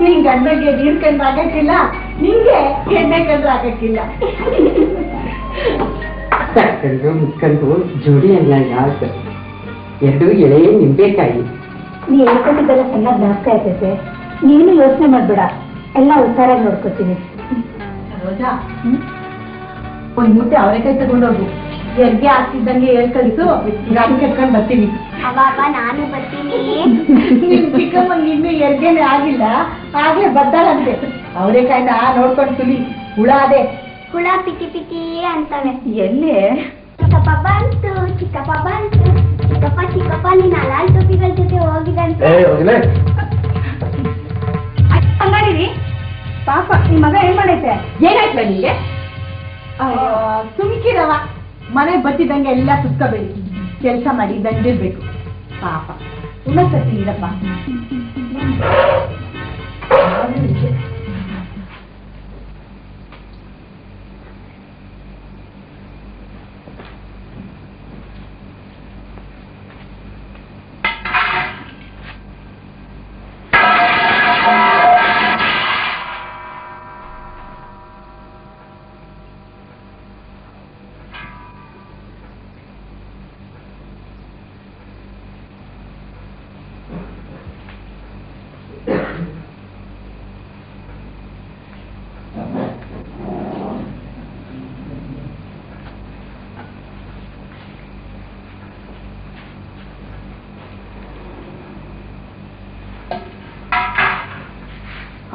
ನಿನ್ ಗಂಡಗೆ ನೀರ್ ಕಂಡ್ರೆ ಆಗಕ್ಕಿಲ್ಲ ನಿಂಗೆ ಎಣ್ಣೆ ಕಂಡ್ರೆ ಆಗಕ್ಕಿಲ್ಲ ತಕ್ಕಂಡು ಮುಕ್ಕಂಡು ಜೋಡಿ ಅಲ್ಲ ಯಾವ್ದು? ಎರಡು ಎಳೆ ನಿಂಬೆಕಾಯಿ. ನೀ ಹೇಳ್ಕೊಂಡಿದ್ದೆಲ್ಲ ಚೆನ್ನಾಗಿ ಜ್ಞಾಪಕ ಆಯ್ತೈತೆ. ನೀನು ಯೋಚನೆ ಮಾಡ್ಬೇಡ. ಎಲ್ಲ ಹುಷಾರಾಗಿ ನೋಡ್ಕೊತೀನಿ. ರೋಜಾ ಒಂದ್ ಮೂಟೆ ಅವರೆಕಾಯಿ ತಗೊಂಡೋಗು. ಎರ್ಗೆ ಆಗ್ತಿದ್ದಂಗೆ ಹೇಳ್ ಕಳಿಸು ಗಾಡಿ ಕಟ್ಕೊಂಡ್ ಬರ್ತೀನಿ. ಅವಾಗ ನಾನು ಬರ್ತೀನಿ. ನಿಮ್ ಚಿಕ್ಕಮ್ಮ ಇನ್ನೂ ಎರ್ಗೆನೆ ಆಗಿಲ್ಲ. ಆಗ್ಲೇ ಬದ್ದಾಳಂತೆ ಅವರೆಕಾಯಿನ ನೋಡ್ಕೊಂಡು ತುಳಿ ಹುಳ ಅದೇ. ಹುಳ ಪಿಕಿ ಪಿಕಿ ಅಂತಾನೆ ಎಲ್ಲಿ ಚಿಕ್ಕಪ್ಪ ಬಂತು ಚಿಕ್ಕಪ್ಪ ಬಂತು. ಚಿಕ್ಕಪ್ಪ ಚಿಕ್ಕಪ್ಪ ನೀನ್ ಅಲಾಲ್ ಟೋಪಿಗಳ ಜೊತೆ ಹೋಗಿದಂತೆ ಹಂಗಾಡಿರಿ ಪಾಪ ನಿಮ್ ಮಗ ಏನ್ ಮಾಡೈತೆ? ಏನಾಯ್ತು ನಿಂಗೆ ಸುಮ್ಕಿರವ ಮನೆ ಬತ್ತಿದಂಗೆ ಎಲ್ಲ ಸುತ್ಕೋಬೇಡಿ. ಕೆಲಸ ಮಾಡಿ ದಂಡಿರ್ಬೇಕು ಪಾಪ. ಇನ್ನೊಂದ್ಸತಿ ಇರಪ್ಪ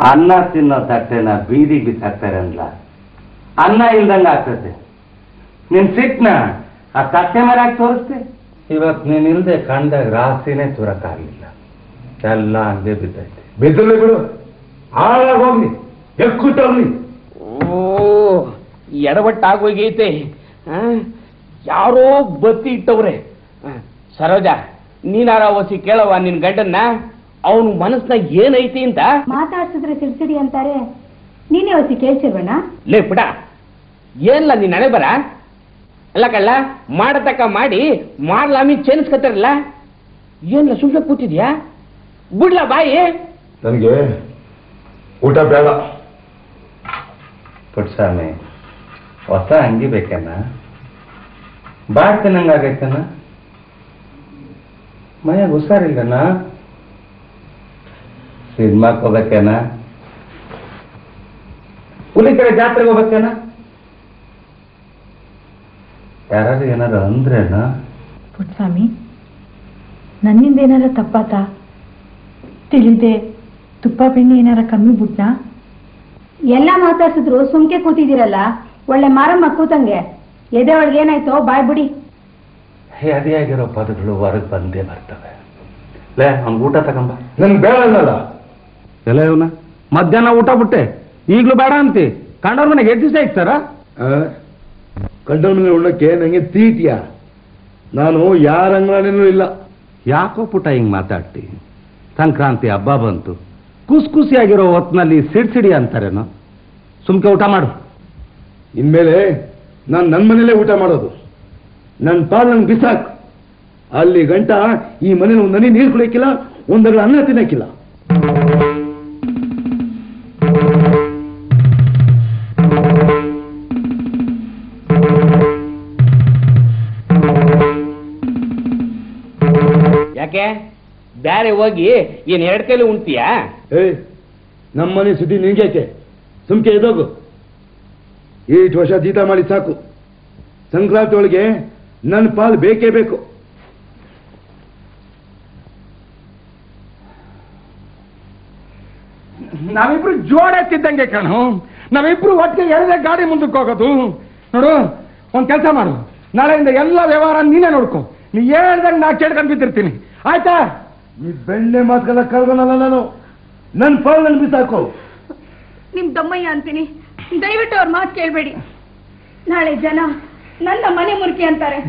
ಅನ್ನ ತಿನ್ನೋ ತಟ್ಟೆನ ಬೀದಿಗೆ ಬಿಸಾಕ್ತಾರೆ ಅಂದ್ಲ ಅನ್ನ ಇಲ್ದಂಗ ಆಗ್ತದೆ. ನಿನ್ ಸಿಟ್ನ ಆ ತಟ್ಟೆ ಮೇಲೆ ಹಾಕಿ ತೋರಿಸ್ತೆ ಇವತ್ತು ನೀನ್ ಇಲ್ದೆ ಕಂಡಾಗ ರಾಸಿನೇ ತುರಕಾಗ್ಲಿಲ್ಲ ಎಲ್ಲ ಹಂಗೆ ಬಿದ್ದೈತೆ. ಬಿದ್ದಲ್ಲಿ ಬಿಡು. ಆಳಾಗ ಹೋಗ್ಲಿ. ಎಕ್ಕುಟ್ಟೋಗ್ಲಿ ಓ ಎಡವಟ್ಟಾಗೋಗೈತೆ. ಯಾರೋ ಬತ್ತಿ ಇಟ್ಟವ್ರೆ ಸರೋಜ ನೀನಾರ ಒಸಿ ಕೇಳವ ನಿನ್ ಗಂಡನ್ನ? ಅವನು ಮನಸ್ನಾಗ ಏನೈತಿ ಅಂತ? ಮಾತಾಡ್ಸಿದ್ರೆ ಸಿಡ್ಸಿಡಿ ಅಂತಾರೆ. ನೀನೇ ಹೊಸಿ ಕೇಳ್ಸಿರ್ಬೇಣ ಲೇ ಪುಟ ಏನ್ಲ ನೀನ್ ಹಣೆ ಬರ? ಅಲ್ಲ ಕಳ್ಳ ಮಾಡತಕ್ಕ ಮಾಡಿ ಮಾಡ್ಲಾಮಿ ಚೇನಿಸ್ಕತ್ತಾರಲ್ಲ ಏನ್ಲ ಸುಮ್ಮನೆ ಕೂತಿದ್ಯಾ? ಬಿಡ್ಲಾ ಬಾಯಿ. ನನಗೆ ಊಟ ಬೇಡ. ಪುಟ್ಸ್ವಾಮಿ ಹೊಸ ಅಂಗಿ ಬೇಕನ್ನ ಬಾಳ್ ತಿನ್ನಂಗಾಗೈತನ? ಮನೆಯಾಗ ಹುಷಾರಿಲ್ಲನ? ಸಿನಿಮಾಕ್ ಹೋಗ್ಬೇಕೇನ ಹುಲಿ ಕಡೆ ಜಾತ್ರೆಗೆ ಹೋಗ್ಬೇಕೇನ? ಯಾರಾದ್ರೂ ಏನಾರು ಅಂದ್ರೇನ? ಪುಟ್ಸ್ವಾಮಿ ನನ್ನಿಂದ ಏನಾರ ತಪ್ಪಾತ? ತಿಳಿದೆ ತುಪ್ಪ ಬೆಣ್ಣೆ ಏನಾರ ಕಮ್ಮಿ ಬಿಟ್ನಾ? ಎಲ್ಲ ಮಾತಾಡ್ಸಿದ್ರು ಸುಮ್ಕೆ ಕೂತಿದ್ದೀರಲ್ಲ? ಒಳ್ಳೆ ಮಾರಮ್ಮ ಕೂತಂಗೆ. ಎದೆ ಒಳಗೆ ಏನಾಯ್ತೋ ಬಾಯ್ ಬಿಡಿ. ಹೆದೆಯಾಗಿರೋ ಪದಗಳು ಹೊರಗೆ ಬಂದೇ ಬರ್ತವೆ. ಲೇ ಅವ್ನ್ ಊಟ ತಗೊಂಬ. ನನ್ಗೆ ಬೇಡ ಅನ್ನಲ್ಲ. ಎಲ್ಲ ಇವನ? ಮಧ್ಯಾಹ್ನ ಊಟ ಬಿಟ್ಟೆ. ಈಗಲೂ ಬೇಡ ಅಂತಿ. ಕಂಡವ್ರ ಮನೆಗೆ ಎಷ್ಟು ದಿವಸ ಇರ್ತಾರ ಕಂಡವ್ರ ಮನೆ ಉಣ್ಣಕ್ಕೆ ನಂಗೆ ತೀಟಿಯ. ನಾನು ಯಾರ ಅಂಗಡಿನೂ ಇಲ್ಲ. ಯಾಕೋ ಪುಟ ಹಿಂಗೆ ಮಾತಾಡ್ತಿ? ಸಂಕ್ರಾಂತಿ ಹಬ್ಬ ಬಂತು. ಕುಸ್ ಕುಸಿಯಾಗಿರೋ ಹೊತ್ನಲ್ಲಿ ಸಿಡ್ ಸಿಡಿ ಅಂತಾರೇನೋ? ಸುಮ್ಕೆ ಊಟ ಮಾಡು. ಇನ್ಮೇಲೆ ನಾನು ನನ್ನ ಮನೇಲೇ ಊಟ ಮಾಡೋದು. ನನ್ನ ಪಾಲ್ ನಂಗೆ ಬಿಸಾಕ್. ಅಲ್ಲಿ ಗಂಟ ಈ ಮನೇಲಿ ಒಂದು ನನಿ ನೀರು ಕುಡಿಯಕ್ಕಿಲ್ಲ ಒಂದಗಳ ಅನ್ನ ತಿನ್ನಕ್ಕಿಲ್ಲ. ಯಾಕೆ? ಬ್ಯಾರೆ ಹೋಗಿ ಏನ್ ಎರಡ್ ಕೈಲಿ ಉಣ್ತೀಯಾ? ನಮ್ಮನೆ ನಮ್ಮ ಮನೆ ಸುದ್ದಿ ನಿಂಗೈತೆ ಸುಮ್ಕೆ ಎದೋಗು ಏಟ್ ವರ್ಷ ಜೀತ ಮಾಡಿ ಸಾಕು. ಸಂಕ್ರಾಂತಿ ಒಳಗೆ ನನ್ನ ಪಾಲು ಬೇಕೇ ಬೇಕು. ನಾವಿಬ್ರು ಜೋಡೆತ್ತಿದ್ದಂಗೆ ಕಣು. ನಾವಿಬ್ರು ಒಟ್ಟಿಗೆ ಎರಡೇ ಗಾಡಿ ಮುಂದಕ್ಕೆ ಹೋಗೋದು. ನೋಡು ಒಂದ್ ಕೆಲಸ ಮಾಡು. ನಾಳೆಯಿಂದ ಎಲ್ಲ ವ್ಯವಹಾರ ನೀನೇ ನೋಡ್ಕೊ. ನೀ ಹೇಳ್ದಂಗೆ ನಾ ಕೇಳ್ಕೊಂಡ್ ಬಿದ್ದಿರ್ತೀನಿ. ಆಯ್ತಾ? ಈ ಬೆಣ್ಣೆ ಮಾತುಗಳ ಕರ್ಗೋಣಲ್ಲ ನಾನು. ನನ್ನ ಫೋನ್ ನನ್ ಬಿಸಾಕು. ನಿಮ್ ದಮ್ಮಯ್ಯ ಅಂತೀನಿ. ದಯವಿಟ್ಟು ಅವ್ರ ಮಾತು ಕೇಳಬೇಡಿ. ನಾಳೆ ಜನ ನನ್ನ ಮನೆ ಮುರುಕಿ ಅಂತಾರೆ.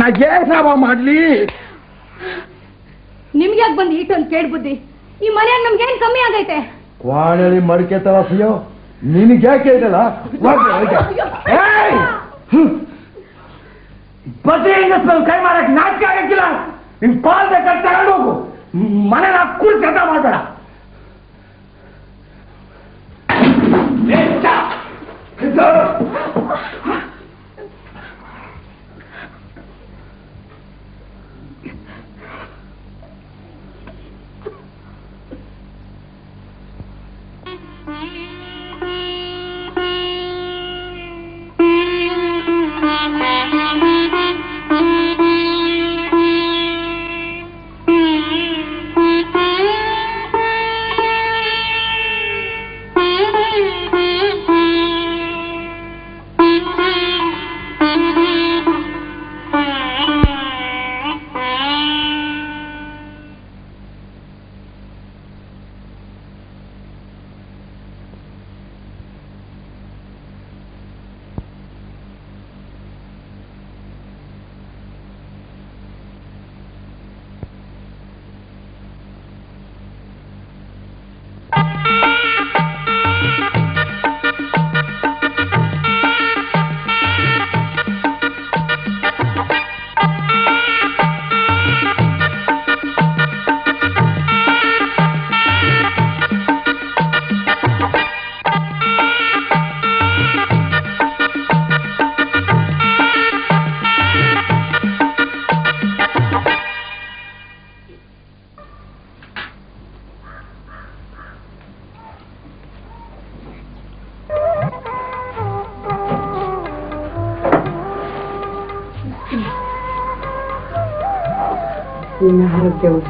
ನಾ ಏನಾವ ಮಾಡ್ಲಿ. ನಿಮ್ಗೆ ಯಾಕೆ ಬಂದು ಈಟೊಂದು ಕೇಳ್ಬುದ್ದಿ ಈ ಮನೆಯಾಗ ನಮ್ಗೇನ್ ಕಮ್ಮಿ ಆಗೈತೆ? ವಾಣಿ ಮಡಿಕೆ ತರ ಸಿಯೋ ನಿನಗೆ ಯಾಕೆ ಇದಲ್ಲ? ಬಸಿ ಹೆಂಗಸ್ಮೇಲೆ ಕೈ ಮಾಡಕ್ ನಾಚಿಕೆ ಆಗಕ್ಕಿಲ್ಲ. ನಿನ್ ಪಾಲ್ ಬೇಕಾದ್ರೆ ತಗೊಂಡು ಹೋಗು. ಮನೆ ನಾ ಕೂಡಿ ಕೆಲಸ ಮಾಡಬೇಡ. ನಿನ್ನ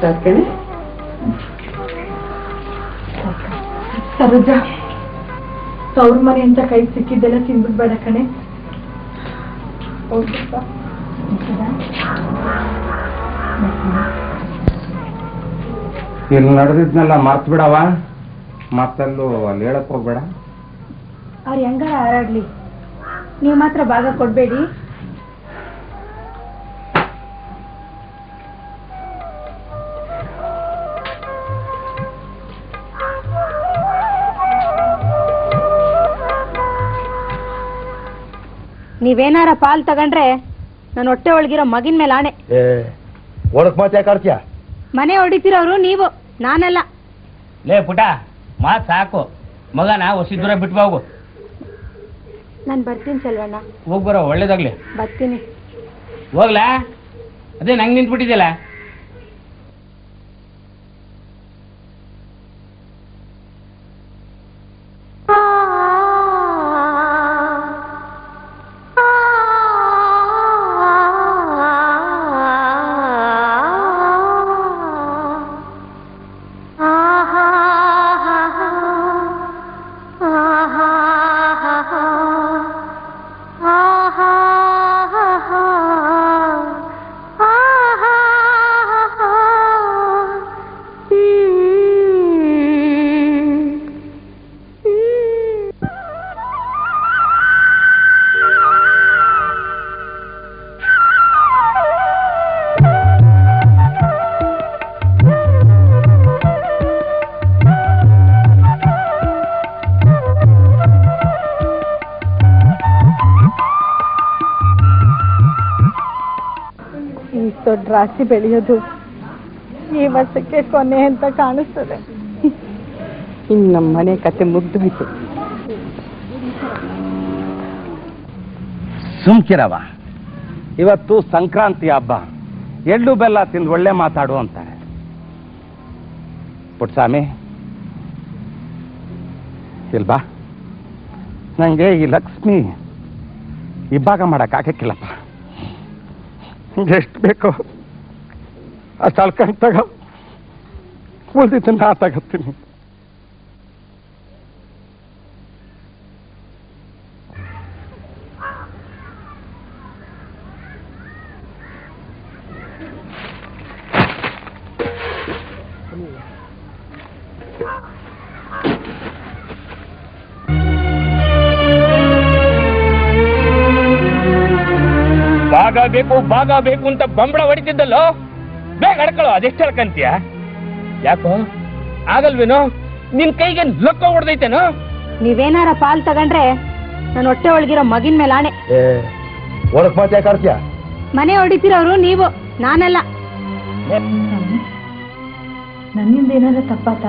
ಆರೋಗ್ಯ ಕಣೆ ಸರೋಜ ತವ್ರ ಮನೆ ಅಂತ ಕೈ ಸಿಕ್ಕಿದ್ದೆಲ್ಲ ತಿನ್ಬಿಡ್ಬೇಡ ಕಣೆ. ಇಲ್ಲಿ ನಡೆದಿದ್ನೆಲ್ಲ ಮರ್ತ್ ಬಿಡವ ಮತ್ತಲ್ಲೂ ಅಲ್ಲಿ ಹೇಳಕ್ ಹೋಗ್ಬೇಡ? ಅವ್ರು ಹೆಂಗಾರ ಹಾರಾಡ್ಲಿ. ನೀವ್ ಮಾತ್ರ ಭಾಗ ಕೊಡ್ಬೇಡಿ. ನೀವೇನಾರ ಪಾಲ್ ತಗೊಂಡ್ರೆ ನನ್ನ ಹೊಟ್ಟೆ ಒಳಗಿರೋ ಮಗಿನ ಮೇಲೆ ಆಣೆ. ಏ ಒಳಕ್ ಮಾತು ಯಾಕೆ ಆಡ್ತೀಯ? ಮನೆ ಹೊಡಿತಿರೋರು ನೀವು ನಾನಲ್ಲ. ಲೇ ಪುಟ ಮಾತು ಸಾಕು. ಮಗನ ಹೊಸಿದ್ರೆ ದೂರ ಬಿಟ್ಟು ಹೋಗು. ನಾನು ಬರ್ತೀನಿ ಸೆಲ್ವಣ್ಣ ಹೋಗ್ಬರೋ ಒಳ್ಳೇದಾಗ್ಲಿ. ಬರ್ತೀನಿ. ಹೋಗ್ಲಾ? ಅದೇ ನಂಗೆ ನಿಂತ್ಬಿಟ್ಟಿದ್ಯಲ್ಲ? ರಾಶಿ ಬೆಳೆಯೋದು ಈ ವರ್ಷಕ್ಕೆ ಕೊನೆ ಅಂತ ಕಾಣಿಸ್ತದೆ. ಇನ್ನು ನಮ್ಮ ಮನೆ ಕತೆ ಮುಗ್ದೋಯ್ತು ಸುಮ್ಕಿರವ ಇವತ್ತು ಸಂಕ್ರಾಂತಿ ಹಬ್ಬ. ಎಳ್ಳು ಬೆಲ್ಲ ತಿಂದು ಒಳ್ಳೆ ಮಾತಾಡು ಅಂತಾರೆ. ಪುಟ್ಸ್ವಾಮಿ ಇಲ್ಬಾ ನನಗೆ ಈ ಲಕ್ಷ್ಮಿ ಇಬ್ಬಾಗ ಮಾಡೋಕ್ಕಾಗಕ್ಕಿಲ್ಲಪ್ಪ ಎಷ್ಟು ಬೇಕೋ ಅಷ್ಟು ಅಳ್ಕೊಂಡ್ ತಗ ಉಳ್ದಿದ್ದನ್ನ ನಾ ತಗತ್ತೀನಿ ಭಾಗ ಬೇಕು ಭಾಗ ಬೇಕು ಅಂತ ಬಂಬಳ ಹೊಡಿತಿದ್ದಲ್ಲೋ? ಬೇಗ ಅಡ್ಕೊಳ್ಳೋ ಅದೆಷ್ಟು ಹೇಳ್ಕಂತೀಯ? ಯಾಕೋ? ಆಗಲ್ವೇನೋ? ನಿನ್ ಕೈಗೆ ಲೊಕ್ಕ ಹೊಡೆದೈತೇನೋ? ನೀವೇನಾರ ಪಾಲ್ ತಗೊಂಡ್ರೆ ನಾನು ಹೊಟ್ಟೆ ಒಳಗಿರೋ ಮಗಿನ ಮೇಲೆ ಆಣೆ. ಏ ಒಳಕ್ ಮಾತು ಯಾಕೆ ಆಡ್ತೀಯ ಮನೆ ಹೊಡಿತಿರೋರು ನೀವು ನಾನಲ್ಲ. ನನ್ನಿಂದ ಏನಾರ ತಪ್ಪಾತ?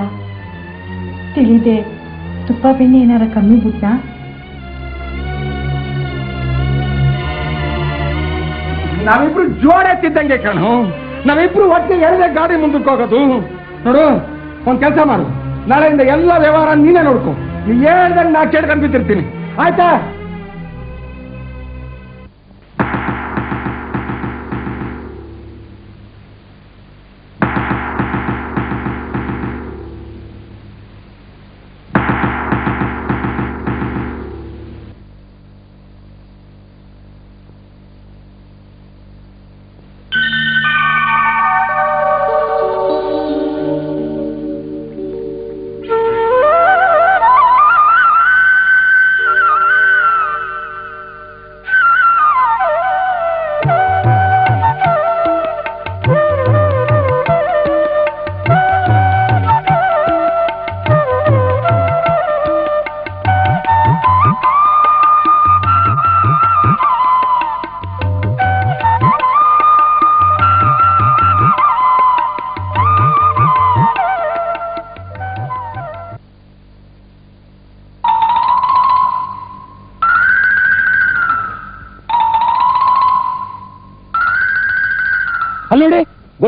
ತಿಳಿದೆ ತುಪ್ಪ ಬೆಣ್ಣೆ ಏನಾರ ಕಮ್ಮಿ ಬಿಟ್ನಾ? ನಾವಿಬ್ರು ಜೋಡೆತ್ತಿದ್ದಂಗೆ ಕಣು. ನಾವಿಬ್ರು ಒಟ್ಟಿಗೆ ಎರಡೇ ಗಾಡಿ ಮುಂದಕ್ಕೆ ಹೋಗೋದು. ನೋಡು, ಒಂದು ಕೆಲಸ ಮಾಡು. ನಾಳೆಯಿಂದ ಎಲ್ಲ ವ್ಯವಹಾರ ನೀನೇ ನೋಡ್ಕೊ. ನೀ ಹೇಳ್ದಂಗೆ ನಾ ಕೇಳ್ಕೊಂಡ್ ಬಿದ್ದಿರ್ತೀನಿ. ಆಯ್ತಾ?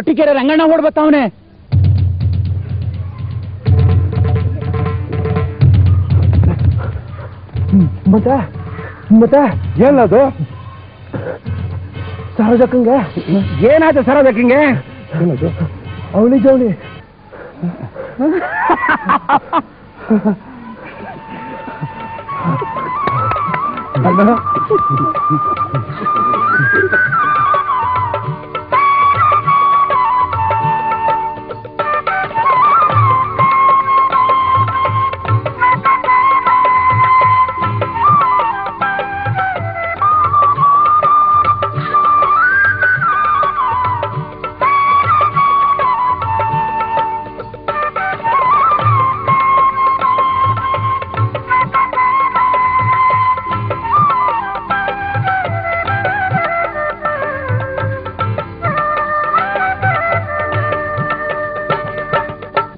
ಗೊಟ್ಟಿಕೆರೆ ರಂಗಣ್ಣ ಓಡ್ ಬರ್ತಾವನೆ. ಮತ್ತೆ ಮತ್ತೆ ಏನದು? ಸರೋಜಕ್ಕಂಗೆ? ಏನಾಯ್ತು ಸರೋಜಕ್ಕಂಗೆ? ಏನದು? ಅವಳಿ ಜವಳಿ. ಅಣ್ಣ